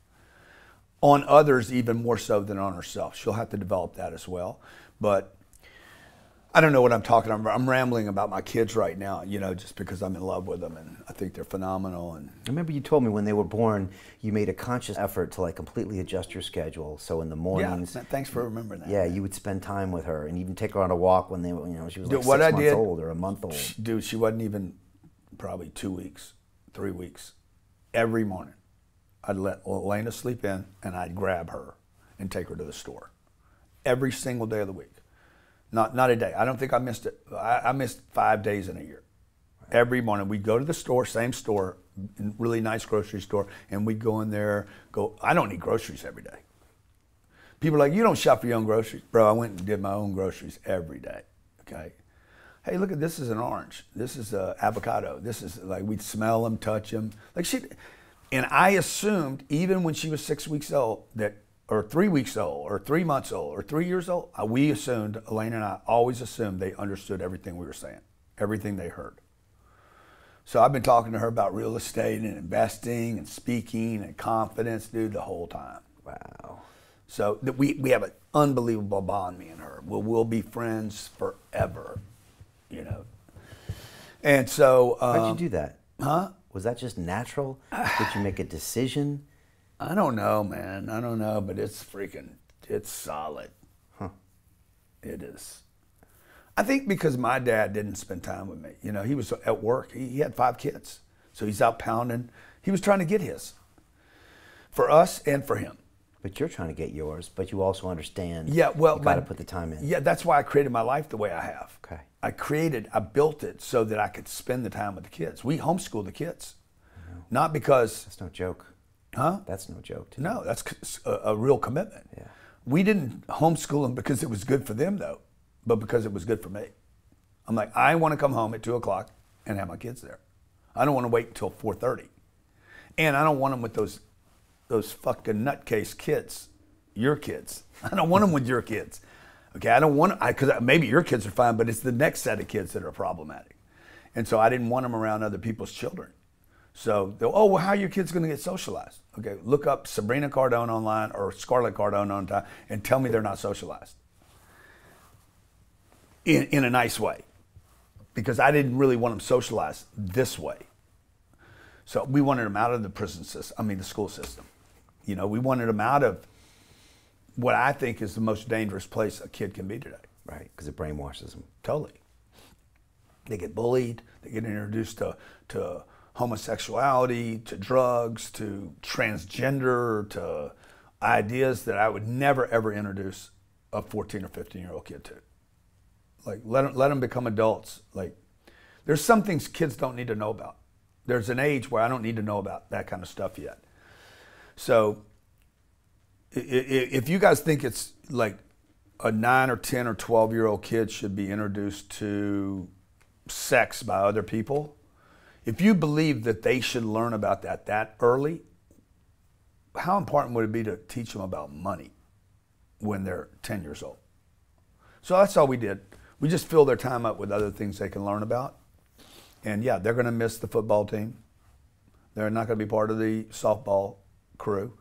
On others, even more so than on herself. She'll have to develop that as well. But I don't know what I'm talking about. I'm rambling about my kids right now, you know, just because I'm in love with them and I think they're phenomenal. And I remember you told me when they were born, you made a conscious effort to like completely adjust your schedule. So in the mornings, th- thanks for remembering that. yeah, you would spend time with her and even take her on a walk when they, were, you know, she was like Dude, what six I months did- old or a month old. Dude, she wasn't even probably two weeks, three weeks. Every morning, I'd let Elena sleep in and I'd grab her and take her to the store. Every single day of the week. Not, not a day. I don't think I missed it. I, I missed five days in a year. Every morning, we'd go to the store, same store, really nice grocery store, and we'd go in there, go, I don't need groceries every day. People are like, you don't shop for your own groceries. Bro, I went and did my own groceries every day. Okay. Hey, look at this is an orange. This is a avocado. This is like we'd smell them, touch them. Like she, and I assumed even when she was six weeks old that, or three weeks old, or three months old, or three years old, we assumed, Elena and I always assumed they understood everything we were saying, everything they heard. So I've been talking to her about real estate and investing and speaking and confidence, dude, the whole time. Wow. So that we, we have an unbelievable bond, me and her. We'll, we'll be friends forever, you know. And so, How'd um, you do that? huh? Was that just natural? Did you make a decision? I don't know, man. I don't know, but it's freaking, it's solid. Huh. It is. I think because my dad didn't spend time with me. You know, he was at work. He, he had five kids, so he's out pounding. He was trying to get his for us and for him. But you're trying to get yours, but you also understand. Yeah, well, you got to put the time in. Yeah, that's why I created my life the way I have. Okay. I created, I built it so that I could spend the time with the kids. We homeschool the kids, not because, That's no joke. Huh? That's no joke. No, that's a real commitment. Yeah. We didn't homeschool them because it was good for them, though, but because it was good for me. I'm like, I want to come home at two o'clock and have my kids there. I don't want to wait until four thirty, and I don't want them with those those fucking nutcase kids, your kids. I don't want them with your kids. Okay, I don't want I because maybe your kids are fine, but it's the next set of kids that are problematic, and so I didn't want them around other people's children. So, oh, well, how are your kids going to get socialized? Okay, look up Sabrina Cardone online or Scarlett Cardone on time and tell me they're not socialized in, in a nice way because I didn't really want them socialized this way. So we wanted them out of the prison system, I mean, the school system. You know, we wanted them out of what I think is the most dangerous place a kid can be today. Right, because it brainwashes them. Totally. They get bullied, they get introduced to, to homosexuality, to drugs, to transgender, to ideas that I would never ever introduce a 14 or 15 year old kid to. Like, let them, let them become adults. Like, there's some things kids don't need to know about. There's an age where I don't need to know about that kind of stuff yet. So, if you guys think it's like a nine or 10 or 12 year old kid should be introduced to sex by other people, if you believe that they should learn about that that early, how important would it be to teach them about money when they're 10 years old? So that's all we did. We just fill their time up with other things they can learn about. And yeah, they're going to miss the football team. They're not going to be part of the softball crew.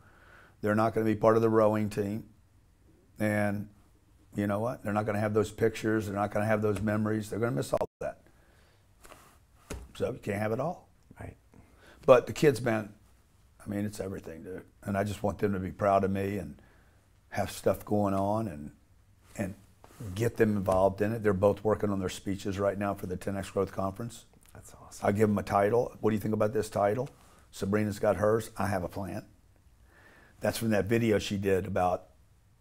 They're not going to be part of the rowing team. And you know what? They're not going to have those pictures. They're not going to have those memories. They're going to miss all. So you can't have it all. Right. But the kids, man, I mean, it's everything, dude. And I just want them to be proud of me and have stuff going on and and get them involved in it. They're both working on their speeches right now for the 10x Growth Conference. That's awesome. I give them a title. What do you think about this title? Sabrina's got hers. I have a plan. That's from that video she did about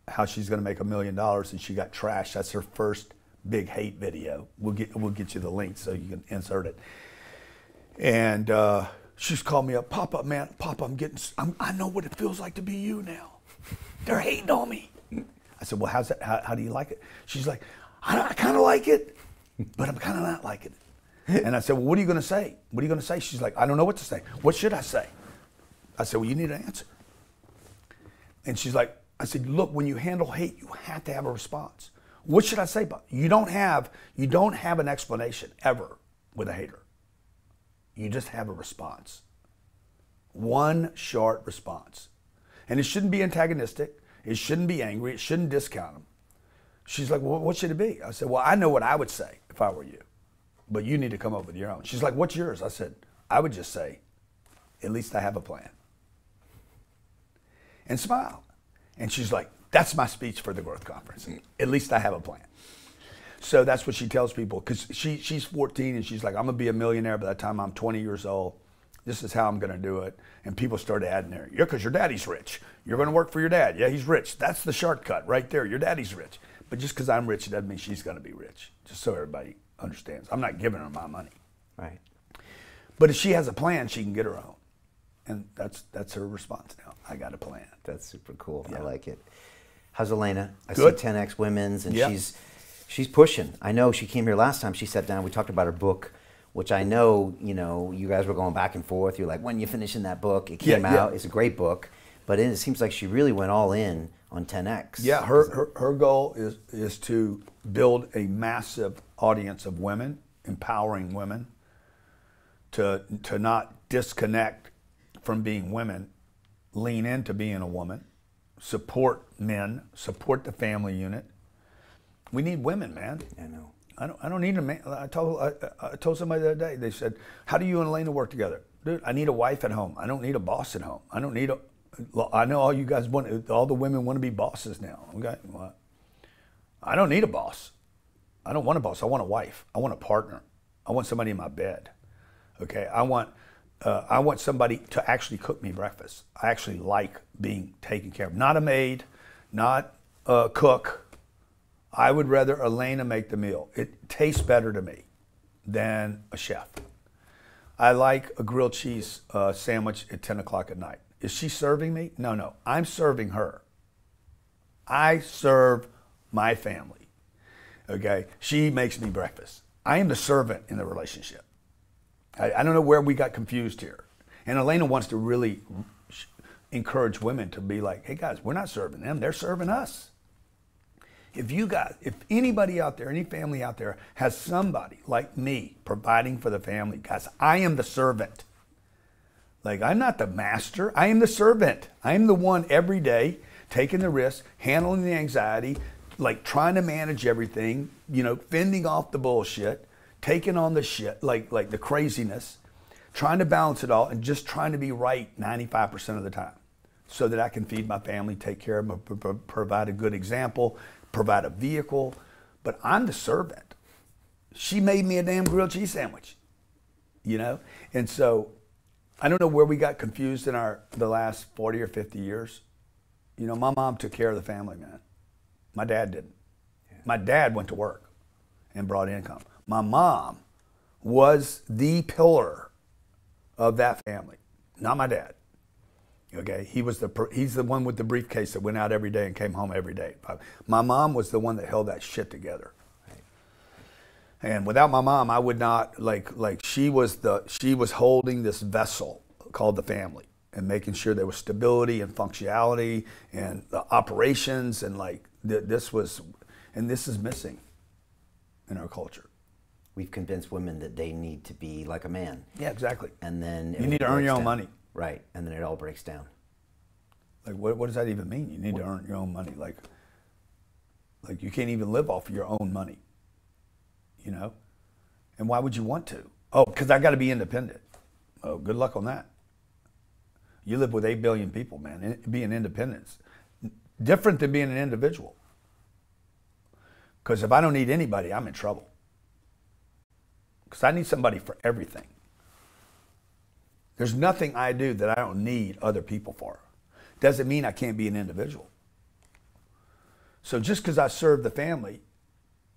how she's going to make a million dollars and she got trashed. That's her first big hate video. We'll get we'll get you the link so you can insert it. And uh, she's called me up, Papa, man, Papa, I'm getting, I'm, I know what it feels like to be you now. They're hating on me. I said, well, how's that? How, how do you like it? She's like, I, I kind of like it, but I'm kind of not liking it. And I said, well, what are you going to say? What are you going to say? She's like, I don't know what to say. What should I say? I said, well, you need an answer. And she's like, I said, look, when you handle hate, you have to have a response. What should I say? But you don't have, you don't have an explanation ever with a hater. You just have a response. One short response. And it shouldn't be antagonistic. It shouldn't be angry. It shouldn't discount them. She's like, well, what should it be? I said, well, I know what I would say if I were you, but you need to come up with your own. She's like, what's yours? I said, I would just say, at least I have a plan. And smile. And she's like, that's my speech for the growth conference. At least I have a plan. So that's what she tells people because she, she's 14 and she's like, I'm going to be a millionaire by the time I'm 20 years old. This is how I'm going to do it. And people start adding there, yeah, because your daddy's rich. You're going to work for your dad. Yeah, he's rich. That's the shortcut right there. Your daddy's rich. But just because I'm rich, it doesn't mean she's going to be rich. Just so everybody understands. I'm not giving her my money. Right. But if she has a plan, she can get her own. And that's that's her response now. I got a plan. That's super cool. I like it. How's Elena? I Good. see 10x Women's, and Yeah. she's she's pushing. I know she came here last time. She sat down. We talked about her book, which I know you know you guys were going back and forth. You're like, when you finishing that book? It came Yeah, yeah. out. It's a great book, but it seems like she really went all in on 10x. Yeah, her, her, her goal is, is to build a massive audience of women, empowering women, to, to not disconnect from being women, lean into being a woman, support men, support the family unit. We need women, man. I know. I don't, I don't need a man. I told, I, I told somebody the other day, they said, How do you and Elena work together? Dude, I need a wife at home. I don't need a boss at home. I don't need a. I know all you guys want, all the women want to be bosses now. Okay. Well, I don't need a boss. I don't want a boss. I want a wife. I want a partner. I want somebody in my bed. Okay. I want, uh, I want somebody to actually cook me breakfast. I actually like being taken care of. Not a maid, not a cook. I would rather Elena make the meal. It tastes better to me than a chef. I like a grilled cheese uh, sandwich at 10 o'clock at night. Is she serving me? No, no. I'm serving her. I serve my family. Okay? She makes me breakfast. I am the servant in the relationship. I, I don't know where we got confused here. And Elena wants to really encourage women to be like, hey guys, we're not serving them, they're serving us if you guys, if anybody out there, any family out there has somebody like me providing for the family, guys, I am the servant. Like I'm not the master, I am the servant. I am the one every day taking the risk, handling the anxiety, like trying to manage everything, you know, fending off the bullshit, taking on the shit, like like the craziness, trying to balance it all and just trying to be right 95% of the time so that I can feed my family, take care of them, pro- pro- provide a good example, provide a vehicle. But I'm the servant. She made me a damn grilled cheese sandwich, you know? And so I don't know where we got confused in our the last 40 or 50 years. You know, my mom took care of the family, man. My dad didn't. My dad went to work and brought income. My mom was the pillar of that family, not my dad. Okay, he was the he's the one with the briefcase that went out every day and came home every day. My mom was the one that held that shit together. And without my mom, I would not like like she was the she was holding this vessel called the family and making sure there was stability and functionality and the operations and like th- this was and this is missing in our culture. We've convinced women that they need to be like a man, Yeah, exactly. and then You need to earn your own down. money. Right, and then it all breaks down. Like, what, what does that even mean? You need to earn your own money. Like, like you can't even live off of your own money. You know, and why would you want to? Oh, because I got to be independent. Oh, good luck on that. You live with 8 billion people, man. Being independent. Different than being an individual. Because if I don't need anybody, I'm in trouble. Because I need somebody for everything. There's nothing I do that I don't need other people for. Doesn't mean I can't be an individual. So just because I serve the family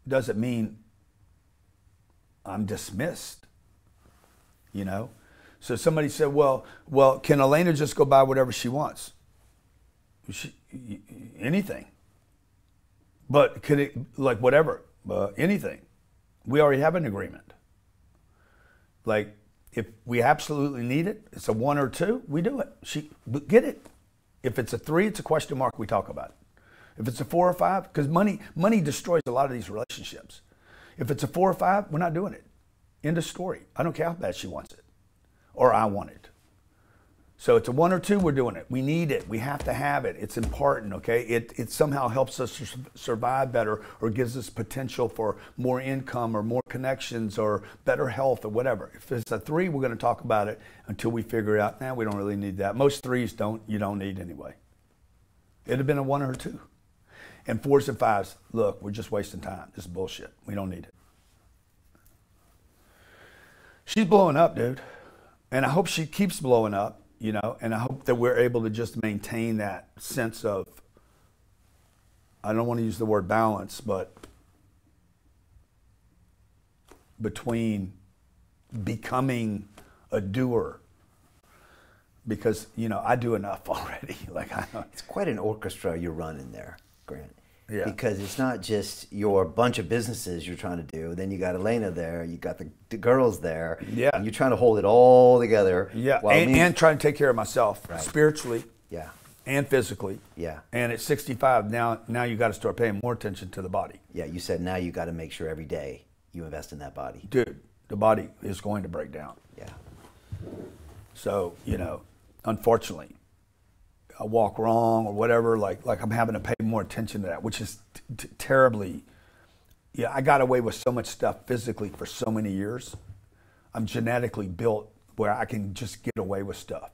doesn't mean I'm dismissed. You know? So somebody said, well, well, can Elena just go buy whatever she wants? She, anything. But could it, like whatever, uh, anything. We already have an agreement. Like, if we absolutely need it, it's a one or two, we do it. She get it. If it's a three, it's a question mark. We talk about it. If it's a four or five, because money money destroys a lot of these relationships. If it's a four or five, we're not doing it. End of story. I don't care how bad she wants it, or I want it. So it's a one or two, we're doing it. We need it. We have to have it. It's important, okay? It, it somehow helps us survive better or gives us potential for more income or more connections or better health or whatever. If it's a three, we're going to talk about it until we figure out, now nah, we don't really need that. Most threes don't, you don't need anyway. It'd have been a one or a two. And fours and fives, look, we're just wasting time. This is bullshit. We don't need it. She's blowing up, dude. And I hope she keeps blowing up you know, and I hope that we're able to just maintain that sense of, I don't want to use the word balance, but between becoming a doer because you know I do enough already. like I, it's quite an orchestra you're running there, Grant. Yeah. Because it's not just your bunch of businesses you're trying to do. Then you got Elena there. You got the, the girls there. Yeah. And you're trying to hold it all together. Yeah. And, me, and trying to take care of myself right. spiritually. Yeah. And physically. Yeah. And at 65, now now you got to start paying more attention to the body. Yeah. You said now you got to make sure every day you invest in that body. Dude, the body is going to break down. Yeah. So you know, unfortunately, I walk wrong or whatever, like like I'm having to pay more attention to that, which is terribly. Yeah, I got away with so much stuff physically for so many years. I'm genetically built where I can just get away with stuff,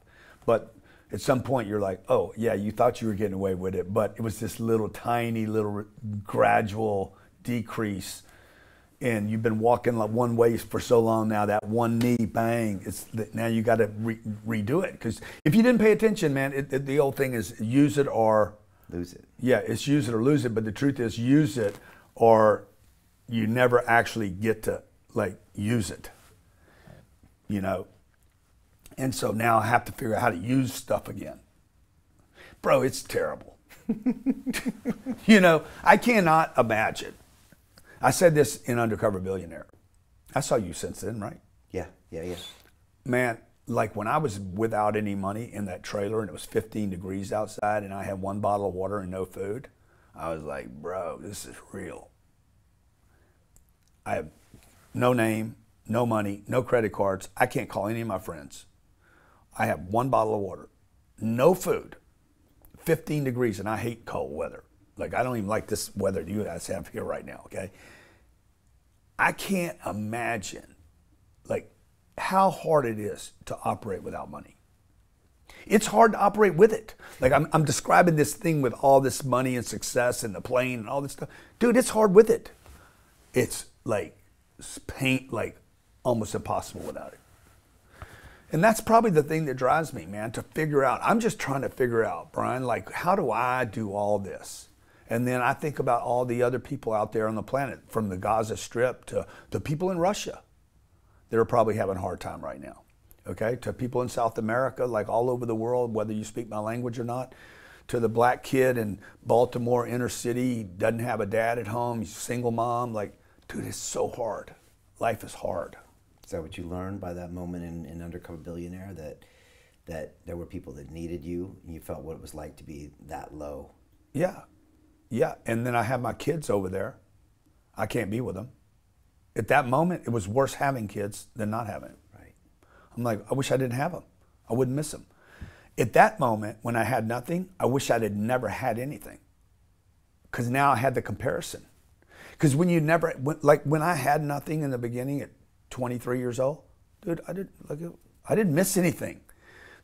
but at some point you're like, oh yeah, you thought you were getting away with it, but it was this little tiny little gradual decrease and you've been walking like one way for so long now that one knee bang it's now you got to re- redo it. Because if you didn't pay attention man it, it, the old thing is use it or lose it. Yeah it's use it or lose it but the truth is use it or you never actually get to like use it. You know? And so now i have to figure out how to use stuff again. Bro it's terrible. You know? I cannot imagine I said this in Undercover Billionaire. I saw you since then, right? Yeah, yeah, yeah. Man, like when I was without any money in that trailer and it was 15 degrees outside and I had one bottle of water and no food, I was like, bro, this is real. I have no name, no money, no credit cards. I can't call any of my friends. I have one bottle of water, no food, 15 degrees, and I hate cold weather. Like I don't even like this weather you guys have here right now, okay? I can't imagine like how hard it is to operate without money. It's hard to operate with it. Like I'm, I'm describing this thing with all this money and success and the plane and all this stuff. Dude, it's hard with it. It's like paint like almost impossible without it. And that's probably the thing that drives me, man, to figure out. I'm just trying to figure out, Brian, like, how do I do all this? And then I think about all the other people out there on the planet, from the Gaza Strip to the people in Russia that are probably having a hard time right now. Okay, to people in South America, like all over the world, whether you speak my language or not, to the black kid in Baltimore inner city, doesn't have a dad at home, he's a single mom. Like, dude, it's so hard. Life is hard. Is that what you learned by that moment in, in Undercover Billionaire? That that there were people that needed you, and you felt what it was like to be that low. Yeah, yeah, and then I have my kids over there. I can't be with them. At that moment, it was worse having kids than not having them. Right. I'm like, I wish I didn't have them. I wouldn't miss them. At that moment, when I had nothing, I wish I had never had anything. Because now I had the comparison. Because when you never, like when I had nothing in the beginning at 23 years old, dude, I didn't like, I didn't miss anything.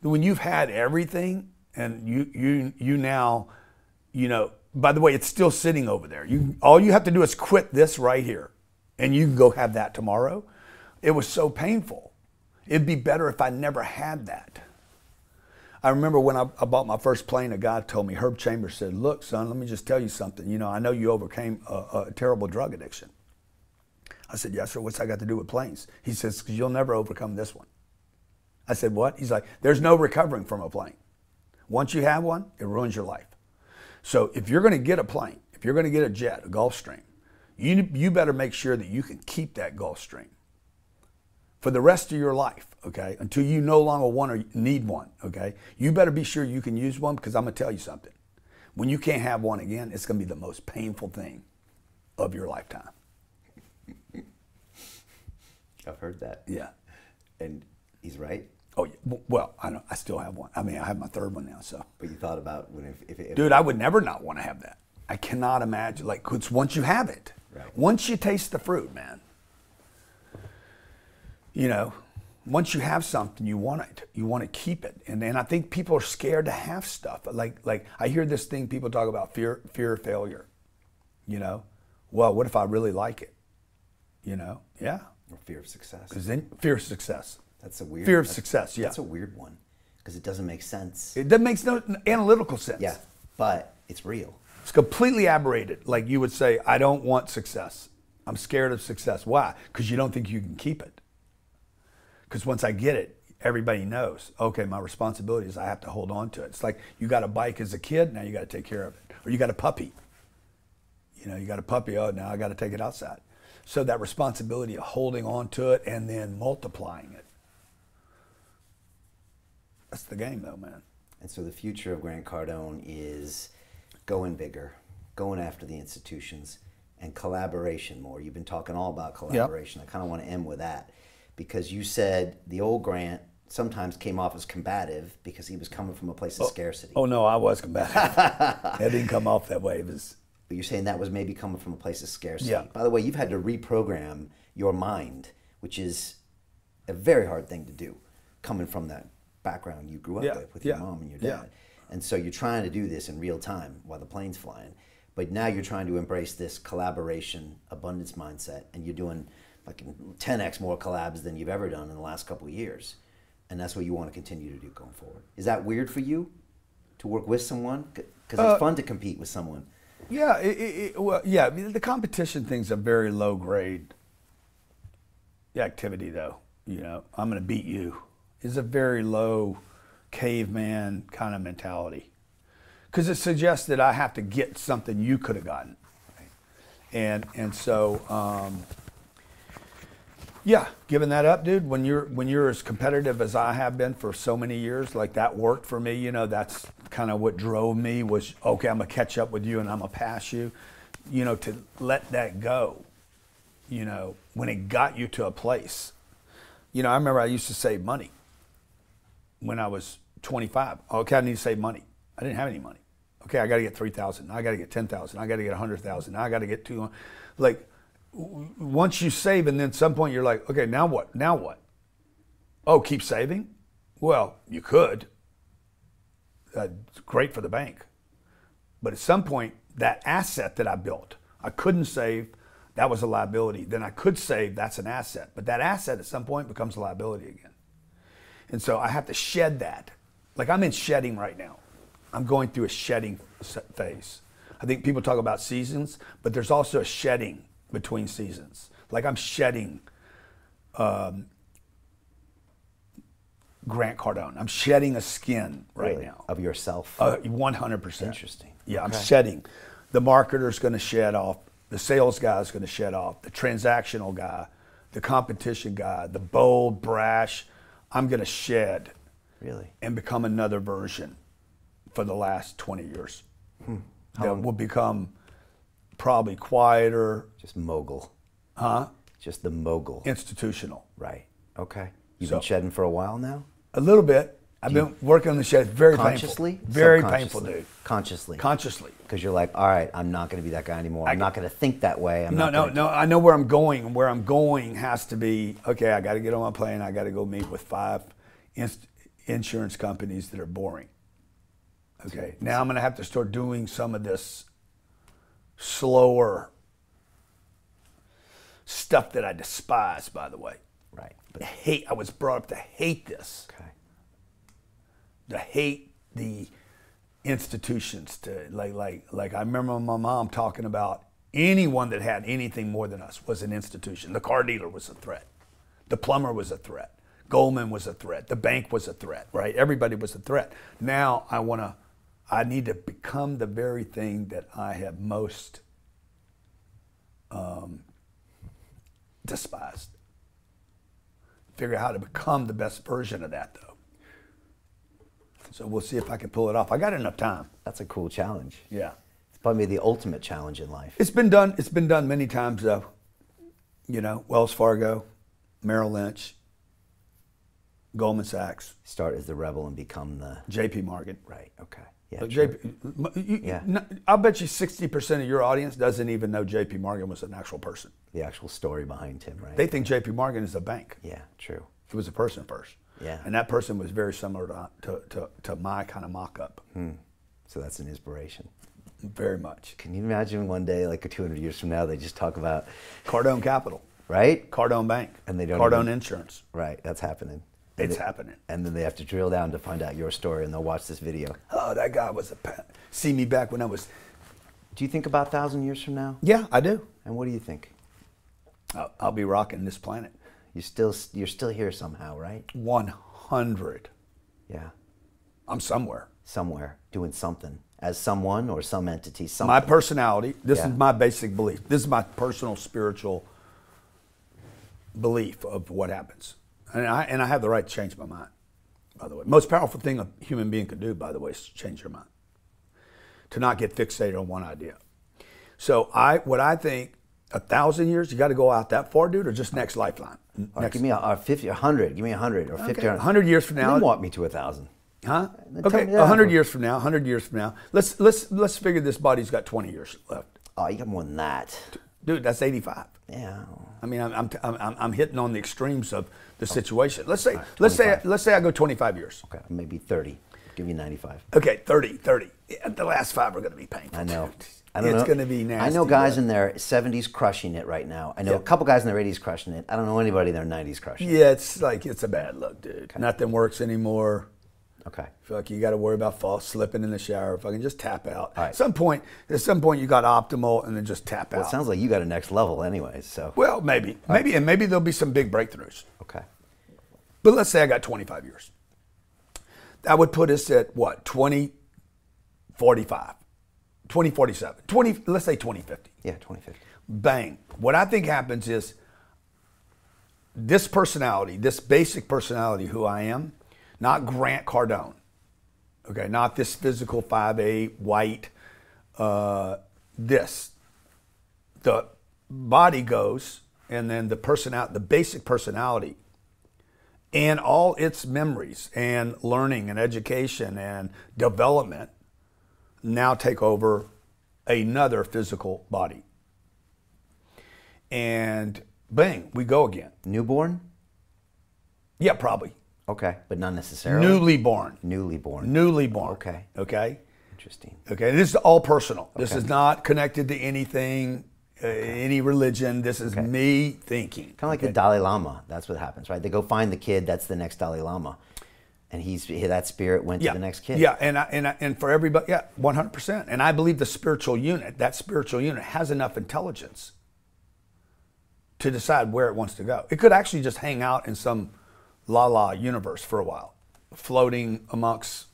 when you've had everything and you you you now, you know. By the way, it's still sitting over there. You all you have to do is quit this right here, and you can go have that tomorrow. It was so painful. It'd be better if I never had that. I remember when I, I, bought my first plane, a guy told me, Herb Chambers said, Look, son, let me just tell you something. You know, I know you overcame a, a terrible drug addiction. I said, Yes, sir. What's that got to do with planes? He says, Because you'll never overcome this one. I said, What? He's like, There's no recovering from a plane. Once you have one, it ruins your life. So if you're going to get a plane, if you're going to get a jet, a Gulfstream, you, you better make sure that you can keep that Gulfstream for the rest of your life, okay, until you no longer want or need one, okay? You better be sure you can use one because I'm going to tell you something. When you can't have one again, it's going to be the most painful thing of your lifetime. I've heard that. Yeah. And he's right. Oh, yeah. well, I don't, I still have one. I mean, I have my third one now, so. But you thought about when if, if, if Dude, I would never not want to have that. I cannot imagine like cause once you have it. Right. Once you taste the fruit, man you know, once you have something, you want it. You want to keep it. And and I think people are scared to have stuff. Like like I hear this thing people talk about fear fear of failure. You know, well, what if I really like it? You know, yeah. Or fear of success. Because then fear of success. That's a weird fear of success. Yeah, that's a weird one because it doesn't make sense. It doesn't make no analytical sense. Yeah, but it's real. It's completely aberrated. Like you would say, I don't want success. I'm scared of success. Why? Because you don't think you can keep it. Because once I get it, everybody knows, okay, my responsibility is I have to hold on to it. It's like you got a bike as a kid, now you got to take care of it. Or you got a puppy. You know, you got a puppy, oh, now I got to take it outside. So that responsibility of holding on to it and then multiplying it. That's the game, though, man. And so the future of Grant Cardone is going bigger, going after the institutions, and collaboration more. You've been talking all about collaboration. Yep. I kind of want to end with that because you said the old Grant sometimes came off as combative because he was coming from a place of oh, scarcity. Oh no, I was combative. that didn't come off that way. It was. But you're saying that was maybe coming from a place of scarcity. Yeah. By the way, you've had to reprogram your mind, which is a very hard thing to do, coming from that background you grew up yeah. with with yeah. your mom and your dad. Yeah. And so you're trying to do this in real time while the plane's flying. But now you're trying to embrace this collaboration, abundance mindset, and you're doing like 10x more collabs than you've ever done in the last couple of years. And that's what you want to continue to do going forward. Is that weird for you to work with someone? Because it's uh, fun to compete with someone. Yeah, it, it, well, yeah. the competition thing's a very low grade activity, though. You know, I'm going to beat you. Is a very low caveman kind of mentality because it suggests that I have to get something you could have gotten, and and so um, yeah, giving that up, dude. When you're when you're as competitive as I have been for so many years, like that worked for me. You know, that's kind of what drove me was okay. I'm gonna catch up with you and I'm gonna pass you. You know, to let that go. You know, when it got you to a place. You know, I remember I used to save money when I was 25. Okay, I need to save money. I didn't have any money. Okay, I got to get 3,000. I got to get 10,000. I got to get 100,000. I got to get 200. Like once you save and then some point you're like, okay, now what? Now what? Oh, keep saving? Well, you could. That's great for the bank. But at some point, that asset that I built, I couldn't save, that was a liability. Then I could save, that's an asset. But that asset at some point becomes a liability again. And so I have to shed that. Like I'm in shedding right now. I'm going through a shedding phase. I think people talk about seasons, but there's also a shedding between seasons. Like I'm shedding um, Grant Cardone. I'm shedding a skin right really? now of yourself. Uh, 100%. Interesting. Yeah, okay. I'm shedding. The marketer's going to shed off. The sales guy's going to shed off. The transactional guy, the competition guy, the bold, brash. I'm going to shed. Really. And become another version for the last 20 years. Hmm. That will become probably quieter. Just mogul. Huh? Just the mogul. Institutional. Right. Okay. You've so, been shedding for a while now? A little bit. I've been working on the shed. Very consciously? painful. Very painful, dude. Consciously. Consciously. Because you're like, all right, I'm not going to be that guy anymore. I'm I, not going to think that way. I'm no, no, no. I know where I'm going, and where I'm going has to be okay. I got to get on my plane. I got to go meet with five inst- insurance companies that are boring. Okay, now I'm going to have to start doing some of this slower stuff that I despise, by the way. Right. I hate, I was brought up to hate this, Okay. To hate the institutions, to like, like, like I remember my mom talking about anyone that had anything more than us was an institution. The car dealer was a threat. The plumber was a threat. Goldman was a threat. The bank was a threat, right? Everybody was a threat. Now I want to, I need to become the very thing that I have most um, despised. Figure out how to become the best version of that, though. So we'll see if I can pull it off. I got enough time. That's a cool challenge. Yeah. It's probably the ultimate challenge in life. It's been done. It's been done many times, though. You know, Wells Fargo, Merrill Lynch, Goldman Sachs, Start as the rebel and become the. J.P. Morgan. Right. Okay. Yeah. True. JP, you- Yeah. no, I'll bet you 60% of your audience doesn't even know J.P. Morgan was an actual person. The actual story behind him, right? They think J.P. Morgan is a bank. yeah. True. It was a person first. Yeah. And that person was very similar to, to, to, to my kind of mock up. Hmm. So that's an inspiration. Very much. Can you imagine one day, like 200 years from now, they just talk about, Cardone Capital, right? Cardone Bank, And they don't Cardone even- Insurance. Right. That's happening. It's And it- happening. And then they have to drill down to find out your story, and they'll watch this video. Oh, that guy was a pa- see me back when I was. Do you think about thousand years from now? Yeah, I do. And what do you think? I'll, I'll be rocking this planet. You still, you're still here somehow, right? 100. Yeah. I'm somewhere. Somewhere doing something as someone or some entity. Something. My personality, this Yeah. is my basic belief. This is my personal spiritual belief of what happens. And I, and I have the right to change my mind, by the way. Most powerful thing a human being can do, by the way, is change your mind. To not get fixated on one idea. So I, what I think, a thousand years, you got to go out that far, dude, or just next lifeline? Next, give me a, a 50, a 100. Give me a 100 or 50. Okay, or 100 years from now- You walk me to a 1,000. Huh? Okay, me a hundred years from now, hundred years from now. Let's let's let's figure this body's got twenty years left, Oh, you got more than that. dude. That's eighty-five. Yeah. I mean, I'm, I'm, I'm, I'm hitting on the extremes of the oh. situation. Let's say right, let's say let's say I go 25 years. Okay, maybe 30. Give you 95. Okay, 30, 30. The last five are going to be painful. I know. I don't it's know. going to be nasty. I know guys but- in their 70s crushing it right now. I know Yeah. a couple guys in their 80s crushing it. I don't know anybody in their 90s crushing it. Yeah, it's like it's a bad look, dude. Nothing works anymore. Okay. feel like you got to worry about fall slipping in the shower. If I can just tap out. All right. At some point, at some point, you got optimal, and then just tap Well, out. it sounds like you got a next level, anyways. So. well, maybe, maybe, and maybe there'll be some big breakthroughs. Okay. But let's say I got 25 years. That would put us at what? 2045, 2047, 20, let's say 2050. Yeah, 2050. Bang. What I think happens is this personality, this basic personality, who I am, not Grant Cardone, okay, not this physical 5'8, white, uh, this. The body goes, and then the personality, the basic personality, and all its memories and learning and education and development now take over another physical body. And bang, we go again. Newborn? Yeah, probably. Okay, but not necessarily. Newly born. Newly born. Newly born. Okay. Okay. Interesting. Okay. This is all personal. This is not connected to anything, uh, any religion. This is me thinking. Kind of like the Dalai Lama. That's what happens, right? They go find the kid. That's the next Dalai Lama, and he's that spirit went yeah. to the next kid. Yeah, and I, and I, and for everybody, yeah, one hundred percent. And I believe the spiritual unit, that spiritual unit, has enough intelligence to decide where it wants to go. It could actually just hang out in some la la universe for a while, floating amongst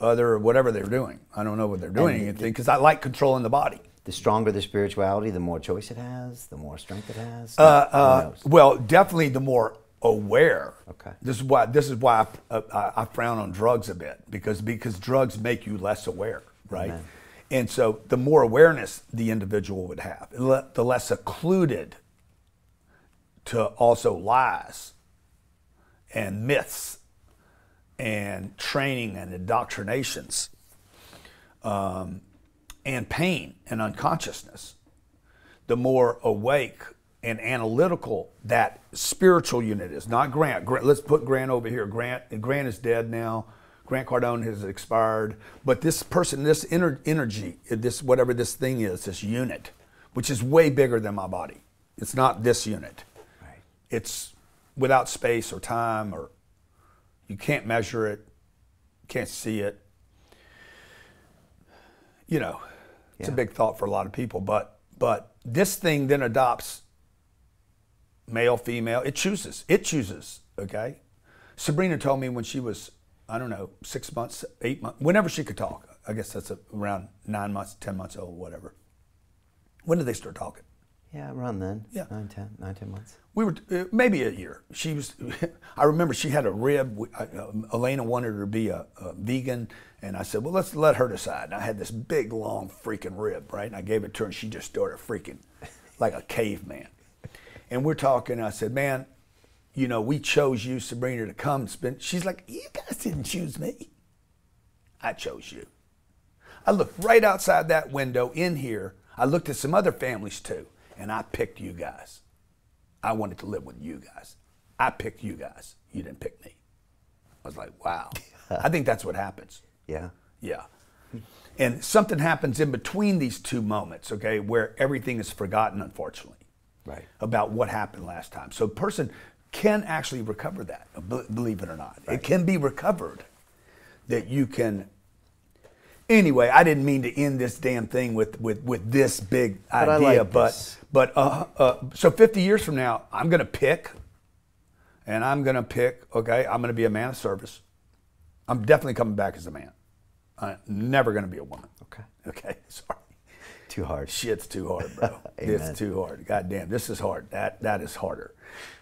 other whatever they're doing. I don't know what they're doing anything because I like controlling the body. The stronger the spirituality, the more choice it has, the more strength it has. Uh, uh, well, definitely the more aware. Okay. This is why this is why I, uh, I, I frown on drugs a bit because because drugs make you less aware, right? Amen. And so the more awareness the individual would have, the less secluded to also lies and myths and training and indoctrinations um, and pain and unconsciousness, the more awake and analytical that spiritual unit is. Not Grant. Grant let's put Grant over here. Grant Grant is dead now. Grant Cardone has expired. But this person, this inner energy, this whatever this thing is, this unit, which is way bigger than my body. It's not this unit. Right. It's without space or time or you can't measure it, can't see it. You know, it's a big thought for a lot of people, but but this thing then adopts male, female. It chooses. It chooses. Okay. Sabrina told me when she was, I don't know, six months, eight months, whenever she could talk. I guess that's around nine months, ten months old, whatever. When did they start talking? Yeah, around then. Yeah. Nine, ten, nine, ten months. We were uh, maybe a year. She was. I remember she had a rib. We- I- uh, Elena wanted her to be a, a vegan, and I said, "Well, let's let her decide." And I had this big, long, freaking rib, right? And I gave it to her, and she just started freaking like a caveman. And we're talking. I said, "Man, you know, we chose you, Sabrina, to come spend." She's like, "You guys didn't choose me. I chose you." I looked right outside that window in here. I looked at some other families too, and I picked you guys. I wanted to live with you guys. I picked you guys. You didn't pick me. I was like, wow. I think that's what happens. Yeah. Yeah. And something happens in between these two moments, okay, where everything is forgotten, unfortunately, Right. about what happened last time. So a person can actually recover that, believe it or not. It can be recovered that you can. Anyway, I didn't mean to end this damn thing with, with, with this big But idea, like but this. but uh, uh, so 50 years from now, I'm going to pick, and I'm going to pick. Okay, I'm going to be a man of service. I'm definitely coming back as a man. I'm never going to be a woman. Okay. Okay. Sorry. Too hard. Shit's too hard, bro. It's too hard. God damn, this is hard. That that is harder.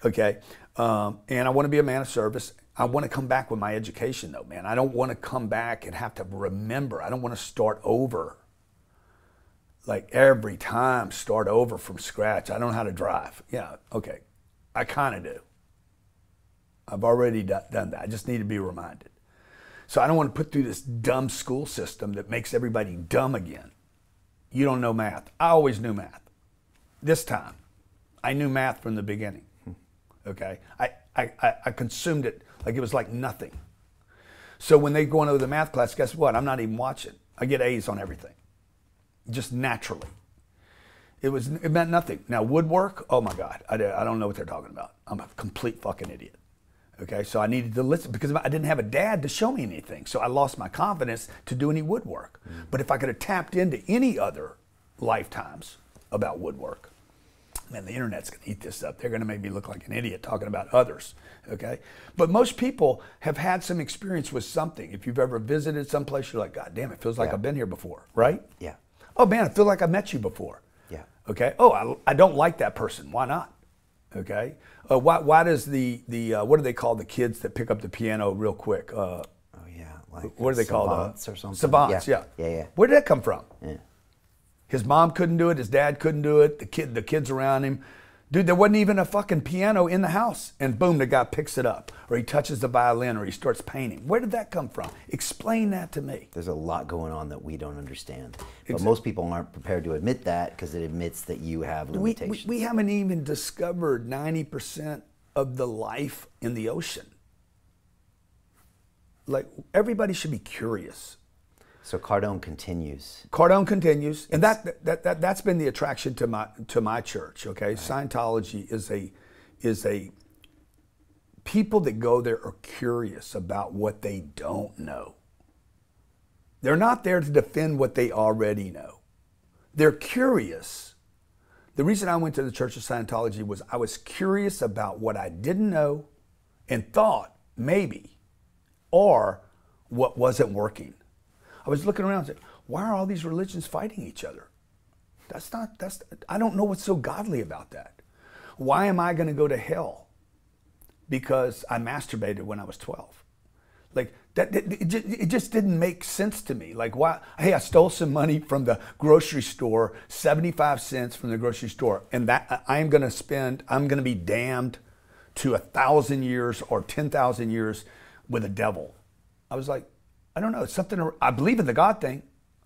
Okay. Um, and I want to be a man of service. I want to come back with my education though, man. I don't want to come back and have to remember. I don't want to start over. Like every time, start over from scratch. I don't know how to drive. Yeah, okay. I kind of do. I've already do- done that. I just need to be reminded. So I don't want to put through this dumb school system that makes everybody dumb again. You don't know math. I always knew math. This time, I knew math from the beginning. Okay? I, I, I- consumed it like it was like nothing. So when they go into the math class, guess what? I'm not even watching. I get A's on everything, just naturally. It was it meant nothing. Now woodwork, oh my God, I, I don't know what they're talking about. I'm a complete fucking idiot. Okay, so I needed to listen because I didn't have a dad to show me anything. So I lost my confidence to do any woodwork. Mm. But if I could have tapped into any other lifetimes about woodwork, man, the internet's gonna eat this up. They're gonna make me look like an idiot talking about others. Okay, but most people have had some experience with something. If you've ever visited someplace, you're like, God damn, it feels like Yeah. I've been here before, right? Yeah. Oh man, I feel like I met you before. Yeah. Okay. Oh, I, I don't like that person. Why not? Okay. Uh, why, why does the the uh, what do they call the kids that pick up the piano real quick? Uh, Oh yeah. Like what are they called? Savants uh, or something. Savants. Yeah. Yeah. Yeah. Where did that come from? Yeah. His mom couldn't do it. His dad couldn't do it. The kid, the kids around him. Dude, there wasn't even a fucking piano in the house. And boom, the guy picks it up. Or he touches the violin or he starts painting. Where did that come from? Explain that to me. There's a lot going on that we don't understand. But most people aren't prepared to admit that because it admits that you have We, we, limitations. we haven't even discovered 90% of the life in the ocean. Like, everybody should be curious. So Cardone continues. Cardone continues, and that, that, that, that's been the attraction to my, to my church, okay? Scientology is a, is a, people that go there are curious about what they don't know. They're not there to defend what they already know. They're curious. The reason I went to the Church of Scientology was I was curious about what I didn't know and thought maybe, or what wasn't working. I was looking around and said, why are all these religions fighting each other? That's not, that's, I don't know what's so godly about that. Why am I going to go to hell because I masturbated when I was 12? Like, that, it, just didn't make sense to me. Like, why? Hey, I stole some money from the grocery store, 75 cents from the grocery store, and that I am going to spend, I'm going to be damned to a thousand years or 10,000 years with a devil. I was like, I don't know. It's something, I believe in the God thing,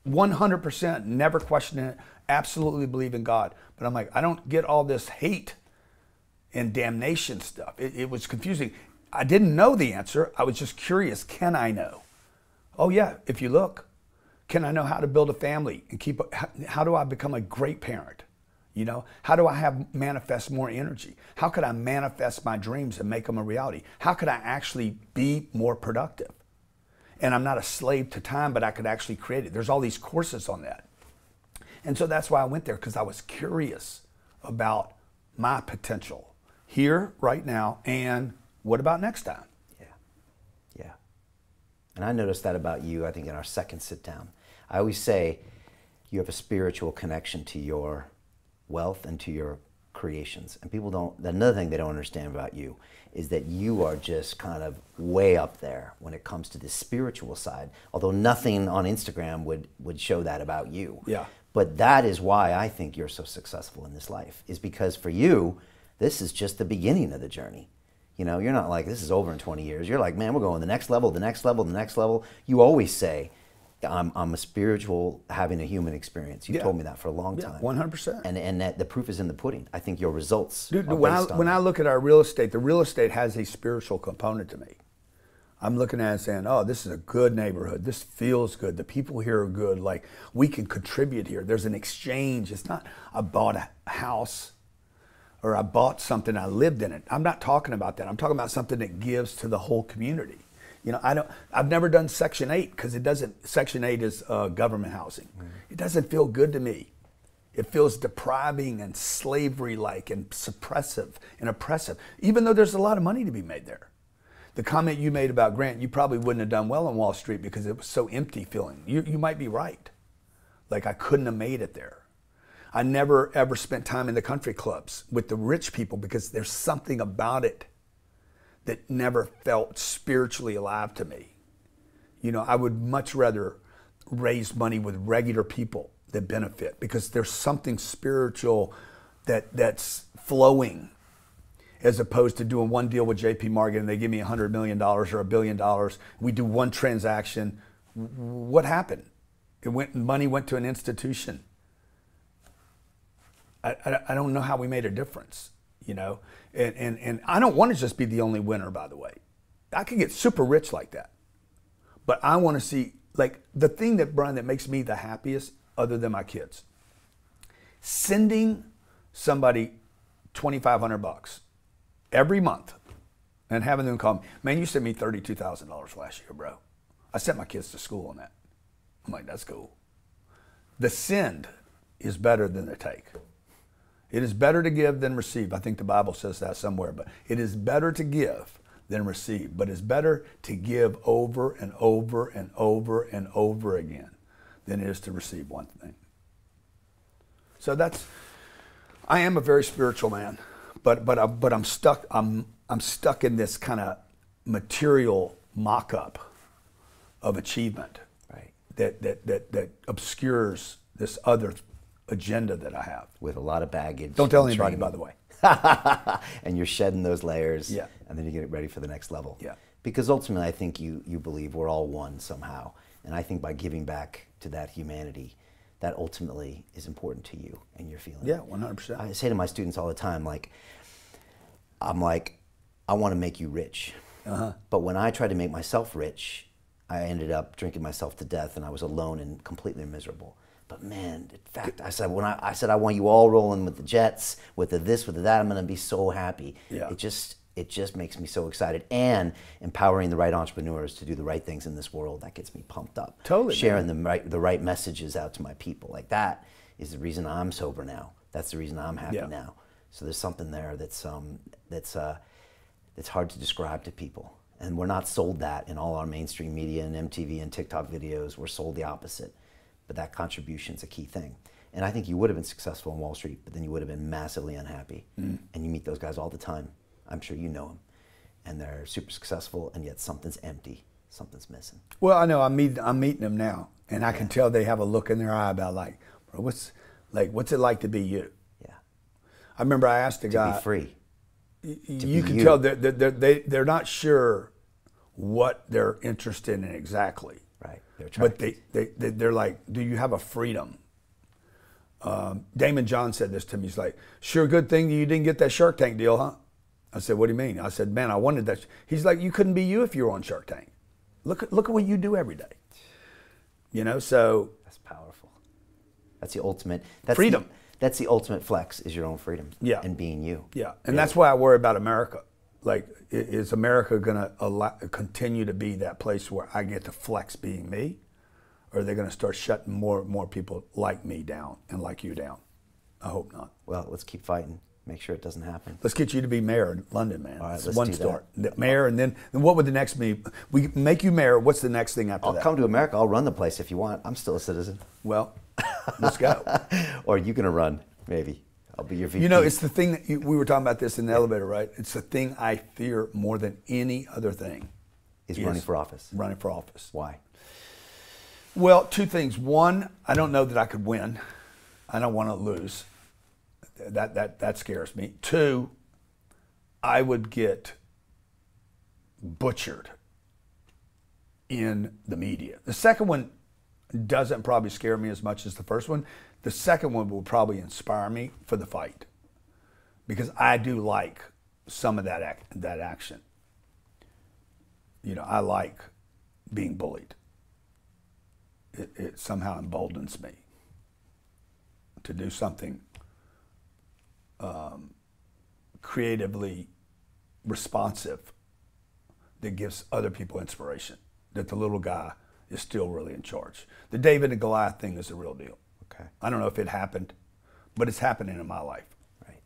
100%, never question it, absolutely believe in God. But I'm like, I don't get all this hate and damnation stuff. It, it was confusing. I didn't know the answer. I was just curious. Can I know? Oh yeah, if you look, can I know how to build a family and keep? How, how do I become a great parent? You know, how do I have manifest more energy? How could I manifest my dreams and make them a reality? How could I actually be more productive? And I'm not a slave to time, but I could actually create it. There's all these courses on that. And so that's why I went there because I was curious about my potential here, right now, and what about next time? Yeah. Yeah. And I noticed that about you, I think, in our second sit down. I always say you have a spiritual connection to your wealth and to your creations. And people don't, another thing they don't understand about you is that you are just kind of way up there when it comes to the spiritual side, although nothing on Instagram would, would show that about you. Yeah. But that is why I think you're so successful in this life, is because for you, this is just the beginning of the journey. You know, you're not like, this is over in 20 years. You're like, man, we're going the next level, the next level, the next level. You always say, I'm, I'm a spiritual having a human experience. You Yeah. told me that for a long Yeah, time. 100%. And, and that the proof is in the pudding. I think your results Dude, are when I, when I look at our real estate, the real estate has a spiritual component to me. I'm looking at it saying, oh, this is a good neighborhood. This feels good. The people here are good. Like, we can contribute here. There's an exchange. It's not, I bought a house or I bought something, I lived in it. I'm not talking about that. I'm talking about something that gives to the whole community. You know, I don't, I've never done Section 8 because it doesn't, Section 8 is uh, government housing. It doesn't feel good to me. It feels depriving and slavery like and suppressive and oppressive, even though there's a lot of money to be made there. The comment you made about Grant, you probably wouldn't have done well on Wall Street because it was so empty feeling. You, you might be right. Like I couldn't have made it there. I never ever spent time in the country clubs with the rich people because there's something about it that never felt spiritually alive to me. You know, I would much rather raise money with regular people that benefit because there's something spiritual that that's flowing as opposed to doing one deal with JP Morgan and they give me $100 million or a billion dollars. We do one transaction. What happened? It went, money went to an institution. I, I, I don't know how we made a difference, you know? And, and, and I don't want to just be the only winner, by the way. I could get super rich like that. But I want to see, like, the thing that, Brian, that makes me the happiest, other than my kids, sending somebody 2500 bucks every month and having them call me, man, you sent me $32,000 last year, bro. I sent my kids to school on that. I'm like, that's cool. The send is better than the take. It is better to give than receive. I think the Bible says that somewhere, but it is better to give than receive. But it's better to give over and over and over and over again than it is to receive one thing. So that's, I am a very spiritual man, but but I, but I'm stuck. I'm I'm stuck in this kind of material mock-up of achievement Right. that that that that obscures this other agenda that I have. with a lot of baggage. Don't tell anybody, training. by the way. and you're shedding those layers. Yeah. And then you get it ready for the next level. Yeah. Because ultimately, I think you you believe we're all one somehow, and I think by giving back to that humanity, that ultimately is important to you and your feeling. Yeah, 100%. I say to my students all the time, like, I'm like, I want to make you rich, Uh-huh. but when I tried to make myself rich, I ended up drinking myself to death, and I was alone and completely miserable. But man, in fact, I said when I, I said I want you all rolling with the Jets, with the this, with the that, I'm gonna be so happy. Yeah. It just it just makes me so excited, and empowering the right entrepreneurs to do the right things in this world that gets me pumped up. Totally, man. sharing the right the right messages out to my people, like that is the reason I'm sober now. That's the reason I'm happy Yeah. now. So there's something there that's um, that's uh, that's hard to describe to people, and we're not sold that in all our mainstream media and MTV and TikTok videos. We're sold the opposite, but that contribution is a key thing. And I think you would have been successful on Wall Street, but then you would have been massively unhappy. Mm. And you meet those guys all the time. I'm sure you know them, and they're super successful, and yet something's empty, something's missing. Well, I know I'm meeting I'm meeting them now, and I can tell they have a look in their eye about like, bro, what's like, what's it like to be you? Yeah, I remember I asked a to guy. be free. you can you. tell that they're, they're, they they're not sure what they're interested in exactly. But they, they, they, they're like, do you have a freedom? Um, Daymond John said this to me. He's like, sure, good thing you didn't get that Shark Tank deal, huh? I said, what do you mean? I said, man, I wanted that. He's like, you couldn't be you if you were on Shark Tank. Look at, look at what you do every day. You know, so That's powerful. That's the ultimate. That's Freedom. The, that's the ultimate flex is your own freedom. Yeah. And being you. Yeah, and that's why I worry about America. Like, is America going to continue to be that place where I get to flex being me, or are they going to start shutting more more people like me down and like you down? I hope not. Well, let's keep fighting. Make sure it doesn't happen. Let's get you to be mayor in London, man. All right, let's one do start. The mayor, and then then what would the next be? We make you mayor. What's the next thing after I'll that? come to America. I'll run the place if you want. I'm still a citizen. well, let's go. or you gonna run? Maybe. I'll be your VP. You know, it's the thing that you, we were talking about this in the elevator, right? It's the thing I fear more than any other thing. is running for office. Running for office. Why? Well, two things. One, I don't know that I could win. I don't want to lose. That that that scares me. Two, I would get butchered in the media. The second one doesn't probably scare me as much as the first one. The second one will probably inspire me for the fight because I do like some of that that action. You know, I like being bullied it, it somehow emboldens me to do something um, creatively responsive that gives other people inspiration that the little guy is still really in charge. The David and Goliath thing is a real deal. Okay. I don't know if it happened, but it's happening in my life. Right.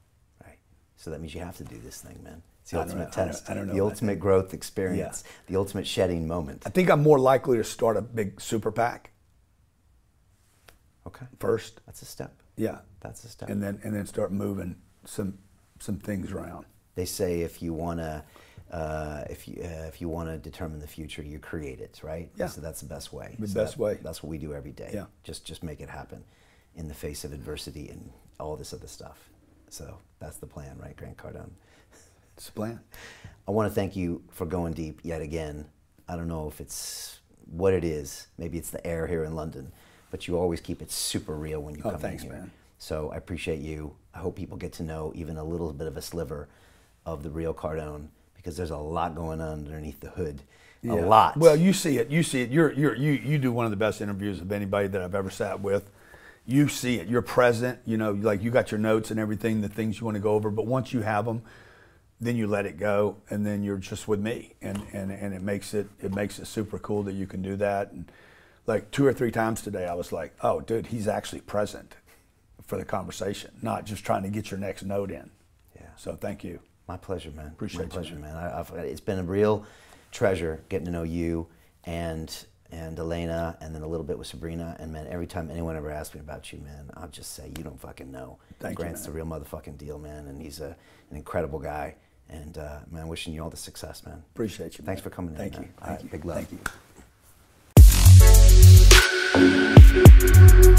Right. So that means you have to do this thing, man. It's the I ultimate know- I don't- test. I don't know the ultimate growth experience. The ultimate shedding moment. I think I'm more likely to start a big super PAC Okay. first. That's a step. Yeah. That's a step. And then and then start moving some some things around. they say if you want to uh, if you uh, if you want to determine the future you create it right Yeah. so that's the best way The So best that- way. that's what we do every day Yeah. just just make it happen in the face of adversity and all this other stuff so that's the plan right grant cardone It's a plan. i want to thank you for going deep yet again i don't know if it's what it is maybe it's the air here in london but you always keep it super real when you Oh, come thanks, in here man. so I appreciate you. I hope people get to know even a little bit of a sliver of the real Cardone because there's a lot going on underneath the hood. A lot. Well, you see it. You see it. You're, you're, you, you do one of the best interviews of anybody that I've ever sat with. You see it. You're present. You know, like you got your notes and everything, the things you want to go over. But once you have them, then you let it go, and then you're just with me, and, and, and it makes it it makes it super cool that you can do that. And like two or three times today, I was like, oh, dude, he's actually present for the conversation, not just trying to get your next note in. Yeah. So thank you. My pleasure, man. Appreciate My you, pleasure, man. man. I, I've, it's been a real treasure getting to know you and and Elena, and then a little bit with Sabrina. And man, every time anyone ever asks me about you, man, I'll just say you don't fucking know. Thank Grant's man. the real motherfucking deal, man, and he's a, an incredible guy. And uh, man, wishing you all the success, man. Appreciate you. Thanks man. for coming Thank in. you. man. All Thank right, you. big love. Thank you.